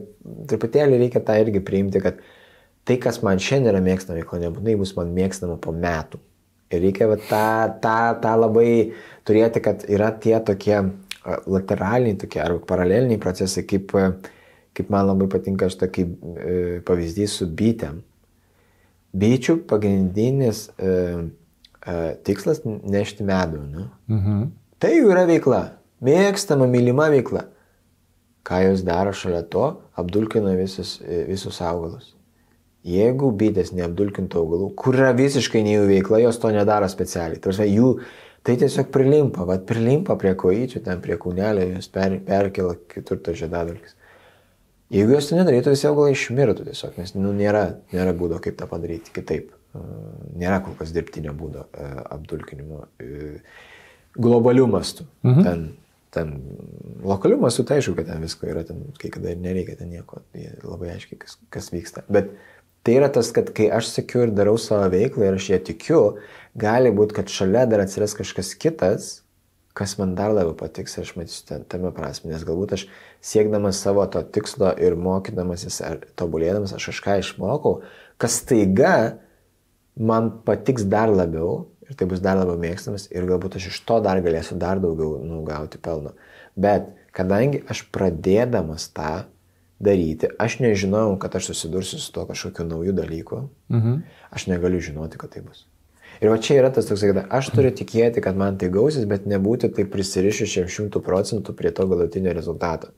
truputėlį reikia tą irgi priimti, kad tai, kas man šiandien yra mėgstama veikla, nebūtinai bus man mėgstama po metų. Ir reikia va, tą, tą, tą labai turėti, kad yra tie tokie lateraliniai tokie ar paraleliniai procesai, kaip, kaip man labai patinka šitą kaip e, pavyzdys su bitėm. Bičių pagrindinis e, e, tikslas - nešti medų. Ne? Mhm. Tai jų yra veikla, mėgstama, mylima veikla. Ką jos daro šalia to, apdulkina visus, e, visus augalus. Jeigu bitės neapdulkintų augalų, kur yra visiškai ne jų veikla, jos to nedaro specialiai. Tarsi jų tai tiesiog prilimpa, vad prilimpa prie kojyčių, ten prie kūnelio, jos per, perkelia kitur to žiedadulkis. Jeigu jos to nedarytų, visi augalai išmirtų tiesiog, nes nu, nėra, nėra būdo, kaip tą padaryti kitaip. Nėra kol kas dirbtinio būdo apdulkinimo globalių mastų. Mhm. Ten, ten lokalių mastų, tai aišku, kad ten visko yra, ten kai kada ir nereikia ten nieko, labai aiškiai, kas, kas vyksta. Bet Tai yra tas, kad kai aš sėkiu ir darau savo veiklą ir aš ją tikiu, gali būti, kad šalia dar atsiras kažkas kitas, kas man dar labiau patiks ir aš matysiu tame prasme, nes galbūt aš siekdamas savo to tikslo ir mokydamasis ar tobulėdamas aš kažką išmokau, kas taiga man patiks dar labiau ir tai bus dar labiau mėgstamas ir galbūt aš iš to dar galėsiu dar daugiau nugauti pelno. Bet kadangi aš pradėdamas tą daryti. Aš nežinojau, kad aš susidursiu su to kažkokiu nauju dalyku. Mhm. Aš negaliu žinoti, kad tai bus. Ir va čia yra tas toks, kad aš turiu tikėti, kad man tai gausis, bet nebūti taip prisirišušiam šimtų procentų prie to galutinio rezultato.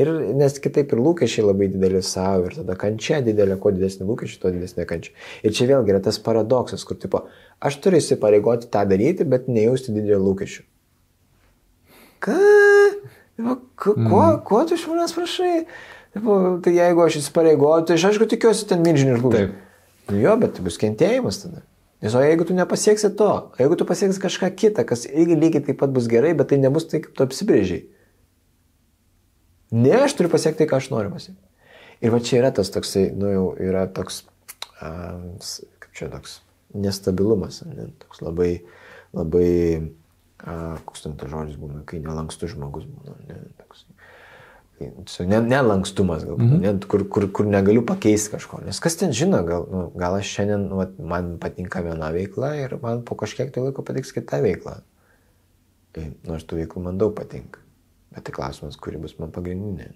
Ir nes kitaip ir lūkesčiai labai dideli savo ir tada kančia didelė, kuo didesnė lūkesčiai, tuo didesnė kančia. Ir čia vėlgi yra tas paradoksas, kur tipo, aš turiu įsipareigoti tą daryti, bet nejausti didelio lūkesčių. Ką? Ko, mm. ko tu iš manęs prašai? Tai jeigu aš įsipareigoju, tai aš aišku tikiuosi ten milžiniškų lūkesčių. Nu jo, bet tai bus kentėjimas tada. Nes o jeigu tu nepasieksi to, jeigu tu pasieksi kažką kitą, kas irgi lygiai taip pat bus gerai, bet tai nebus tai, kaip tu apsibrėžiai. Ne, aš turiu pasiekti tai, ką aš noriu pasiekti. Ir va čia yra tas toksai, nu jau yra toks, um, kaip čia toks, nestabilumas, ne, toks labai, labai, uh, koks ten tas žodis būna, kai nelankstus žmogus būna, ne, toks, ne, nelankstumas galbūt, mm -hmm. ne, kur, kur, kur negaliu pakeisti kažko, nes kas ten žino, gal, nu, gal aš šiandien, nu, man patinka viena veikla ir man po kažkiek tai laiko patiks kita veikla. Nors tų veiklų man daug patinka. Bet tai klausimas, kuri bus man pagrindinė.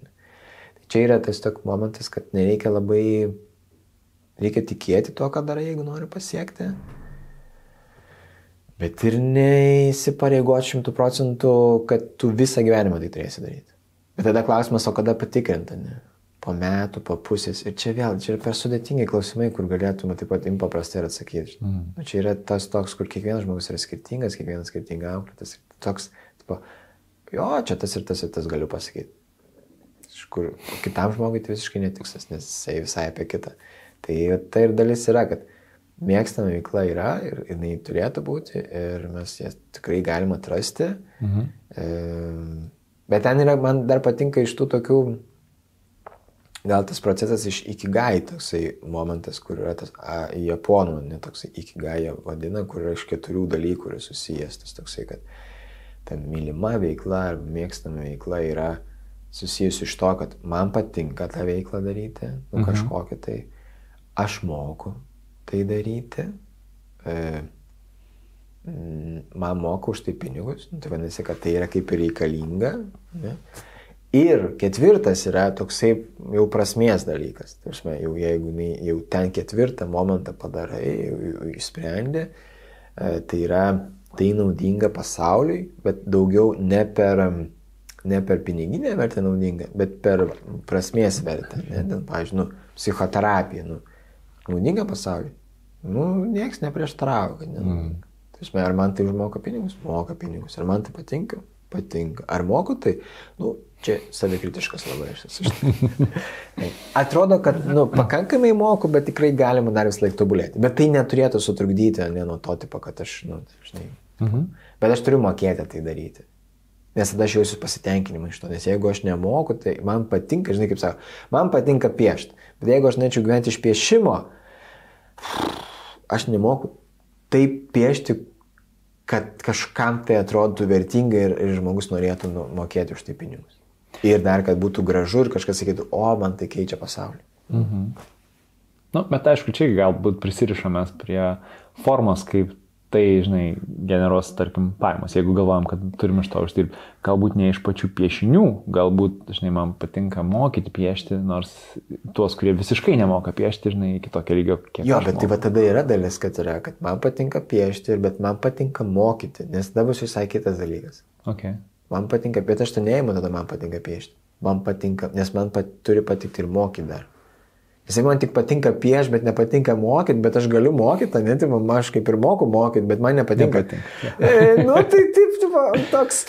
Tai čia yra tas toks momentas, kad nereikia labai, reikia tikėti tuo, ką darai, jeigu nori pasiekti. Bet ir neįsipareigoti šimtų procentų, kad tu visą gyvenimą tai turėsi daryti. Bet tada klausimas, o kada patikrinti, ne? Po metų, po pusės. Ir čia vėl, čia yra per sudėtingi klausimai, kur galėtume taip pat im paprastai ir atsakyti. Mm. Nu, čia yra tas toks, kur kiekvienas žmogus yra skirtingas, kiekvienas skirtingai auklėtas. Toks, tipo, jo, čia tas ir tas ir tas galiu pasakyti. Kur kitam žmogui tai visiškai netikslas, nes jisai visai apie kitą. Tai tai ir dalis yra, kad mėgstama veikla yra ir jinai turėtų būti ir mes jas tikrai galim atrasti. Mhm. E, bet ten yra, man dar patinka iš tų tokių, gal tas procesas iš ikigai, toksai momentas, kur yra tas a, japonų, ne toksai ikigai vadina, kur yra iš keturių dalykų yra susijęs. Tas toksai, kad ta mylima veikla ar mėgstama veikla yra susijusi iš to, kad man patinka tą veiklą daryti, nu, mhm. kažkokią tai, aš moku tai daryti, e, man moka už tai pinigus, nu, tai vadinasi, kad tai yra kaip ir reikalinga. Ne? Ir ketvirtas yra toksai jau prasmės dalykas. Tarsi, jau jeigu jau ten ketvirtą momentą padarai, jau, jau išsprendė, e, tai yra tai naudinga pasauliui, bet daugiau ne per, ne per piniginę vertę naudinga, bet per prasmės vertę. Ne? Pavyzdžiui, nu, psichoterapija, nu, naudinga pasauliui. Nu, nieks neprieštarauja, kad ne. Mm. Tai, ar man tai užmoka pinigus? Moka pinigus. Ar man tai patinka? Patinka. Ar moku tai? Nu, Čia savikritiškas labai aš esu. Atrodo, kad nu, pakankamai moku, bet tikrai galima dar vis laik tobulėti. Bet tai neturėtų sutrukdyti ne nuo to tipo, kad aš, nu, žinai. Mhm. Bet aš turiu mokėti tai daryti. Nes tada aš jausiu pasitenkinimą iš to. Nes jeigu aš nemoku, tai man patinka, žinai, kaip sako, man patinka piešti. Bet jeigu aš norėčiau gyventi iš piešimo, aš nemoku taip piešti, kad kažkam tai atrodytų vertinga ir, ir žmogus norėtų nu, mokėti už tai pinigus. Ir dar, kad būtų gražu ir kažkas sakytų, o man tai keičia pasaulį. Mhm. Nu, bet aišku, čia galbūt prisirišamės prie formos, kaip tai, žinai, generuos, tarkim, pajamas. Jeigu galvojam, kad turim iš to uždirbti, galbūt ne iš pačių piešinių, galbūt, žinai, man patinka mokyti piešti, nors tuos, kurie visiškai nemoka piešti, žinai, iki tokio lygio, kiek. Jo, bet tai va tada yra dalis, kad yra, kad man patinka piešti, bet man patinka mokyti, nes tada bus visai kitas dalykas. Okay. Man patinka piešti, aš to neįimu, tada man patinka piešti. Man patinka, nes man pat, turi patikti ir mokyti dar. Jisai man tik patinka piešti, bet nepatinka mokyti, bet aš galiu mokyti, ne, tai man aš kaip ir moku mokyti, bet man nepatinka. nepatinka. e, nu, tai taip, taip, toks.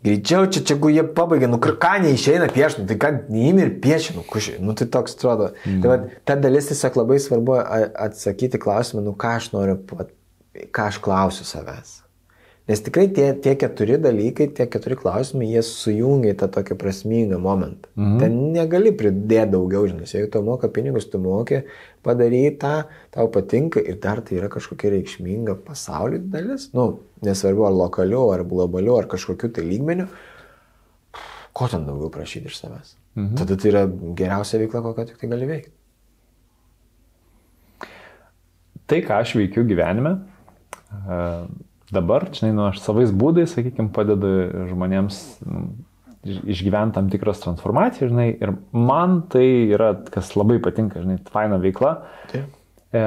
Greičiau čia, čia, jeigu jie pabaigia, nu, ką neišeina piešti, nu, tai ką neįmi ir piešia, nu, kušiai, nu, tai toks atrodo. Mm. Tai va, ta dalis tiesiog labai svarbu atsakyti klausimą, nu, ką aš noriu, ką aš klausiu savęs. Nes tikrai tie, tie keturi dalykai, tie keturi klausimai, jie sujungia tą tokį prasmingą momentą. Mhm. Ten negali pridėti daugiau, žinai, jeigu tu moka pinigus, tu moki padaryti tą, tau patinka ir dar tai yra kažkokia reikšminga pasaulio dalis, nu, nesvarbu ar lokaliu, ar globaliu, ar kažkokiu tai lygmeniu, ko ten daugiau prašyti iš savęs. Mhm. Tada tai yra geriausia veikla, kokią tik tai gali veikti. Tai, ką aš veikiu gyvenime, uh dabar, žinai, nu, aš savais būdais, sakykime, padedu žmonėms nu, išgyventi tam tikras transformacijas, žinai, ir man tai yra, kas labai patinka, žinai, faina veikla. Taip. E,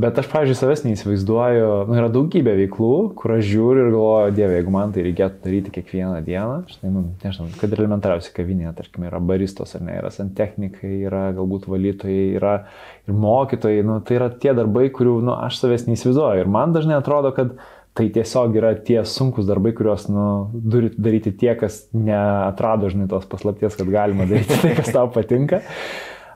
bet aš, pavyzdžiui, savęs neįsivaizduoju, nu, yra daugybė veiklų, kur aš žiūriu ir galvoju, dieve, jeigu man tai reikėtų daryti kiekvieną dieną, štai, nu, nežinau, kad ir elementariausiai kavinėje, tarkim, yra baristos ar ne, yra santechnikai, yra galbūt valytojai, yra ir mokytojai, nu, tai yra tie darbai, kurių, nu, aš savęs neįsivaizduoju. Ir man dažnai atrodo, kad tai tiesiog yra tie sunkus darbai, kuriuos, nu, turi daryti tie, kas neatrado, žinai, tos paslapties, kad galima daryti tai, kas tau patinka.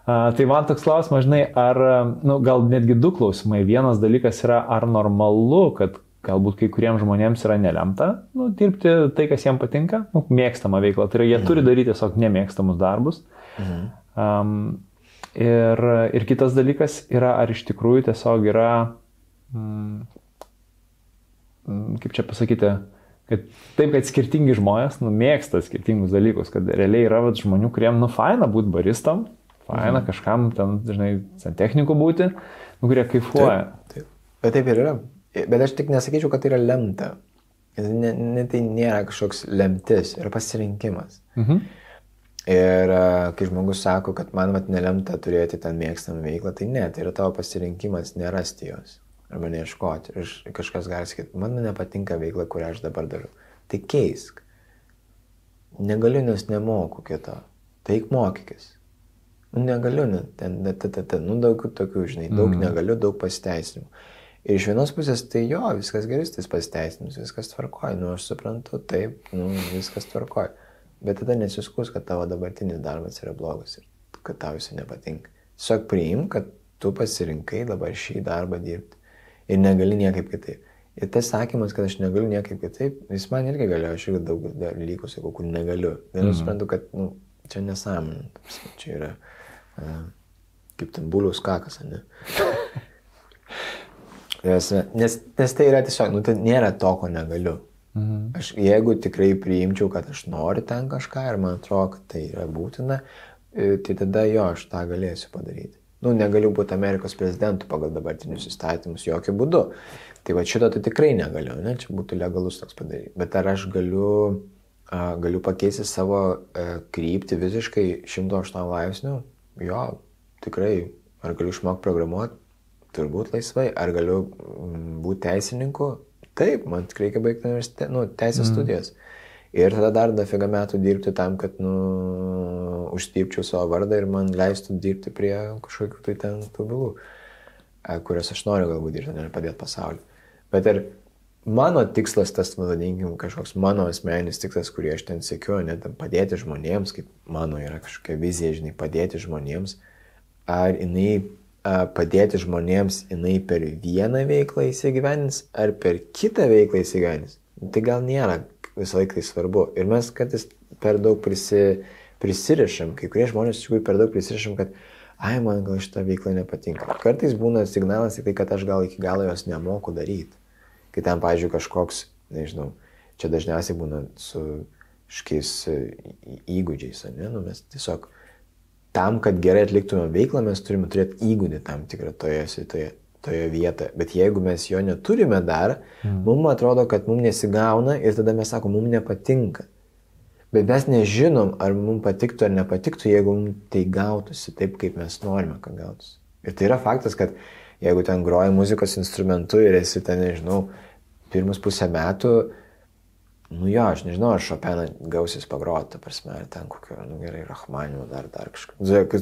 Tai man toks klausimas, žinai, ar, nu, gal netgi du klausimai. Vienas dalykas yra, ar normalu, kad galbūt kai kuriems žmonėms yra nelemta nu, dirbti tai, kas jiems patinka, nu, mėgstama veikla. Tai yra, jie mhm. turi daryti tiesiog nemėgstamus darbus. Mhm. Um, ir, ir kitas dalykas yra, ar iš tikrųjų tiesiog yra, mm, kaip čia pasakyti, kad taip, kad skirtingi žmonės nu, mėgsta skirtingus dalykus, kad realiai yra vat, žmonių, kuriem nu faina būti baristam, faina mhm. kažkam ten, žinai, santechnikų būti, nu, kurie kaifuoja. Taip, taip. Bet taip ir yra. Bet aš tik nesakyčiau, kad tai yra lemta. Ne, ne, tai nėra kažkoks lemtis, yra pasirinkimas. Mhm. Ir kai žmogus sako, kad man mat nelemta turėti ten mėgstamą veiklą, tai ne, tai yra tavo pasirinkimas nerasti jos arba neieškoti. Ir kažkas gali sakyti, man nepatinka veikla, kurią aš dabar darau. Tai keisk. Negaliu, nes nemoku kito. Tai mokykis. Nu, negaliu, net, ten, ten, nu, daug tokių, žinai, daug mm. negaliu, daug pasiteisinimų. Ir iš vienos pusės tai jo, viskas gerai, tas pasiteisinimas, viskas tvarkoja, nu, aš suprantu, taip, nu, viskas tvarkoja. Bet tada nesiskus, kad tavo dabartinis darbas yra blogas ir kad tau jis nepatinka. Tiesiog priim, kad tu pasirinkai dabar šį darbą dirbti ir negali niekaip kitaip. Ir tas sakymas, kad aš negaliu niekaip kitaip, jis man irgi galėjo, aš irgi daug dalykų sakau, kur negaliu. Ir mm. suprantu, kad nu, čia nesąmonė, čia yra kaip ten buliaus kakas, ne? nes, nes, nes tai yra tiesiog, nu, tai nėra to, ko negaliu. Mhm. Aš, jeigu tikrai priimčiau, kad aš noriu ten kažką ir man atrodo, kad tai yra būtina, e, tai tada jo, aš tą galėsiu padaryti. Nu, negaliu būti Amerikos prezidentu pagal dabartinius įstatymus, jokių būdų. Tai va šito tai tikrai negaliu, ne, čia būtų legalus toks padaryti. Bet ar aš galiu, a, galiu pakeisti savo a, e, kryptį visiškai 108 laipsnių? jo, tikrai, ar galiu išmokti programuoti, turbūt laisvai, ar galiu būti teisininku, taip, man reikia baigti universitetą, nu, teisės mm. studijas. Ir tada dar dafiga metų dirbti tam, kad, nu, užstypčiau savo vardą ir man leistų dirbti prie kažkokių tai ten tų bylų, e, kurias aš noriu galbūt dirbti, ir padėti pasauliu. Bet ir mano tikslas, tas, vadinkim, kažkoks mano asmeninis tikslas, kurį aš ten sėkiu, net padėti žmonėms, kaip mano yra kažkokia vizija, žinai, padėti žmonėms, ar jinai padėti žmonėms, jinai per vieną veiklą įsigyvenins, ar per kitą veiklą įsigyvenins. Tai gal nėra visą laiką tai svarbu. Ir mes kartais per daug prisi, prisirišam, kai kurie žmonės iš tikrųjų per daug prisirišam, kad ai, man gal šitą veiklą nepatinka. Kartais būna signalas tik tai, kad aš gal iki galo jos nemoku daryti kai ten, pavyzdžiui, kažkoks, nežinau, čia dažniausiai būna su kažkokiais e, įgūdžiais, ne, nu, mes tiesiog tam, kad gerai atliktume veiklą, mes turime turėti įgūdį tam tikrą toje, toje, toje vietoje. Bet jeigu mes jo neturime dar, mm. mums atrodo, kad mums nesigauna ir tada mes sakom, mums nepatinka. Bet mes nežinom, ar mums patiktų ar nepatiktų, jeigu mums tai gautųsi taip, kaip mes norime, kad gautųsi. Ir tai yra faktas, kad jeigu ten groji muzikos instrumentu ir esi ten, nežinau, pirmus pusę metų, nu jo, aš nežinau, ar Šopeną gausis pagroti, prasme, ar ten kokio, nu gerai, Rahmanio dar, dar kažką.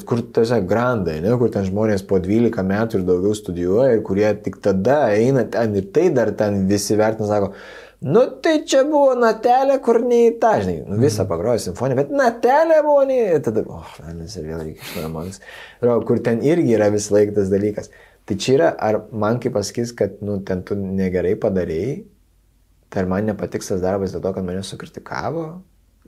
Kur tiesiog grandai, ne, kur ten žmonės po 12 metų ir daugiau studijuoja ir kurie tik tada eina ten ir tai dar ten visi vertina, sako, Nu, tai čia buvo natelė, kur nei ta, žinai, nu, visą mhm. pagrojo simfoniją, bet natelė buvo nei, tada, oh, manas ir vėl reikia iš namams, kur ten irgi yra vis laik tas dalykas. Tai čia yra, ar man kaip pasakys, kad, nu, ten tu negerai padarėjai, tai ar man nepatiks tas darbas dėl to, kad mane sukritikavo,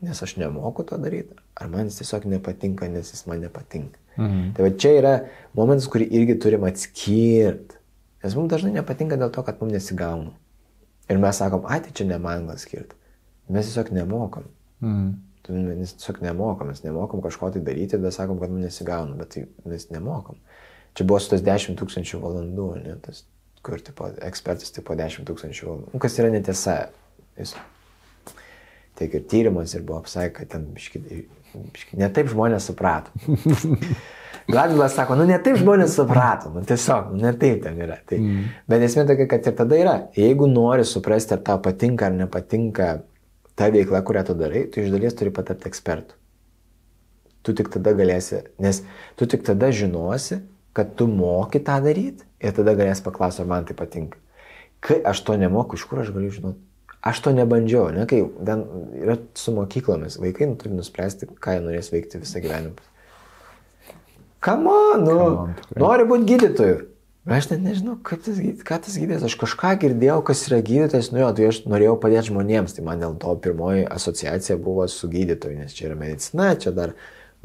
nes aš nemoku to daryti, ar man jis tiesiog nepatinka, nes jis man nepatinka. Mhm. Tai va čia yra momentas, kurį irgi turim atskirti. Nes mums dažnai nepatinka dėl to, kad mums nesigauna. Ir mes sakom, ai, tai čia ne man gal skirti. Mes tiesiog nemokam. Mhm. Mes tiesiog nemokam, mes nemokam kažko tai daryti, tada sakom, kad mums nesigauna, bet tai mes nemokam. Čia buvo su tas 10 tūkstančių valandų, ne, tas, kur tipo, ekspertas tipo 10 tūkstančių valandų. Nu, kas yra netiesa. Jis tiek ir tyrimas ir buvo apsai, kad ten biški, biški, ne taip žmonės suprato. Gladvilas sako, nu ne taip žmonės suprato, nu tiesiog, nu ne taip ten yra. Tai, mm. Bet esmė tokia, kad ir tada yra, jeigu nori suprasti, ar tau patinka ar nepatinka ta veikla, kurią tu darai, tu iš dalies turi patapti ekspertu. Tu tik tada galėsi, nes tu tik tada žinosi, kad tu moki tą daryti ir tada galėsi paklausti, ar man tai patinka. Kai aš to nemoku, iš kur aš galiu žinoti? Aš to nebandžiau, ne, kai ten yra su mokyklomis, vaikai nu, turi nuspręsti, ką jie norės veikti visą gyvenimą. Kamo, nu, on, nori būti gydytoju. Aš net nežinau, kaip tas, ką tas gydytojas. Aš kažką girdėjau, kas yra gydytojas, nu jo, tai aš norėjau padėti žmonėms. Tai man dėl to pirmoji asociacija buvo su gydytoju, nes čia yra medicina, čia dar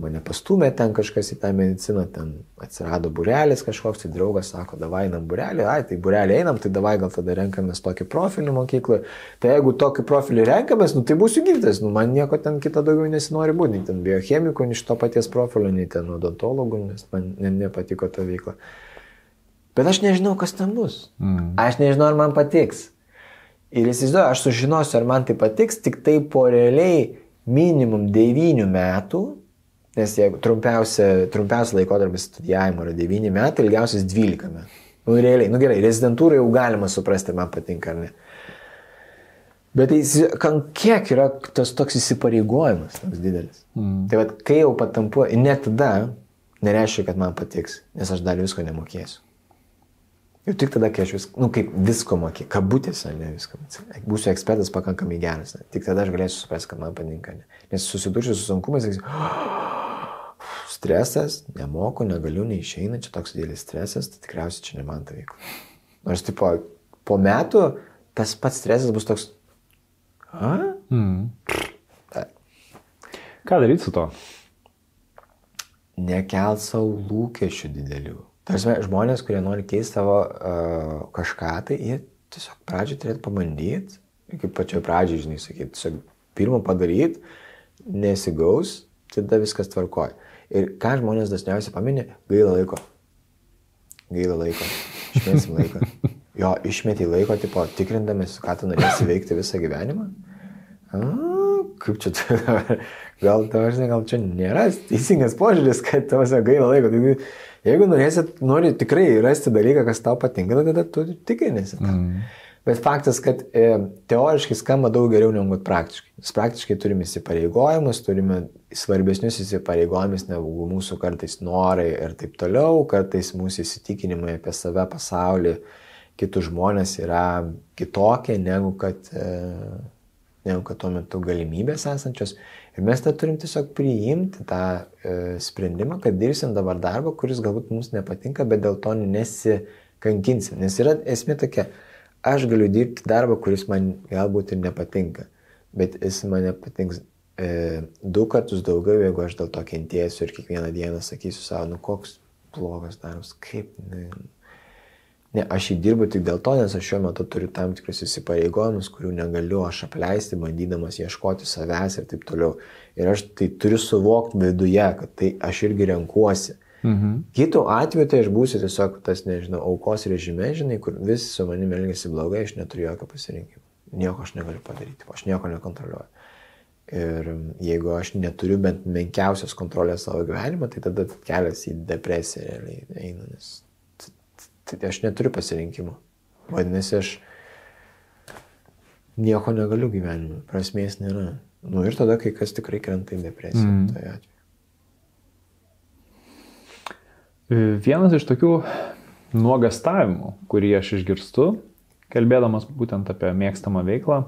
mane pastumė ten kažkas į tą mediciną, ten atsirado burelis kažkoks, tai draugas sako, davai einam burelį, ai, tai burelį einam, tai davai gal tada renkamės tokį profilį mokykloje. Tai jeigu tokį profilį renkamės, nu tai būsiu gydytas, nu man nieko ten kita daugiau nesinori būti, nei ten biochemikų, nei iš to paties profilio, nei ten odontologų, nes man ne, nepatiko ta veikla. Bet aš nežinau, kas ten bus. Mm. Aš nežinau, ar man patiks. Ir įsivaizduoju, aš sužinosiu, ar man tai patiks tik tai po realiai minimum 9 metų Nes jeigu trumpiausia, trumpiausia laikotarpis studijavimo yra 9 metai, ilgiausias 12 metų. Nu, realiai, nu gerai, rezidentūrą jau galima suprasti, man patinka ar ne. Bet tai, kiek yra tas toks įsipareigojimas, toks didelis. Mm. Tai vad, kai jau patampu, net tada nereiškia, kad man patiks, nes aš dar visko nemokėsiu. Ir tik tada, kai aš vis, nu, kaip visko mokė, kabutėse, ne viską, būsiu ekspertas pakankamai geras, ne. tik tada aš galėsiu suprasti, kad man patinka. Ne. Nes susidursiu su sunkumais, sakysiu, oh, stresas, nemoku, negaliu, neišeina, čia toks didelis stresas, tai tikriausiai čia ne man ta veikla. Nors, tipo, po metų tas pats stresas bus toks. A? Mm. Ta. Ką daryti su to? Nekelt savo lūkesčių didelių. Tarsi žmonės, kurie nori keisti savo uh, kažką, tai jie tiesiog pradžioje turėtų pabandyti, kaip pačioje pradžioje, žinai, sakyti, tiesiog pirmą padaryti, nesigaus, tada viskas tvarkoja. Ir ką žmonės dažniausiai paminė, gaila laiko. Gaila laiko. Išmėsim laiko. Jo, išmeti laiko, tipo, tikrindamis, ką tu norėsi veikti visą gyvenimą. A, kaip čia tu dabar, gal tavo, žinai, gal čia nėra teisingas požiūris, kad tavo gaila laiko. Tai, jeigu norėsit, nori tikrai rasti dalyką, kas tau patinka, tada tu tikrinėsi. Mm. Bet faktas, kad e, teoriškai skamba daug geriau negu praktiškai. Mes praktiškai turime įsipareigojimus, turime svarbesnius įsipareigojimus negu mūsų kartais norai ir taip toliau, kartais mūsų įsitikinimai apie save, pasaulį, kitus žmonės yra kitokie negu kad, e, negu kad tuo metu galimybės esančios. Ir mes tą turim tiesiog priimti tą e, sprendimą, kad dirbsim dabar darbą, kuris galbūt mums nepatinka, bet dėl to nesikankinsim. Nes yra esmė tokia aš galiu dirbti darbą, kuris man galbūt ir nepatinka, bet jis man nepatinks e, du kartus daugiau, jeigu aš dėl to kentėsiu ir kiekvieną dieną sakysiu savo, nu koks blogas darbas, kaip. Ne, ne, aš jį dirbu tik dėl to, nes aš šiuo metu turiu tam tikrus įsipareigojimus, kurių negaliu aš apleisti, bandydamas ieškoti savęs ir taip toliau. Ir aš tai turiu suvokti viduje, kad tai aš irgi renkuosi. Mhm. Kitų atveju tai aš būsiu tiesiog tas, nežinau, aukos režime, žinai, kur visi su manimi elgesi blogai, aš neturiu jokio pasirinkimo. Nieko aš negaliu padaryti, aš nieko nekontroliuoju. Ir jeigu aš neturiu bent menkiausios kontrolės savo gyvenimą, tai tada kelias į depresiją realiai eina, nes tai aš neturiu pasirinkimo. Vadinasi, aš nieko negaliu gyvenime, prasmės nėra. Nu ir tada, kai kas tikrai krenta į depresiją, mm. tai atveju. E, vienas iš tokių nuogastavimų, kurį aš išgirstu, kalbėdamas būtent apie mėgstamą veiklą,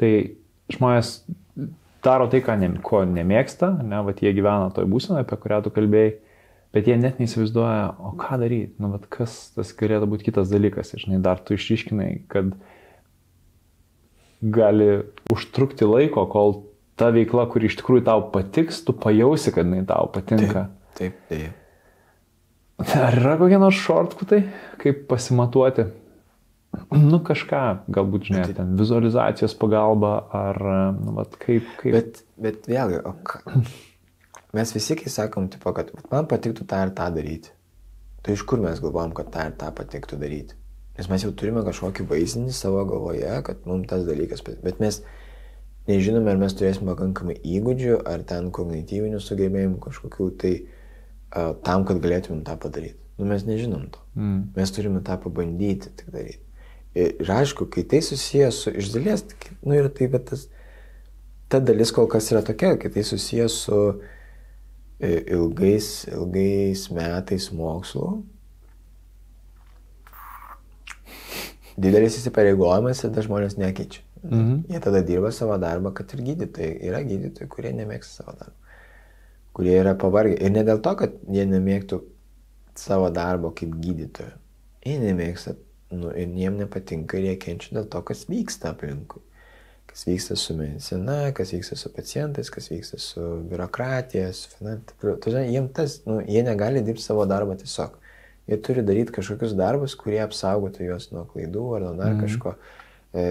tai žmonės daro tai, ne, ko nemėgsta, ne, va, jie gyvena toj būsenoje, apie kurią tu kalbėjai, bet jie net neįsivaizduoja, o ką daryti, nu, va, kas tas galėtų būti kitas dalykas, ir žinai, dar tu išryškinai, kad gali užtrukti laiko, kol ta veikla, kuri iš tikrųjų tau patiks, tu pajausi, kad jinai tau patinka. Taip, taip. taip. Ar yra kokie nors šortkutai, kaip pasimatuoti? Nu kažką, galbūt, žinai, ten vizualizacijos pagalba, ar, nu, vat, kaip, kaip. Bet, bet vėlgi, o? Mes visi, kai sakom, tipo, kad man patiktų tą ir tą daryti. Tai iš kur mes galvom, kad tą ir tą patiktų daryti? Nes mes jau turime kažkokį vaizdinį savo galvoje, kad mums tas dalykas, bet mes nežinome, ar mes turėsime pakankamai įgūdžių, ar ten kognityvinių sugebėjimų kažkokių, tai uh, tam, kad galėtumėm tą padaryti. Nu, mes nežinom to. Mm. Mes turime tą pabandyti tik daryti. Ir, ir aišku, kai tai susijęs su iš dalies, tai, nu ir tai, bet tas, ta dalis kol kas yra tokia, kai tai susijęs su e, ilgais, ilgais metais mokslo, didelis įsipareigojimas ir tada žmonės nekeičia. Mhm. Jie tada dirba savo darbą, kad ir gydytojai. Yra gydytojai, kurie nemėgsta savo darbą. Kurie yra pavargę. Ir ne dėl to, kad jie nemėgtų savo darbo kaip gydytojų. Jie nemėgsta, nu, ir jiem nepatinka ir jie kenčia dėl to, kas vyksta aplinkui. Kas vyksta su medicina, kas vyksta su pacientais, kas vyksta su biurokratija, su finansu. Jiem tas, nu, jie negali dirbti savo darbą tiesiog. Jie turi daryti kažkokius darbus, kurie apsaugotų juos nuo klaidų ar nuo dar mm. kažko, e,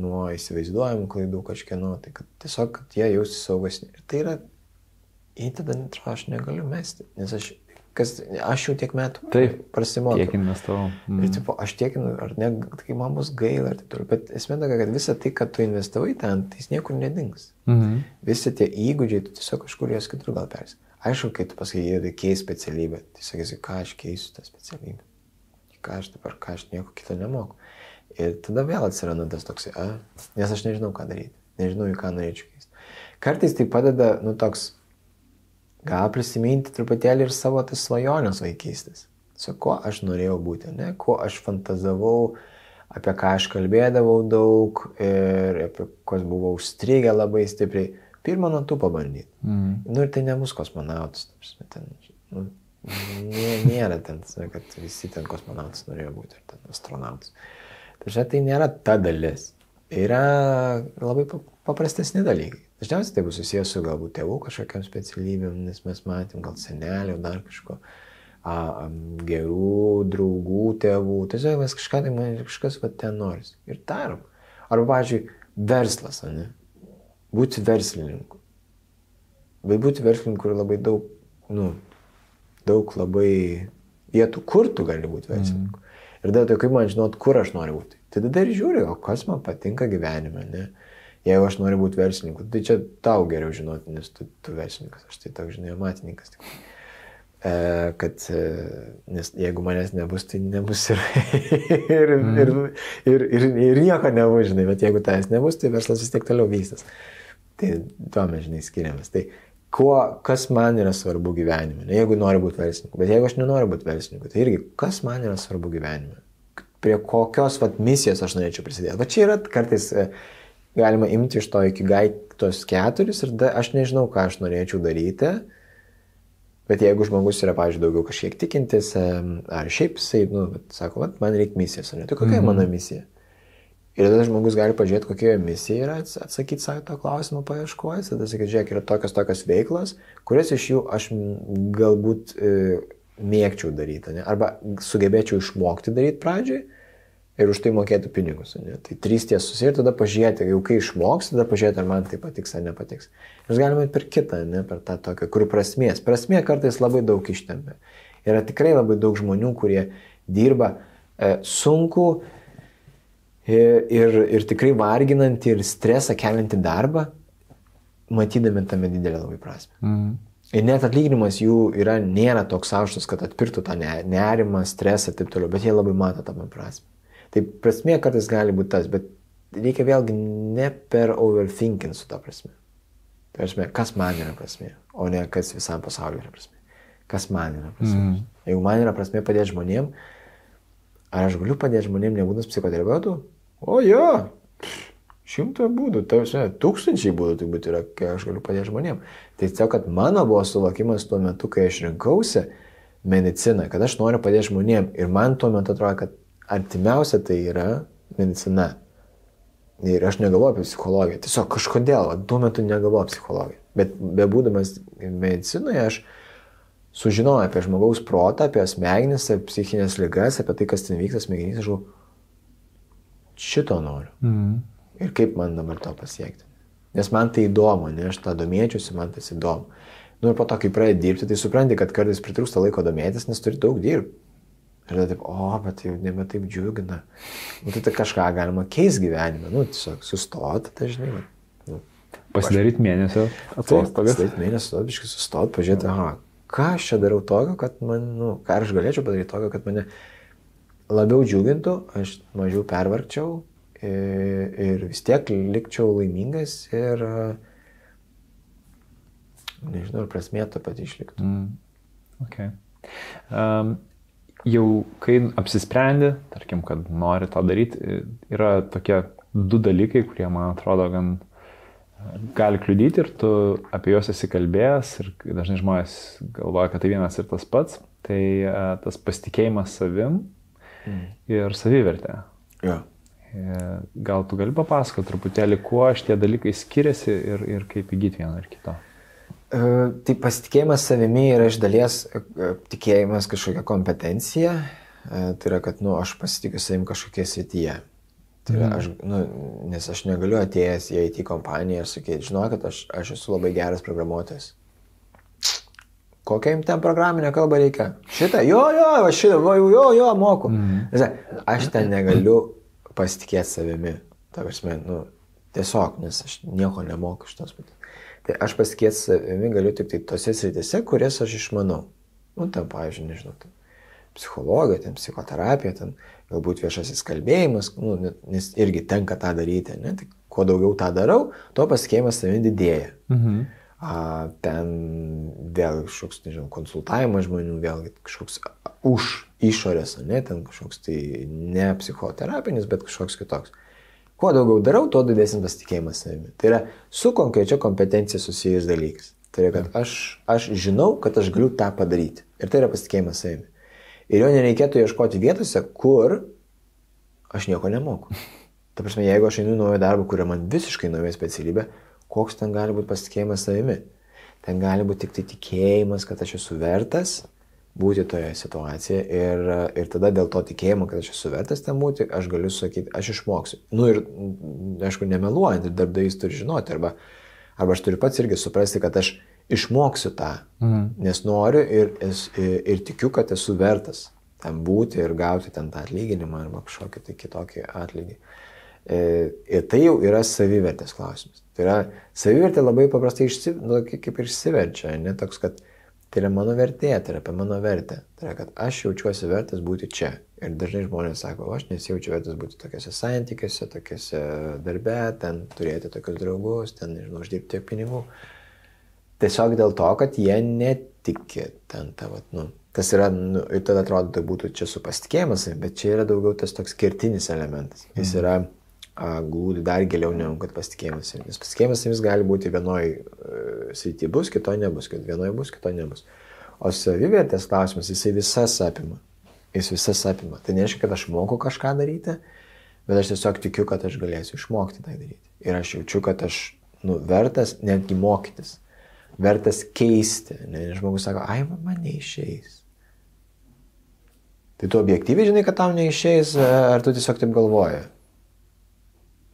nuo įsivaizduojamų klaidų kažkieno. Tai kad tiesiog, kad jie jaustų saugesni. Ir tai yra, jei tada netrodo, aš negaliu mesti, nes aš, kas, aš jau tiek metų Taip, prasimokiau. Kiek investavau. Ir Mm. tipo, aš tiek, nu, ar ne, kai man bus gaila ir taip toliau. Bet esmė tokia, kad visa tai, kad tu investavai ten, tai jis niekur nedings. Mhm. Visi tie įgūdžiai, tu tiesiog kažkur juos kitur gal persi. Aišku, kai tu pasakai, jie keis specialybę, tai sakysi, ką aš keisiu tą specialybę. Ką aš dabar, ką aš nieko kito nemoku. Ir tada vėl atsiranda tas toksai, a, nes aš nežinau, ką daryti. Nežinau, į ką norėčiau keisti. Kartais tai padeda, nu, toks, gal prisiminti truputėlį ir savo tas svajonės vaikystės. Su kuo aš norėjau būti, ne, kuo aš fantazavau, apie ką aš kalbėdavau daug ir apie kas buvo užstrigę labai stipriai. Pirmą nuo tų pabandyti. Mhm. Nu ir tai nebus kosmonautas. Ten, nu, nė- nėra ten, kad visi ten kosmonautas norėjo būti ir ten astronautas. Tačiau tai nėra ta dalis. Yra labai pa- paprastesni dalykai. Dažniausiai tai bus susijęs su galbūt tėvų kažkokiam specialybėm, nes mes matėm gal senelių, dar kažko, a, am, gerų draugų, tėvų. Tiesiog mes kažką tai, man kažkas va ten noris. Ir darom. Arba, pavyzdžiui, verslas, ne? Būti verslininku. Bet būti verslininku yra labai daug, nu, daug labai vietų, kur tu gali būti verslininku. Mm. Ir tada, tai kaip man žinot, kur aš noriu būti. Tai tada ir žiūri, o kas man patinka gyvenime, ne? Jeigu aš noriu būti verslininku, tai čia tau geriau žinoti, nes tu, tu verslininkas, aš tai toks, žinai, amatininkas. Tik. E, kad, e, nes jeigu manęs nebus, tai nebus ir, ir, mm. ir, ir, ir, ir nieko nebus, žinai, bet jeigu tavęs nebus, tai verslas vis tiek toliau vystys. Tai tuo mes, žinai, skiriamės. Tai kuo, kas man yra svarbu gyvenime, ne, jeigu noriu būti verslininku, bet jeigu aš nenoriu būti verslininku, tai irgi, kas man yra svarbu gyvenime, prie kokios vat, misijos aš norėčiau prisidėti. Va čia yra kartais e, galima imti iš to iki gaitos keturis ir da, aš nežinau, ką aš norėčiau daryti, bet jeigu žmogus yra, pavyzdžiui, daugiau kažkiek tikintis, ar šiaip jisai, nu, sako, vat, man reikia misijos, ar ne, tai kokia mm -hmm. mano misija? Ir tada žmogus gali pažiūrėti, kokia jo misija yra, ats- atsakyti savo to klausimą paieškojęs, tada sakyti, žiūrėk, yra tokios tokios veiklos, kurias iš jų aš galbūt e, mėgčiau daryti, ne? arba sugebėčiau išmokti daryti pradžioj ir už tai mokėti pinigus. Ne? Tai trys ties susiję ir tada pažiūrėti, jau kai išmoks, tada pažiūrėti, ar man tai patiks ar nepatiks. Galima ir per kitą, ne? per tą tokią, kur prasmės. Prasmė kartais labai daug ištempia. Yra tikrai labai daug žmonių, kurie dirba e, sunku ir, ir, ir tikrai varginantį ir stresą keliantį darbą, matydami tame didelę labai prasme. Mhm. Ir net atlyginimas jų yra, nėra toks aukštas, kad atpirktų tą ne- nerimą, stresą ir taip toliau, bet jie labai mato tame prasme. Tai prasmė kartais gali būti tas, bet reikia vėlgi ne per overthinking su tą prasme. Prasme, kas man yra prasmė, o ne kas visam pasauliu yra prasmė. Kas man yra prasmė. Mm. Jeigu man yra prasmė padėti žmonėm, ar aš galiu padėti žmonėm nebūdamas psichoterapeutu? O jo, šimtą būdų, tarsi, tūkstančiai būdų turbūt yra, kai aš galiu padėti žmonėm. Tai tiesiog, kad mano buvo suvokimas tuo metu, kai aš rinkausi mediciną, kad aš noriu padėti žmonėm ir man tuo metu atrodo, kad artimiausia tai yra medicina. Ir aš negalvoju apie psichologiją. Tiesiog kažkodėl, va, tuo metu negalvoju apie psichologiją. Bet bebūdamas medicinoje, aš sužinojau apie žmogaus protą, apie smegenis, apie psichinės ligas, apie tai, kas ten vyksta smegenys. Aš galvoju, šito noriu. Mhm. Ir kaip man dabar to pasiekti. Nes man tai įdomu, ne, aš tą domėčiausi, man tas įdomu. Nu ir po to, kai pradedi dirbti, tai supranti, kad kartais pritrūksta laiko domėtis, nes turi daug dirbti. Ir tada taip, o, bet tai jau nebe taip džiugina. Nu, tai, tai kažką galima keisti gyvenime. Nu, tiesiog sustoti, tai žinai. va, Nu, Pasidaryti mėnesio atostogas. Taip, mėnesį, biškai sustoti, pažiūrėti, aha, ką aš čia darau tokio, kad man, nu, ką aš galėčiau padaryti tokio, kad mane labiau džiugintų, aš mažiau pervargčiau ir, ir vis tiek likčiau laimingas ir nežinau, ar prasmė to pati išliktų. Mm. Okay. Um, jau kai apsisprendi, tarkim, kad nori tą daryti, yra tokie du dalykai, kurie man atrodo gan gali kliudyti ir tu apie juos esi kalbėjęs ir dažnai žmonės galvoja, kad tai vienas ir tas pats, tai uh, tas pasitikėjimas savim mm. ir savivertė. E, gal tu gali papasakoti truputėlį, kuo šitie dalykai skiriasi ir, ir kaip įgyti vieną ar kitą? Uh, tai pasitikėjimas savimi yra iš dalies uh, tikėjimas kažkokia kompetencija. Tai yra, kad nu, aš pasitikiu savim kažkokie srityje. Tai yra, mhm. aš, nu, nes aš negaliu atėjęs į IT kompaniją ir sakyti, žinokit, aš, aš esu labai geras programuotojas. Kokią jums ten programinę kalbą reikia? Šitą, jo, jo, aš šitą, jo, jo, jo, moku. Mm. Aš ten negaliu pasitikėti savimi. Ta prasme, nu, tiesiog, nes aš nieko nemoku iš tos paties. Tai aš pasitikėti savimi galiu tik tai tose sritise, kurias aš išmanau. Nu, ten, pavyzdžiui, nežinau, ten psichologija, ten psichoterapija, ten galbūt viešasis kalbėjimas, nu, nes irgi tenka tą daryti, ne? Tai kuo daugiau tą darau, tuo pasitikėjimas savimi didėja. Mhm. A, ten vėl kažkoks, nežinau, konsultavimas žmonių, vėl kažkoks už išorės, ne, ten kažkoks tai ne psichoterapinis, bet kažkoks kitoks. Kuo daugiau darau, tuo didesnis pasitikėjimas savimi. Tai yra su konkrečia kompetencija susijęs dalykas. Tai yra, kad aš, aš žinau, kad aš galiu tą padaryti. Ir tai yra pasitikėjimas savimi. Ir jo nereikėtų ieškoti vietose, kur aš nieko nemoku. Ta prasme, jeigu aš einu į naują darbą, kur yra man visiškai nauja specialybė, koks ten gali būti pasitikėjimas savimi? Ten gali būti tik tai tikėjimas, kad aš esu vertas būti toje situacijoje ir, ir tada dėl to tikėjimo, kad aš esu vertas ten būti, aš galiu sakyti, aš išmoksiu. Nu ir, aišku, nemeluojant, ir darbdavys turi žinoti, arba, arba aš turiu pats irgi suprasti, kad aš išmoksiu tą, mhm. nes noriu ir, ir, ir tikiu, kad esu vertas ten būti ir gauti ten tą atlyginimą arba kažkokį tai kitokį atlygį. E, ir tai jau yra savivertės klausimas. Tai yra savivertė labai paprastai išsi, nu, kaip ir išsiverčia, ne toks, kad tai yra mano vertė, tai yra apie mano vertę. Tai yra, kad aš jaučiuosi vertas būti čia. Ir dažnai žmonės sako, aš nesijaučiu vertas būti tokiuose santykiuose, tokiuose darbe, ten turėti tokius draugus, ten, nežinau, uždirbti tiek pinigų. Tiesiog dėl to, kad jie netiki ten tavo, nu, tas yra, nu, ir tada atrodo, tai būtų čia su pasitikėjimas, bet čia yra daugiau tas toks kertinis elementas. Jis mhm. yra glūdi dar giliau negu kad pasitikėjimas. Nes pasitikėjimas jis gali būti vienoj uh, srity bus, kitoj nebus, kad vienoj bus, kitoj nebus. O savivertės klausimas, jisai visas apima. Jis visas apima. Tai nereiškia, kad aš moku kažką daryti, bet aš tiesiog tikiu, kad aš galėsiu išmokti tai daryti. Ir aš jaučiu, kad aš nu, vertas netgi mokytis. Vertas keisti. Nes žmogus sako, ai, man neišeis. Tai tu objektyviai žinai, kad tau neišeis, ar tu tiesiog taip galvoji?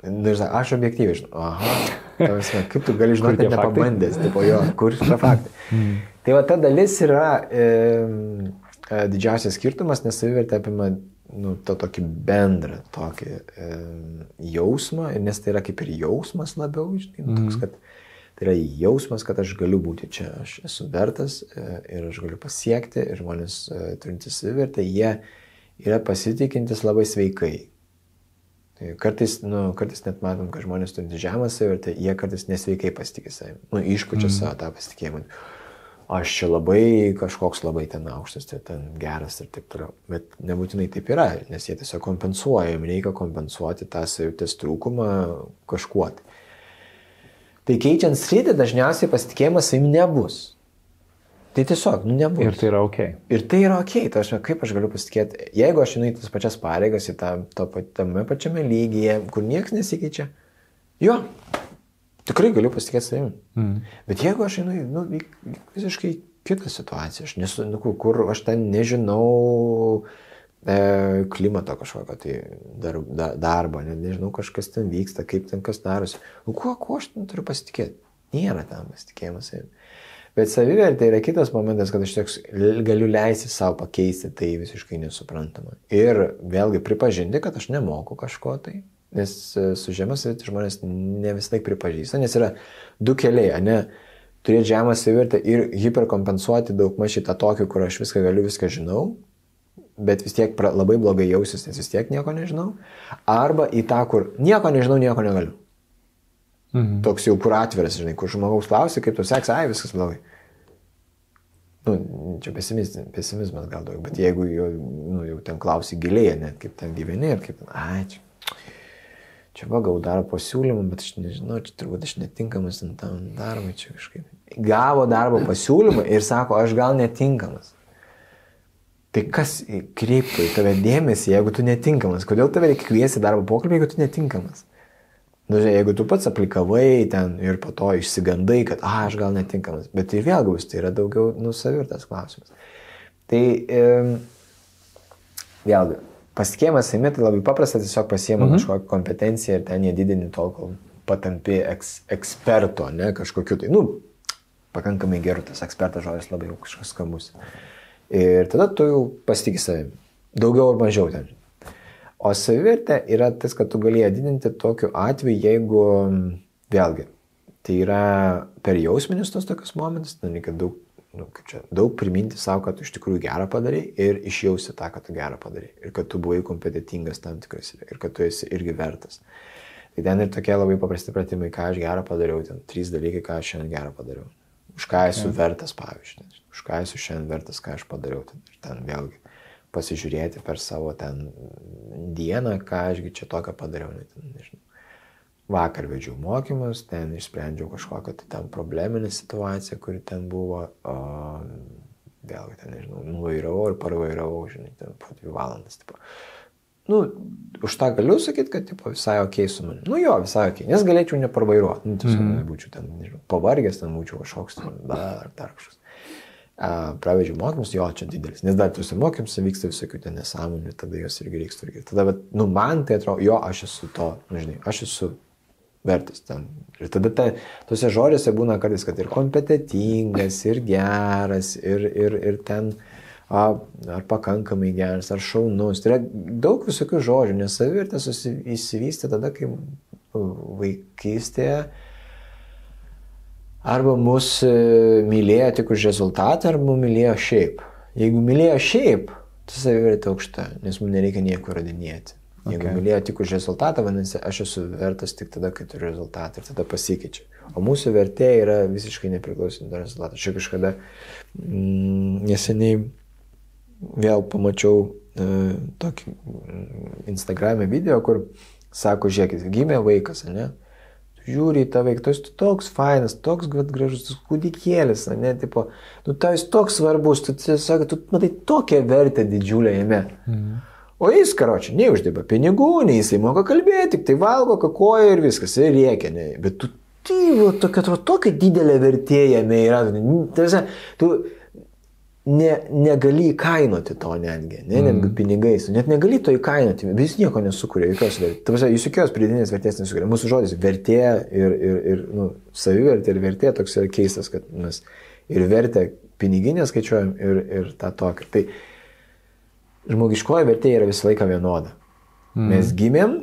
Ir aš objektyviai žinau, aha, tavasme, kaip tu gali žinoti, kad nepabandęs, tipo jo, kur yra faktai. Mm. Tai va ta dalis yra e, e, didžiausias skirtumas, nes savivertė apima nu, to tokį bendrą tokį e, jausmą, nes tai yra kaip ir jausmas labiau, žinai, nu, toks, mm. kad tai yra jausmas, kad aš galiu būti čia, aš esu vertas e, ir aš galiu pasiekti ir žmonės e, turintys savivertę, jie yra pasitikintis labai sveikai kartais, nu, kartais net matom, kad žmonės turi žemą savivertę, jie kartais nesveikai pasitikė savimi. Nu, išpučia mm. savo tą pasitikėjimą. Aš čia labai kažkoks labai ten aukštas, tai ten geras ir taip toliau. Bet nebūtinai taip yra, nes jie tiesiog kompensuoja, jiems reikia kompensuoti tą savitės trūkumą kažkuo. Tai. tai keičiant sritį, dažniausiai pasitikėjimas savimi nebus. Tai tiesiog, nu nebus. Ir tai yra ok. Ir tai yra ok, tai aš, kaip aš galiu pasitikėti, jeigu aš einu į tas pačias pareigas, į tą, to, tame pačiame lygyje, kur niekas nesikeičia, jo, tikrai galiu pasitikėti savimi. Mm. Bet jeigu aš einu į nu, visiškai kitą situaciją, aš nesu, nu, kur aš ten nežinau e, klimato kažkokio tai dar, da, darbo, ne, nežinau, kažkas ten vyksta, kaip ten kas darosi, nu, kuo, kuo aš ten turiu pasitikėti? Nėra tam pasitikėjimas savimi. Bet savivertė yra kitas momentas, kad aš tiesiog galiu leisti savo pakeisti tai visiškai nesuprantama. Ir vėlgi pripažinti, kad aš nemoku kažko tai. Nes e, su žemės žmonės ne vis laik pripažįsta, nes yra du keliai, ne? turėti žemą savivertę ir hiperkompensuoti daug maž šitą tokį, kur aš viską galiu, viską žinau, bet vis tiek pra, labai blogai jausis, nes vis tiek nieko nežinau. Arba į tą, kur nieko nežinau, nieko negaliu. Mhm. Toks jau kur atviras, žinai, kur žmogaus klausia, kaip tu seks, ai, viskas blogai. Nu, čia pesimizmas, pesimizmas gal daug, bet jeigu jau, nu, jau ten klausi giliai, net kaip ten gyveni ir kaip, ai, čia čia va, gau darbo pasiūlymą, bet aš nežinau, čia turbūt aš netinkamas tam darbui, čia kažkaip. Gavo darbo pasiūlymą ir sako, aš gal netinkamas. Tai kas kreiptų į tave dėmesį, jeigu tu netinkamas? Kodėl tave reikia kviesti darbo pokalbį, jeigu tu netinkamas? Nu, jeigu tu pats aplikavai ten ir po to išsigandai, kad, a, aš gal netinkamas, bet ir vėl gaus, tai yra daugiau, nu, savirtas klausimas. Tai e, vėlgi, pasitikėjimas savimi tai labai paprasta, tiesiog pasiema mhm. kažkokią kompetenciją ir ten jie didini tol, kol patampi eks, eksperto, ne kažkokiu tai, nu, pakankamai geru, tas ekspertas žodis labai kažkas skambus. Ir tada tu jau pasitikė savimi. Daugiau ar mažiau ten. O savivertė yra tas, kad tu galėjai didinti tokiu atveju, jeigu vėlgi, tai yra per jausminius tos tokius momentus, tai reikia daug, nu, čia, daug priminti savo, kad tu iš tikrųjų gerą padarai ir išjausti tą, kad tu gerą padarai. Ir kad tu buvai kompetitingas tam tikras ir kad tu esi irgi vertas. Tai ten ir tokie labai paprasti pratimai, ką aš gerą padariau, ten trys dalykai, ką aš šiandien gerą padariau. Už ką esu ja. vertas, pavyzdžiui už ką esu šiandien vertas, ką aš padariau. Ten, ir ten vėlgi pasižiūrėti per savo ten dieną, ką ašgi čia tokio padariau. Ne, ten, nežinau. Vakar vedžiau mokymus, ten išsprendžiau kažkokią tai ten probleminę situaciją, kuri ten buvo. O, vėlgi ten, nežinau, nuvairavau ir parvairavau, žinai, ten po dvi valandas. Tipo nu, už tą galiu sakyti, kad tipo, visai ok su manimi. Nu jo, visai ok, nes galėčiau neparvairuoti. Nu, tiesiog mm būčiau ten, nežinau, pavargęs, ten būčiau kažkoks, dar, dar kažkoks pravežiu mokymus, jo, čia didelis. Nes dar tuose mokymuose vyksta visokių ten nesąmonių, tada jos irgi reiks tvarkyti. Tada, bet, nu, man tai atrodo, jo, aš esu to, nu, žinai, aš esu vertas ten. Ir tada ta, tuose žodžiuose būna kartais, kad ir kompetitingas, ir geras, ir, ir, ir ten, a, ar pakankamai geras, ar šaunus. Tai yra daug visokių žodžių, nes savivertė įsivystė tada, kai vaikystėje arba mus e, mylėjo tik už rezultatą, arba mylėjo šiaip. Jeigu mylėjo šiaip, tai savivertė aukšta, nes mums nereikia nieko radinėti. Jeigu okay. mylėjo tik už rezultatą, vadinasi, aš esu vertas tik tada, kai turiu rezultatą ir tada pasikeičiu. O mūsų vertė yra visiškai nepriklausomi nuo rezultato. Aš kažkada mm, neseniai vėl pamačiau uh, tokį mm, Instagram'e video, kur sako, žiūrėkit, gimė vaikas, ne? Žiūri į vaiką, tu esi toks fainas, toks gražus, kūdikėlis, ne, tipo, nu tau jis toks svarbus, tu tiesiog, tu matai tokią vertę didžiulę jame. Mhm. O jis, karočiui, neuždirba pinigų, nei jisai moka kalbėti, tik tai valgo, kakoja ir viskas, ir rėkia, ne. Bet tu, tai, tokia, tokia didelė vertė jame yra. Tu, ne, negali įkainoti to netgi, ne, netgi mm. pinigais, net negali to įkainoti, vis nieko nesukuria, jokios vertės. Jūs jokios pridėtinės vertės nesukuria. Mūsų žodis vertė ir, ir, ir nu, savivertė ir vertė toks yra keistas, kad mes ir vertę piniginę skaičiuojam ir, ir tą tokį. Tai žmogiškoji vertė yra visą laiką vienoda. Mm. Mes gimėm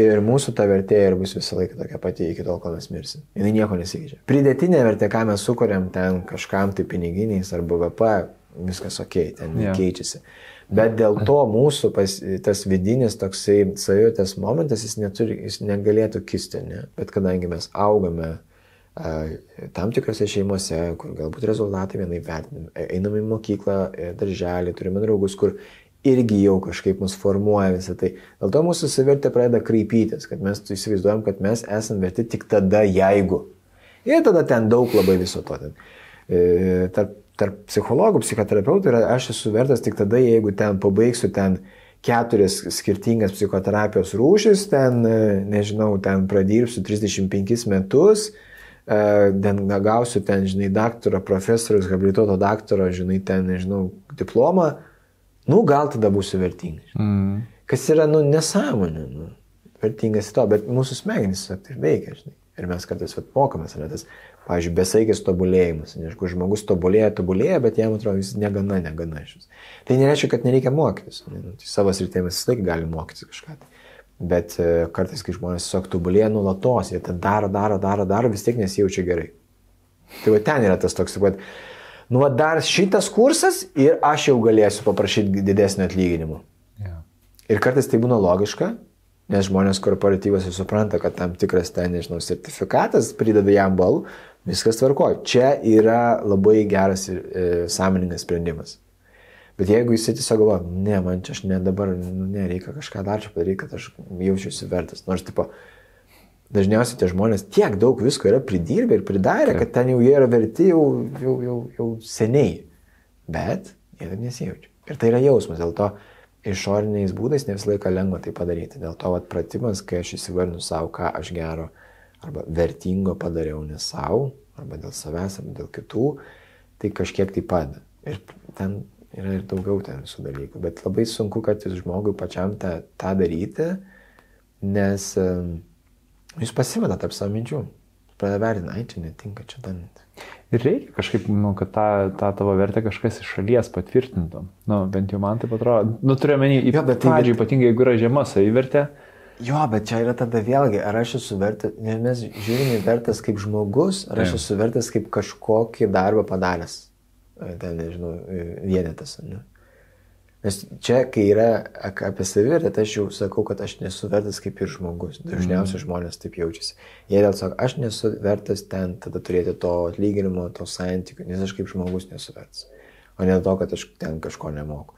ir mūsų ta vertė ir bus visą laiką tokia pati iki tol, kol mes mirsim. Jis nieko nesikeičia. Pridėtinė vertė, ką mes sukuriam ten kažkam tai piniginiais ar BVP, viskas ok, ten yeah. keičiasi. Bet dėl to mūsų pas, tas vidinis toksai savijutės momentas, jis, neturi, jis negalėtų kisti, ne? bet kadangi mes augame a, tam tikrose šeimose, kur galbūt rezultatai vienai vertinami, e, einame į mokyklą, e, darželį, turime draugus, kur irgi jau kažkaip mus formuoja visą tai. Dėl to mūsų savivertė pradeda krypytis, kad mes įsivaizduojam, kad mes esame verti tik tada, jeigu. Ir tada ten daug labai viso to. Ten. E, tarp tarp psichologų, psichoterapeutų yra aš esu vertas tik tada, jeigu ten pabaigsiu ten keturias skirtingas psichoterapijos rūšis, ten, e, nežinau, ten pradirbsiu 35 metus, e, ten gausiu ten, žinai, daktaro, profesorius, habilituoto daktaro, žinai, ten, nežinau, diplomą, nu, gal tada būsiu vertingas. Mm. Kas yra, nu, nesąmonė, nu, vertingas to, bet mūsų smegenys taip veikia, žinai. Ir mes kartais vat, mokomės, ne tas pavyzdžiui, besaikis tobulėjimas. Jeigu žmogus tobulėja, tobulėja, bet jam atrodo vis negana, negana šis. Tai nereiškia, kad nereikia mokytis. Nu, tai savo srityje mes visą laiką galime mokytis kažką. Bet e, kartais, kai žmonės tiesiog tobulėja nulatos, jie tą daro, daro, daro, daro, vis tiek nesijaučia gerai. Tai va ten yra tas toks, kad, nu, va, dar šitas kursas ir aš jau galėsiu paprašyti didesnio atlyginimo. Yeah. Ir kartais tai būna logiška, nes žmonės korporatyvose supranta, kad tam tikras ten, nežinau, sertifikatas prideda jam balų, viskas tvarkoja. Čia yra labai geras ir e, sąmoningas sprendimas. Bet jeigu jis tiesiog galvoja, ne, man čia aš ne dabar, nu, ne, reikia kažką dar čia padaryti, kad aš jaučiuosi vertas. Nors, tipo, dažniausiai tie žmonės tiek daug visko yra pridirbę ir pridarę, kad ten jau jie yra verti jau, jau, jau, jau seniai. Bet jie taip nesijaučia. Ir tai yra jausmas, dėl to išoriniais būdais ne visą laiką lengva tai padaryti. Dėl to vat, pratimas, kai aš įsivardinu savo, ką aš gero arba vertingo padariau ne savo, arba dėl savęs, arba dėl kitų, tai kažkiek tai padeda. Ir ten yra ir daugiau ten visų dalykų. Bet labai sunku, kad jūs žmogui pačiam tą, tą daryti, nes um, jūs pasimeta tarp savo minčių. Pradeda vertinti, ai čia netinka, čia ten. Ir reikia kažkaip, nu, kad tą, tą tavo vertę kažkas iš šalies patvirtintų. Nu, bent jau man tai atrodo. Nu, turiu menį, Jo, bet tai- ypatingai jeigu yra žema savivertė. Jo, bet čia yra tada vėlgi, ar aš esu vertas, mes žiūrime vertas kaip žmogus, ar aš esu vertas kaip kažkokį darbą padaręs. E, Ten, nežinau, e, vienetas. Ne? Nes čia, kai yra apie savivertę, tai aš jau sakau, kad aš nesu vertas kaip ir žmogus. Dažniausiai žmonės taip jaučiasi. Jie dėl sako, aš nesu vertas ten tada turėti to atlyginimo, to santykių, nes aš kaip žmogus nesu vertas. O ne dėl to, kad aš ten kažko nemoku.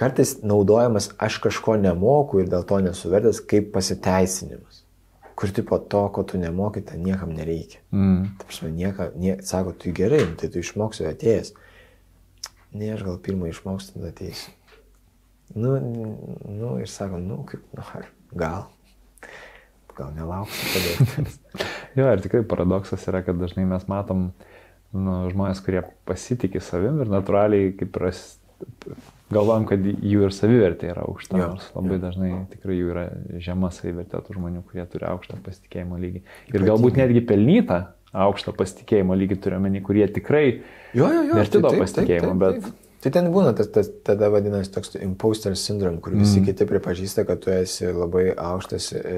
Kartais naudojamas aš kažko nemoku ir dėl to nesu vertas kaip pasiteisinimas. Kur tipo to, ko tu nemoki, ten niekam nereikia. Mm. Taip, nieka, nie, sako, tu gerai, nu, tai tu išmoksi atėjęs. Ne, aš gal pirmą išmoksiu, tada ateisiu. Nu, nu, ir sako, nu, kaip, nu, gal. Gal nelauksiu tada. Jo, ir tikrai paradoksas yra, kad dažnai mes matom nu, žmonės, kurie pasitikė savim ir natūraliai kaip ras, galvojam, kad jų ir savivertė yra aukšta. Jo, Nors labai jo. dažnai tikrai jų yra žema savivertė tų žmonių, kurie turi aukštą pasitikėjimo lygį. Ir galbūt netgi pelnytą aukštą pasitikėjimo lygį turiuomenį, kurie tikrai Jo, jo, jo. verti tai to pasitikėjimo, taip, taip, bet taip. Tai ten būna, tas, tas, tada vadinasi toks imposter syndrome, kur visi mm. kiti pripažįsta, kad tu esi labai aukštas e,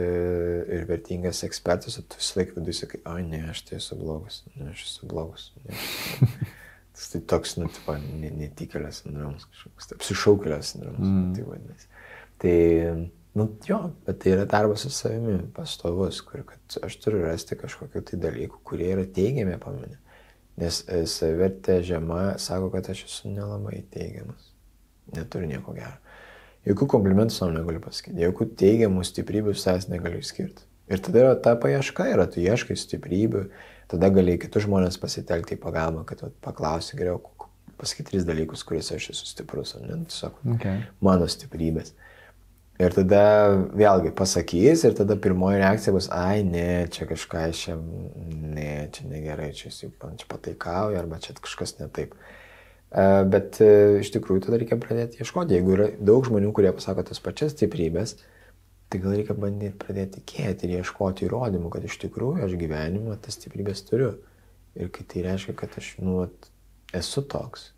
ir vertingas ekspertas, o tu visą laiką viduje sakai, oi ne, aš tai esu blogas, ne, aš esu blogas. Ne, aš esu... Tas tai toks, nu, tipo, ne- netikėlės sindromas, kažkoks, tai apsišaukėlės sindromas, mm. tai vadinasi. Tai, nu, jo, bet tai yra darbas su savimi, pastovus, kur kad aš turiu rasti kažkokiu tai dalyku, kurie yra teigiami mane. Nes e, savivertė žema sako, kad aš esu nelabai teigiamas. Neturiu nieko gero. Jokių komplimentų savo negaliu pasakyti, jokių teigiamų stiprybių savęs negaliu išskirti. Ir tada yra ta paieška, yra tu ieškai stiprybių, tada gali kitus žmonės pasitelkti į pagalbą, kad paklausi geriau, pasakyti tris dalykus, kuriuose aš esu stiprus, ne, tiesiog okay. mano stiprybės. Ir tada vėlgi pasakys ir tada pirmoji reakcija bus, ai ne, čia kažką iš čia, ne, čia negerai, čia jis man čia pataikauja arba čia kažkas ne taip. E, Bet e, iš tikrųjų tada reikia pradėti ieškoti. Jeigu yra daug žmonių, kurie pasako tas pačias stiprybės, tai gal reikia bandyti pradėti tikėti ir ieškoti įrodymų, kad iš tikrųjų aš gyvenimą tas stiprybės turiu. Ir kai tai reiškia, kad aš nu, esu toks.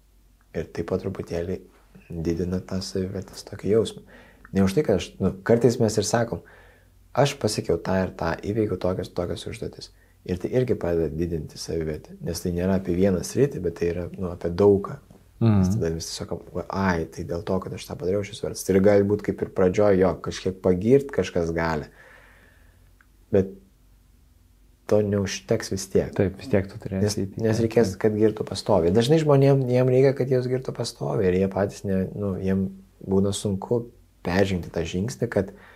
Ir taip pat truputėlį didina tą savivertės tokį jausmą. Ne už tai, kad aš, nu, kartais mes ir sakom, aš pasiekiau tą ir tą, įveikiau tokias, tokias užduotis. Ir tai irgi padeda didinti savivertę, nes tai nėra apie vieną sritį, bet tai yra nu, apie daugą. Mm. Nes tada vis tiesiog, ai, tai dėl to, kad aš tą padariau šis vertas. Tai gali būti kaip ir pradžioje, jo, kažkiek pagirt kažkas gali. Bet to neužteks vis tiek. Taip, vis tiek tu turėsi. Nes, įtikėti. nes reikės, kad girtų pastoviai. Dažnai žmonėms jiem reikia, kad jos girtų pastoviai ir jie patys, ne, nu, jiem būna sunku peržengti tą žingsnį, kad a,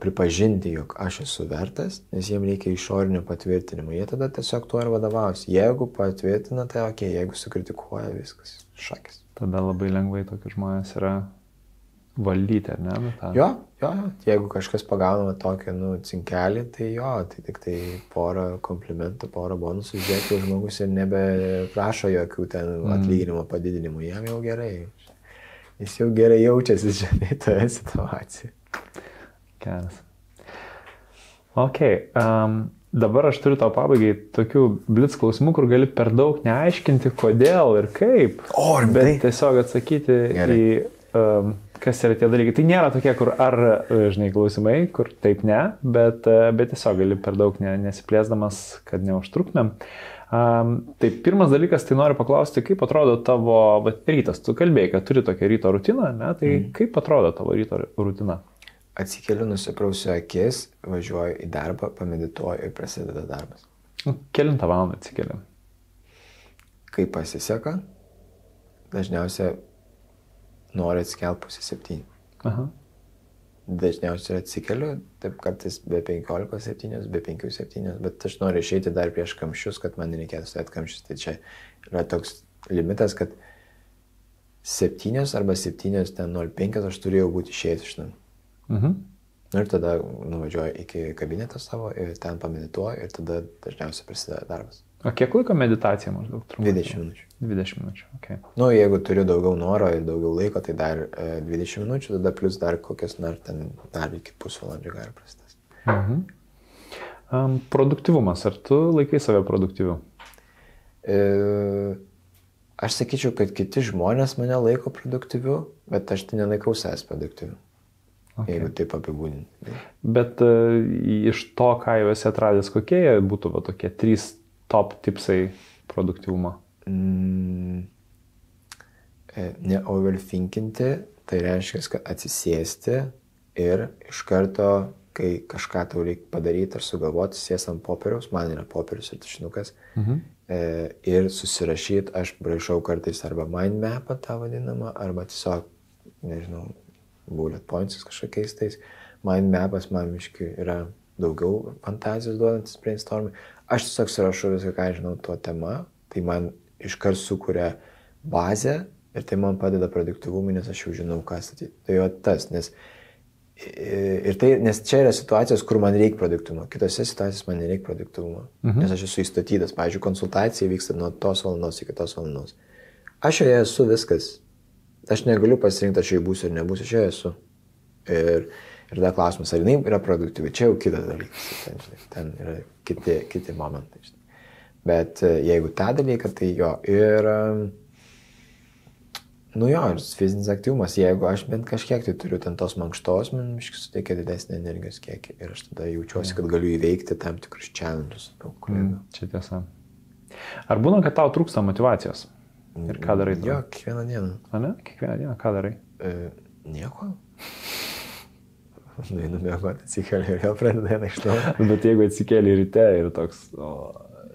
pripažinti, jog aš esu vertas, nes jiem reikia išorinio patvirtinimo. Jie tada tiesiog tuo ir vadovaus. Jeigu patvirtina, tai ok, jeigu sukritikuoja, viskas, šakis. Tada labai lengvai tokius žmonės yra valdyti, ar ne? Tą- Jo, jo, jeigu kažkas pagauna tokį, nu, cinkelį, tai jo, tai tik tai porą komplimentų, porą bonusų žiūrėti, jau žmogus ir nebeprašo jokių ten atlyginimo padidinimų, jam jau gerai. Jis jau gerai jaučiasi, žinai, toje situacijoje. Geras. Ok. Um, dabar aš turiu tau pabaigai tokių blitz klausimų, kur gali per daug neaiškinti, kodėl ir kaip. O, Bet rimtai? tiesiog atsakyti Gerai. į um, kas yra tie dalykai. Tai nėra tokie, kur ar, e, žinai, klausimai, kur taip ne, bet, e, bet tiesiog gali per daug ne, nesiplėsdamas, kad neužtruktumėm. Um, tai pirmas dalykas, tai noriu paklausti, kaip atrodo tavo va, rytas. Tu kalbėjai, kad turi tokią ryto rutiną, ne? tai mm. kaip atrodo tavo ryto rutina? Atsikeliu, nusiprausiu akis, važiuoju į darbą, pamedituoju ir prasideda darbas. Nu, kelintą valandą atsikeliu? Kai pasiseka, dažniausiai noriu atsikelti pusę septynių. Aha. Dažniausiai atsikeliu, taip kartais be 15-7, be 5-7, bet aš noriu išeiti dar prieš kamščius, kad man nereikėtų stovėti kamščius. Tai čia yra toks limitas, kad 7 arba 7.05 aš turėjau būti išėjęs iš ten. Mhm. Ir tada nuvažiuoju iki kabineto savo ir ten pamedituoju ir tada dažniausiai prasideda darbas. O kiek laiko meditacija maždaug trunka? 20 minučių. 20 minučių, ok. Nu, jeigu turiu daugiau noro ir daugiau laiko, tai dar e, 20 minučių, tada plus dar kokias dar ten, dar iki pusvalandžio gali prasidės. Mhm. Um, produktivumas, ar tu laikai save produktyviu? E, aš sakyčiau, kad kiti žmonės mane laiko produktyviu, bet aš tai nelaikau savęs produktyviu. Okay. Jeigu taip apibūdinti. Bet uh, iš to, ką jau esi atradęs, kokie būtų va, tokie trys top tipsai produktyvumo? Mm, e, Neoverthinkinti, tai reiškia, kad atsisėsti ir iš karto, kai kažką tau reikia padaryti ar sugalvoti, sės ant popieriaus, man yra popierius ir tušinukas, mhm. e, ir susirašyti, aš braižau kartais arba mind mapą tą vadinamą, arba tiesiog, nežinau, bullet points kažkokiais tais. Mind mapas man miškiai yra daugiau fantazijos duodantis brainstormai. Aš tiesiog surašau viską, ką žinau tuo tema, tai man iškart sukuria bazę ir tai man padeda produktivumui, nes aš jau žinau, ką statyti. Tai jo tas, nes, ir tai, nes čia yra situacijos, kur man reikia produktivumo, kitose situacijose man nereikia produktivumo, mhm. nes aš esu įstatytas. Pavyzdžiui, konsultacija vyksta nuo tos valandos iki tos valandos. Aš joje esu viskas. Aš negaliu pasirinkti, aš joje būsiu ar nebūsiu, joje esu. Ir Ir dar klausimas, ar jinai yra produktyvi, čia jau kitas dalykas, ten, žinai, ten yra kiti, kiti momentai. Žinai. Bet e, jeigu tą dalyką, tai jo. Ir, nu jo, ir fizinis aktyvumas, jeigu aš bent kažkiek tai turiu ten tos mankštos, man iškis suteikia didesnį energijos kiekį ir aš tada jaučiuosi, kad galiu įveikti tam tikrus challenges. Mm, čia tiesa. Ar būna, kad tau trūksta motivacijos? Ir ką darai? Tada? Jo, kiekvieną dieną. A ne? Kiekvieną dieną, ką darai? E, nieko. Nueinu mėgoti, atsikeliu ir vėl pradedu dieną iš to. Bet jeigu atsikeli ryte ir toks... O...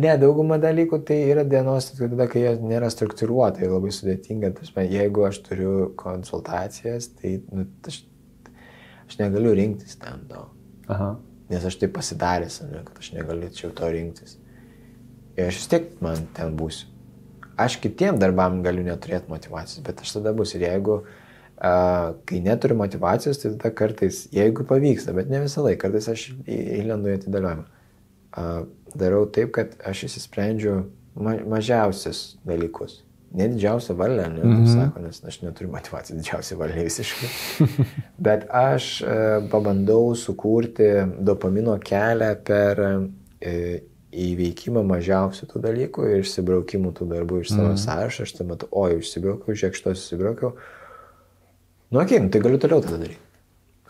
Ne, dauguma dalykų tai yra dienos, tada, kai jie nėra struktūruota ir labai sudėtinga. Tasme, jeigu aš turiu konsultacijas, tai nu, aš, aš negaliu rinktis ten to. Aha. Nes aš tai pasidaręs, ne, kad aš negalėčiau to rinktis. Ir aš vis tiek man ten būsiu. Aš kitiem darbam galiu neturėti motivacijos, bet aš tada bus. Ir jeigu uh, kai neturiu motivacijos, tai tada kartais, jeigu pavyksta, bet ne visą laiką, kartais aš įlendu į atidėliojimą. Darau taip, kad aš įsisprendžiu ma mažiausius dalykus. Ne didžiausia valia, ne, mm -hmm. sako, nes aš neturiu motivacijos didžiausia valia visiškai. Bet aš e, pabandau sukurti dopamino kelią per e, įveikimą mažiausių tų dalykų ir išsibraukimų tų darbų iš savo mm sąrašo. Aš tai matau, oi, išsibraukiau, žiūrėk, šitos išsibraukiau. Nu, okei, okay, tai galiu toliau tada daryti.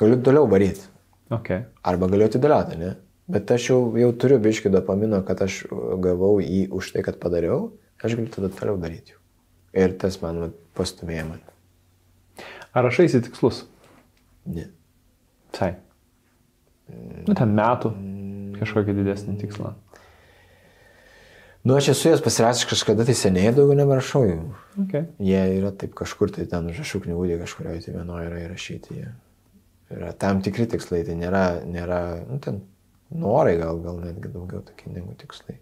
Galiu toliau varyti. Okay. Arba galiu atidėlioti, ne? Bet aš jau, jau turiu biškį dopamino, kad aš gavau jį už tai, kad padariau, aš galiu tada toliau daryti. Ir tas man pastumėjo man. Ar rašaisi tikslus? Ne. Tai. Nu, ten metų kažkokį didesnį tikslą. Nu, aš esu jas pasirašęs kažkada tai seniai, daugiau neberašau jų. Okay. Jie yra taip kažkur, tai ten užrašau knygutė kažkurioje, tai vienoje yra įrašyti. Jie. Yra tam tikri tikslai, tai nėra, nėra nu, ten norai gal, gal netgi daugiau tokie negu tikslai.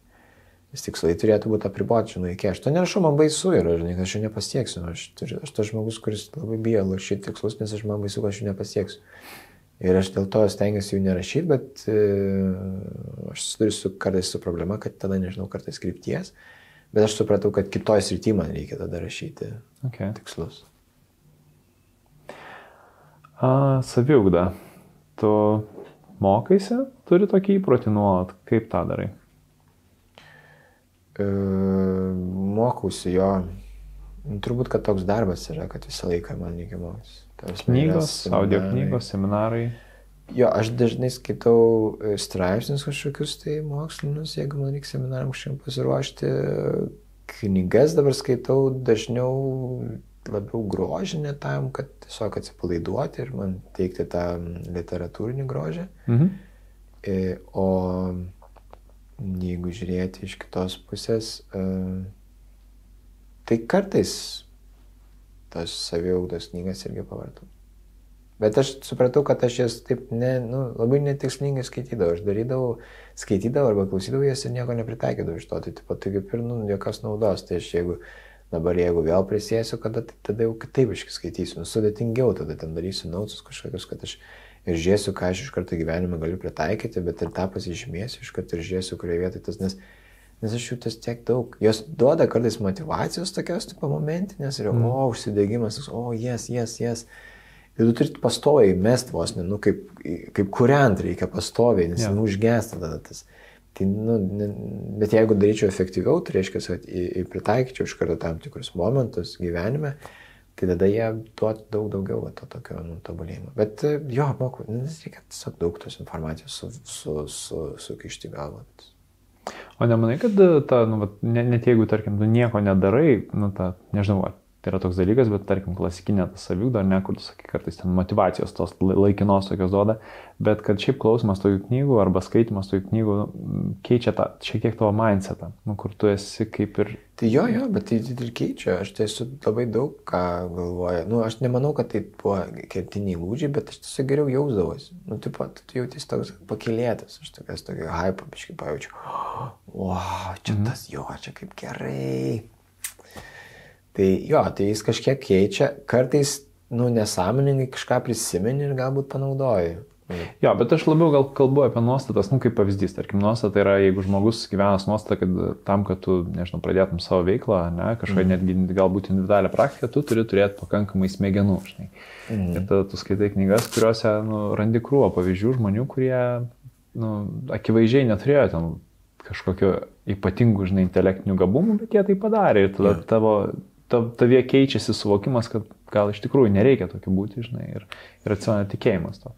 Vis tikslai turėtų būti apriboti, žinai, iki aš to nerašau, man baisu yra, žinai, aš jų nepasieksiu. Aš, turiu, aš tas žmogus, kuris labai bijo lašyti tikslus, nes aš man baisu, kad aš jų nepasieksiu. Ir aš dėl to stengiuosi jų nerašyti, bet e, aš turiu su, kartais su problema, kad tada nežinau kartais krypties, bet aš supratau, kad kitoje srityje man reikia tada rašyti okay. tikslus. A, saviugda. Tu mokaisi, turi tokį įprotį nuolat, kaip tą darai? E, mokausi jo, Turbūt, kad toks darbas yra, kad visą laiką man reikia mokytis. Knygos, audio seminarai. knygos, seminarai. Jo, aš dažnai skaitau e, straipsnius kažkokius tai mokslinius, jeigu man reikia seminaram kažkaip pasiruošti. Knygas dabar skaitau dažniau labiau grožinę tam, kad tiesiog atsipalaiduoti ir man teikti tą literatūrinį grožį. Mhm. E, O jeigu žiūrėti iš kitos pusės, e, tai kartais tas saviaugdos knygas irgi pavartau. Bet aš supratau, kad aš jas taip ne, nu, labai netikslingai skaitydavau. Aš darydavau, skaitydavau arba klausydavau jas ir nieko nepritaikydavau iš to. Tai taip pat tai kaip ir, nu, jokios naudos. Tai aš jeigu dabar, jeigu vėl prisėsiu, kada, tai tada jau kitaip iškai skaitysiu. Nu, sudėtingiau, tada ten darysiu nautus kažkokius, kad aš ir žiūrėsiu, ką aš iš karto gyvenime galiu pritaikyti, bet ir tą pasižymėsiu iš karto ir žiūrėsiu, kurioje vietoje tas, nes, nes aš jų tas tiek daug. Jos duoda kartais motivacijos tokios, tipo momentinės ir, mm. o, užsidegimas, o, jes, jes, jes. Ir tu turi pastoviai mest vos, ne, nu, kaip, kaip kuriant reikia pastoviai, nes yeah. užgesta tada tas. Tai, nu, ne, bet jeigu daryčiau efektyviau, tai reiškia, kad pritaikyčiau iš karto tam tikrus momentus gyvenime, tai tada jie duotų daug daugiau va, to tokio nu, tobulėjimo. Bet jo, moku, nes reikia tiesiog daug tos informacijos su, su, su, sukišti galvą. O nemanai, kad e, ta, nu, ne, net jeigu, tarkim, tu nieko nedarai, nu, ta, nežinau, va, tai yra toks dalykas, bet, tarkim, klasikinė ta saviugda, ne, kur tu sakai, kartais ten motivacijos tos lai- laikinos tokios duoda, bet kad šiaip klausimas tojų knygų arba skaitimas tojų knygų keičia tą, šiek tiek tavo mindsetą, nu, kur tu esi kaip ir, Tai jo, jo, bet tai tai ir keičia. Aš tiesiog labai daug ką galvoju. Nu, aš nemanau, kad tai buvo kertiniai lūdžiai, bet aš tiesiog geriau jausdavausi. Nu, taip pat, tu jautiesi toks pakilėtas. Aš tokias tokį hype, biškai pajaučiu. O, čia Mhm. tas jo, čia kaip gerai. Tai jo, tai jis kažkiek keičia. Kartais, nu, nesąmoningai kažką prisimeni ir galbūt panaudoji. Nu, Jo, bet aš labiau gal kalbu apie nuostatas, nu kaip pavyzdys, tarkim, nuostata yra, jeigu žmogus gyvenas nuostata, kad tam, kad tu, nežinau, pradėtum savo veiklą, ne, kažkokią Mhm. netgi galbūt individualią praktiką, tu turi turėti pakankamai smegenų, žinai. Mhm. Ir tada tu skaitai knygas, kuriuose, nu, randi krūvą pavyzdžių žmonių, kurie, nu, akivaizdžiai neturėjo ten kažkokio ypatingų, žinai, intelektinių gabumų, bet jie tai padarė ir tada Jo. tavo, tav, tavie keičiasi suvokimas, kad gal iš tikrųjų nereikia tokiu būti, žinai, ir, ir atsiranda tikėjimas to.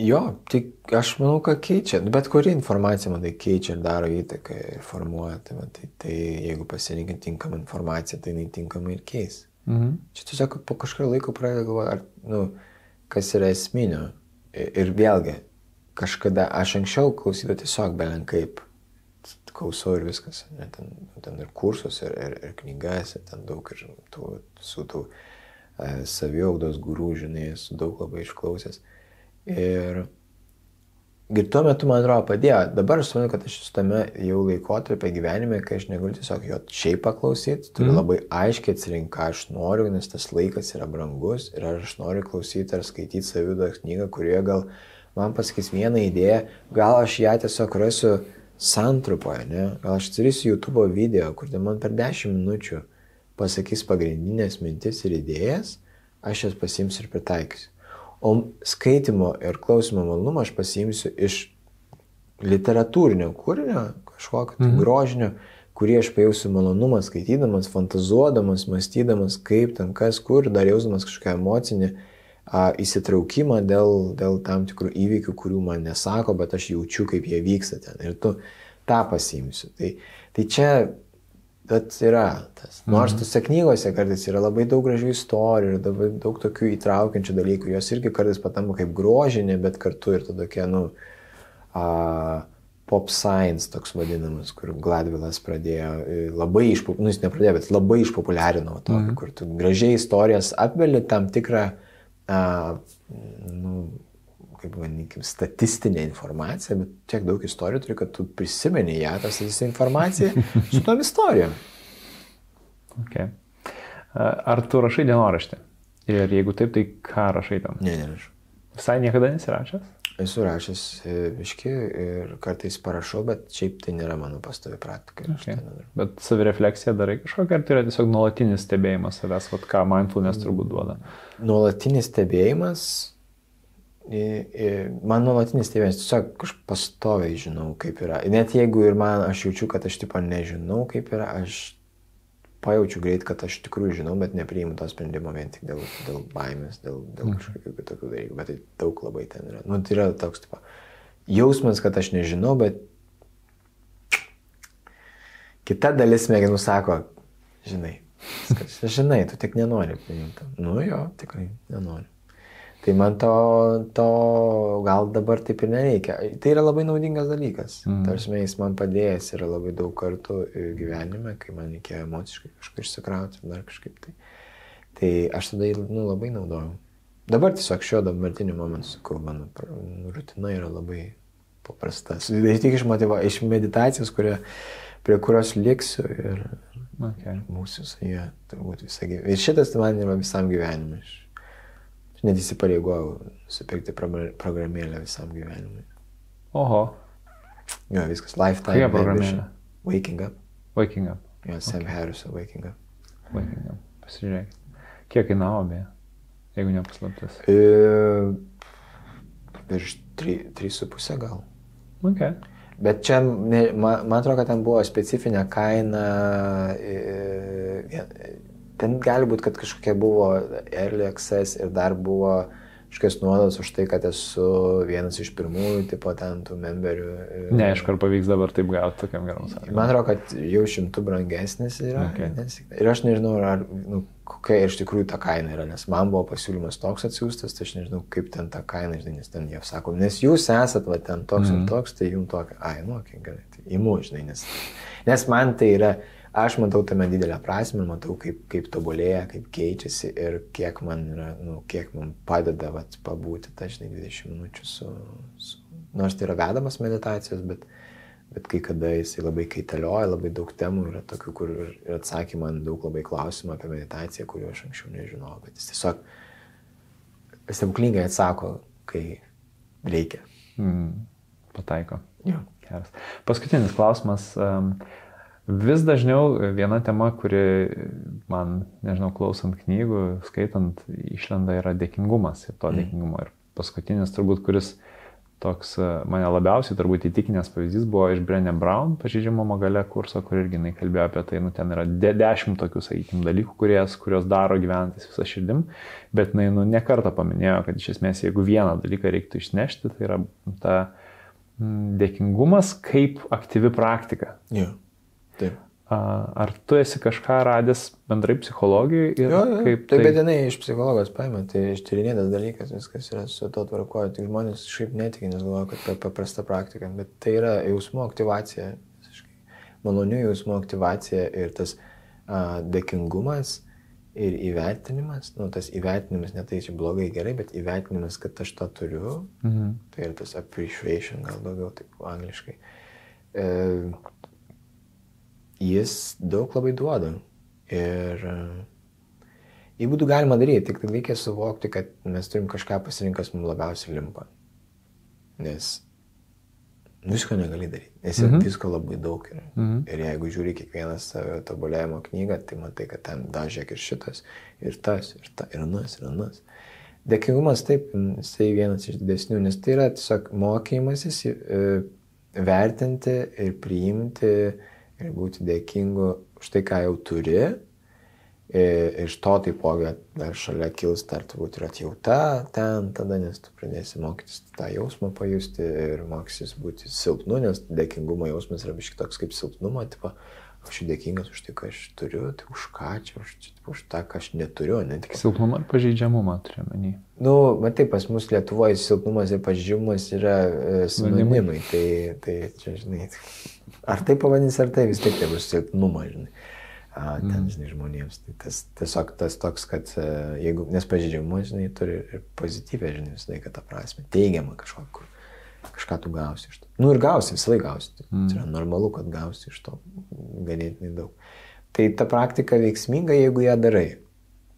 Jo, tai aš manau, kad keičia. Bet kuri informacija, man tai keičia ir daro įtaką ir formuoja. Tai, va, tai, tai jeigu pasirinkit tinkamą informaciją, tai jinai tinkamai ir keis. Mhm. Čia tiesiog po kažkurio laiko pradeda galvoti, ar, nu, kas yra esminio. Ir, ir vėlgi, kažkada aš anksčiau klausydavau tiesiog belenkaip. Klausau ir viskas. Ne, ten, ten ir kursus, ir, ir, ir knygas, ir ten daug ir tų, su tų e, saviaugdos gurų, žinai, esu daug labai išklausęs. Ir, ir tuo metu, man atrodo, padėjo. Dabar aš suprantu, kad aš esu tame jau laikotarpio gyvenime, kai aš negaliu tiesiog jo šiaip paklausyti, turiu mm. labai aiškiai atsirinkti, ką aš noriu, nes tas laikas yra brangus ir ar aš noriu klausyti ar skaityti savidos knygą, kurioje gal man pasakys vieną idėją, gal aš ją tiesiog rasiu santrupoje, ne? gal aš atsirysiu YouTube video, kur ten man per 10 minučių pasakys pagrindinės mintis ir idėjas, aš jas pasimsiu ir pritaikysiu. O skaitimo ir klausimo malonumą aš pasiimsiu iš literatūrinio kūrinio, kažkokio tai Mhm. grožinio, kurį aš pajausiu malonumą skaitydamas, fantazuodamas, mąstydamas, kaip ten kas, kur, dar jausdamas kažkokią emocinį a, įsitraukimą dėl, dėl tam tikrų įvykių, kurių man nesako, bet aš jaučiu, kaip jie vyksta ten. Ir tu tą pasiimsiu. Tai, tai čia Bet yra tas. Nors tose knygose kartais yra labai daug gražių istorijų ir labai daug tokių įtraukiančių dalykų, jos irgi kartais patampa kaip grožinė, bet kartu ir tokia, nu, a, pop science toks vadinamas, kur Gladvilas pradėjo e, labai išpopuliarino, nu jis nepradėjo, bet labai išpopuliarino tokį, Mhm. kur tu gražiai istorijas apveli tam tikrą, a, nu, kaip vadinkim, statistinę informaciją, bet tiek daug istorijų turi, kad tu prisimeni ją, tas visą informaciją su tom istorijom. Okay. Ar tu rašai dienoraštį? Ir jeigu taip, tai ką rašai ten? Ne, nerašau. Visai niekada nesirašęs? Esu rašęs e, biški ir kartais parašau, bet šiaip tai nėra mano pastovi praktika. Okay. nedarau. Bet savirefleksija darai kažkokia, ar tai yra tiesiog nuolatinis stebėjimas savęs, vat ką mindfulness turbūt duoda? Nuolatinis stebėjimas, man nuolatinis stebėjimas, tiesiog aš pastoviai žinau, kaip yra. Net jeigu ir man, aš jaučiu, kad aš tipo nežinau, kaip yra, aš pajaučiu greit, kad aš tikrųjų žinau, bet nepriimu to sprendimo vien tik dėl, dėl baimės, dėl, dėl kažkokių kitokių dalykų, bet tai daug labai ten yra. Nu, tai yra toks, tipo, jausmas, kad aš nežinau, bet kita dalis smegenų sako, žinai, viskas, žinai, tu tik nenori priimti. Nu jo, tikrai nenori. Tai man to, to gal dabar taip ir nereikia. Tai yra labai naudingas dalykas. Mm. Tarsi jis man padėjęs yra labai daug kartų gyvenime, kai man reikėjo emociškai kažkaip išsikrauti ir dar kažkaip tai. Tai aš tada nu, labai naudojau. Dabar tiesiog šio dabartiniu momentu sakau, mano rutina yra labai paprasta. Tik iš, motiva, iš meditacijos, kurie, prie kurios liksiu ir okay. mūsų jie turbūt visą gyvenimą. Ir šitas man yra visam gyvenimui. Aš net įsipareigojau nusipirkti programėlę visam gyvenimui. Oho. Jo, viskas. Lifetime. Kokia programėlė? Waking Up. Waking Up. Jo, Sam okay. Harris, Waking Up. Waking Up. Pasižiūrėk. Kiek kainavo beje, jeigu nepaslaptas? E, virš 3,5 gal. Okay. Bet čia, man, man atrodo, kad ten buvo specifinė kaina. E, ten gali būti, kad kažkokia buvo early access ir dar buvo kažkokios nuodos už tai, kad esu vienas iš pirmųjų, tipo ten tų memberių. Neaišku, ar pavyks dabar taip gauti tokiam geram sąlygom. Man atrodo, kad jau šimtų brangesnis yra. Okay. Nes, ir aš nežinau, ar, nu, kokia iš tikrųjų ta kaina yra, nes man buvo pasiūlymas toks atsiųstas, tai aš nežinau, kaip ten ta kaina, žinai, nes ten jie sako, nes jūs esat va ten toks mm. ir mhm. toks, tai jums tokia, ai, nu, okay, gerai, tai įmu, žinai, nes, nes man tai yra aš matau tame didelę prasme, matau, kaip, kaip tobulėja, kaip keičiasi ir kiek man, yra, nu, kiek man padeda vat, pabūti, ta, žinai, 20 minučių su, su... Nors tai yra vedamas meditacijos, bet, bet kai kada jisai labai kaitalioja, labai daug temų yra tokių, kur ir atsakė man daug labai klausimų apie meditaciją, kuriuo aš anksčiau nežinojau, bet jis tiesiog stebuklingai atsako, kai reikia. Mm, pataiko. Jo. Geras. Paskutinis klausimas. Um, Vis dažniau viena tema, kuri man, nežinau, klausant knygų, skaitant, išlenda yra dėkingumas ir to mm. dėkingumo. Ir paskutinis turbūt, kuris toks e, mane labiausiai turbūt įtikinęs pavyzdys buvo iš Brenė Brown pažydžiamumo gale kurso, kur irgi jinai kalbėjo apie tai, nu ten yra de dešimt tokių, sakykime, dalykų, kurias, kurios daro gyventis visą širdim, bet jinai nu, nekartą paminėjo, kad iš esmės jeigu vieną dalyką reiktų išnešti, tai yra ta dėkingumas kaip aktyvi praktika. Yeah. Taip. Ar tu esi kažką radęs bendrai psichologijoje? Jo, jo, kaip tai... Taip, bet jinai iš psichologijos paėmė, tai ištyrinėtas dalykas, viskas yra su to tvarkoju. Tik žmonės šiaip netikė, nes galvoja, kad tai paprasta praktika, bet tai yra jausmų aktivacija, malonių jausmų aktivacija ir tas a, dėkingumas ir įvertinimas, nu, tas įvertinimas, ne tai čia blogai gerai, bet įvertinimas, kad aš tą turiu, mhm. tai yra tas appreciation gal daugiau, taip angliškai. E, jis daug labai duoda. Ir e, jį būtų galima daryti, tik tai reikia suvokti, kad mes turim kažką pasirinkas mums labiausiai limpa. Nes visko negali daryti, nes mm -hmm. visko labai daug yra. Mm -hmm. Ir jeigu žiūri kiekvieną savo tobulėjimo knygą, tai matai, kad ten dažiek ir šitas, ir tas, ir ta, ir anas, ir anas. Dėkingumas taip, jisai vienas iš didesnių, nes tai yra tiesiog mokymasis e, vertinti ir priimti ir būti dėkingu už tai, ką jau turi. Ir iš to taipogi dar šalia kils dar turbūt ir atjauta ten tada, nes tu pradėsi mokytis tą jausmą pajusti ir mokysis būti silpnu, nes dėkingumo jausmas yra biškai toks kaip silpnumo, tipo, aš dėkingas už tai, ką aš turiu, tai už ką čia, už, už tą, ką aš neturiu, ne tik. Silpnumą ir pažeidžiamumą turiu menį. Nu, matai, pas mus Lietuvoje silpnumas ir pažeidžiamumas yra e, sinonimai, tai, tai čia, žinai. Ar tai pavadins, ar tai vis tiek tai bus silpnumą, žinai. A, ten, mm. žinai, žmonėms. Tai tas tiesiog tas toks, kad e, jeigu, nes pažydžiamumas, žinai, turi ir pozityvę, žinai, visą laiką tą prasme, teigiamą kažką, kur kažką tu gausi iš to. Nu ir gausi, visą laiką gausi. Tai mm. yra normalu, kad gausi iš to ganėtinai daug. Tai ta praktika veiksminga, jeigu ją darai.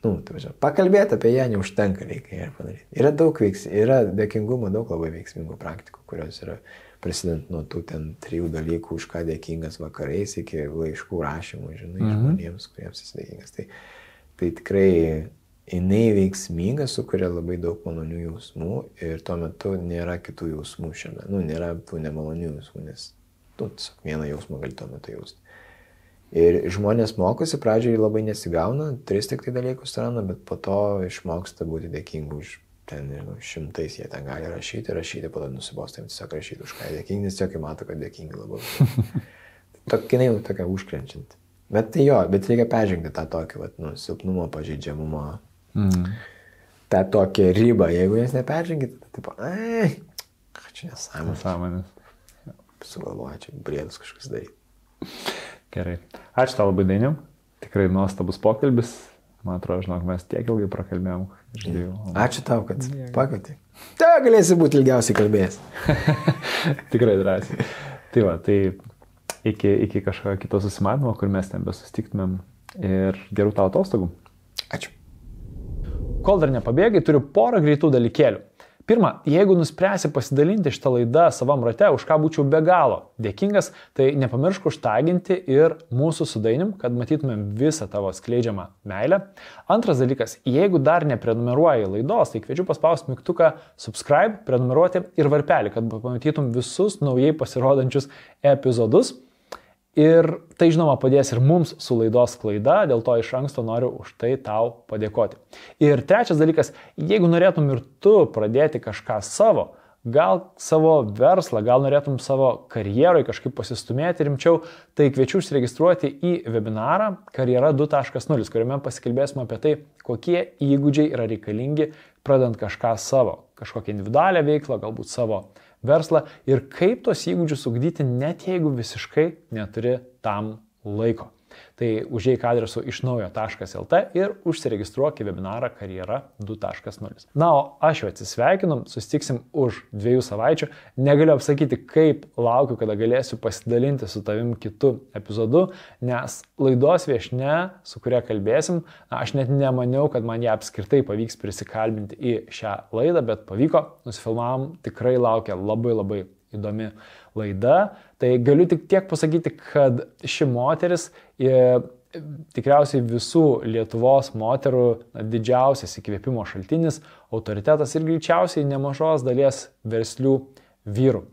Nu, tai važiuoju, pakalbėti apie ją neužtenka, reikia ją padaryti. Yra daug veiks, yra dėkingumo, daug labai veiksmingų praktikų, kurios yra prasidant nuo tų ten trijų dalykų, už ką dėkingas vakarais, iki laiškų rašymų, žinai, mhm. žmonėms, kuriems esi dėkingas. Tai, tai tikrai jinai veiksminga, sukuria labai daug malonių jausmų ir tuo metu nėra kitų jausmų šiame, nu, nėra tų nemalonių jausmų, nes tu tiesiog vieną jausmą gali tuo metu jausti. Ir žmonės mokosi, pradžioje labai nesigauna, tris tik tai dalykus randa, bet po to išmoksta būti dėkingi už ten, nežinau, šimtais jie ten gali rašyti, rašyti, po to nusibos, tai tiesiog rašyti už ką dėkingi, nes tiesiog mato, kad dėkingi labai. Tokia jau tokia užkrenčianti. Bet tai jo, bet reikia peržengti tą tokį, vat, nu, silpnumo, pažeidžiamumo. Mm. tą tokią ribą, jeigu jas neperžengit, tai taip, ai, ką čia nesąmonė. Nesąmonės. Sugalvoju, čia brėdus kažkas daryti. Gerai. Ačiū tau labai dainiam. Tikrai nuostabus pokalbis. Man atrodo, žinok, mes tiek ilgai prakalbėjom. Ačiū tau, kad pakvietei. Ta galėsi būti ilgiausiai kalbėjęs. Tikrai drąsiai. Tai va, tai iki, iki kažkokio kito susimatymo, kur mes ten besustiktumėm. Ir gerų tau atostogų. Ačiū. Kol dar nepabėgai, turiu porą greitų dalykėlių. Pirma, jeigu nuspręsi pasidalinti šitą laidą savam rate, už ką būčiau be galo dėkingas, tai nepamiršk užtaginti ir mūsų sudainim, kad matytumėm visą tavo skleidžiamą meilę. Antras dalykas, jeigu dar neprenumeruoji laidos, tai kviečiu paspausti mygtuką subscribe, prenumeruoti ir varpelį, kad pamatytum visus naujai pasirodančius epizodus. Ir tai žinoma padės ir mums su laidos klaida, dėl to iš anksto noriu už tai tau padėkoti. Ir trečias dalykas, jeigu norėtum ir tu pradėti kažką savo, gal savo verslą, gal norėtum savo karjeroje kažkaip pasistumėti rimčiau, tai kviečiu užsiregistruoti į webinarą Karjera 2.0, kuriame pasikalbėsime apie tai, kokie įgūdžiai yra reikalingi pradant kažką savo, kažkokią individualią veiklą, galbūt savo verslą ir kaip tos įgūdžius ugdyti, net jeigu visiškai neturi tam laiko. Tai užėjai adresu iš naujo.lt ir užsiregistruok į webinarą karjera 2.0. Na, o aš jau atsisveikinu, susitiksim už dviejų savaičių. Negaliu apsakyti, kaip laukiu, kada galėsiu pasidalinti su tavim kitu epizodu, nes laidos viešne, su kuria kalbėsim, na, aš net nemaniau, kad man ją apskritai pavyks prisikalbinti į šią laidą, bet pavyko, nusifilmavom, tikrai laukia labai labai įdomi laida. Tai galiu tik tiek pasakyti, kad ši moteris e, tikriausiai visų Lietuvos moterų na, didžiausias įkvėpimo šaltinis, autoritetas ir greičiausiai nemažos dalies verslių vyrų.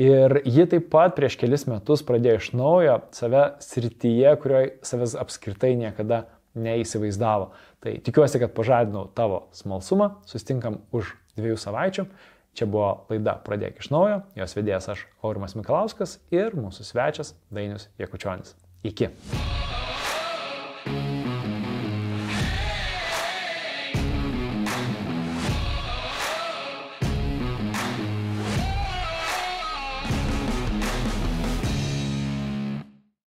Ir ji taip pat prieš kelis metus pradėjo iš naujo save srityje, kurioje savęs apskritai niekada neįsivaizdavo. Tai tikiuosi, kad pažadinau tavo smalsumą, sustinkam už dviejų savaičių. Čia buvo laida Pradėk iš naujo, jos vedėjas aš Aurimas Mikalauskas ir mūsų svečias Dainius Jekučionis. Iki.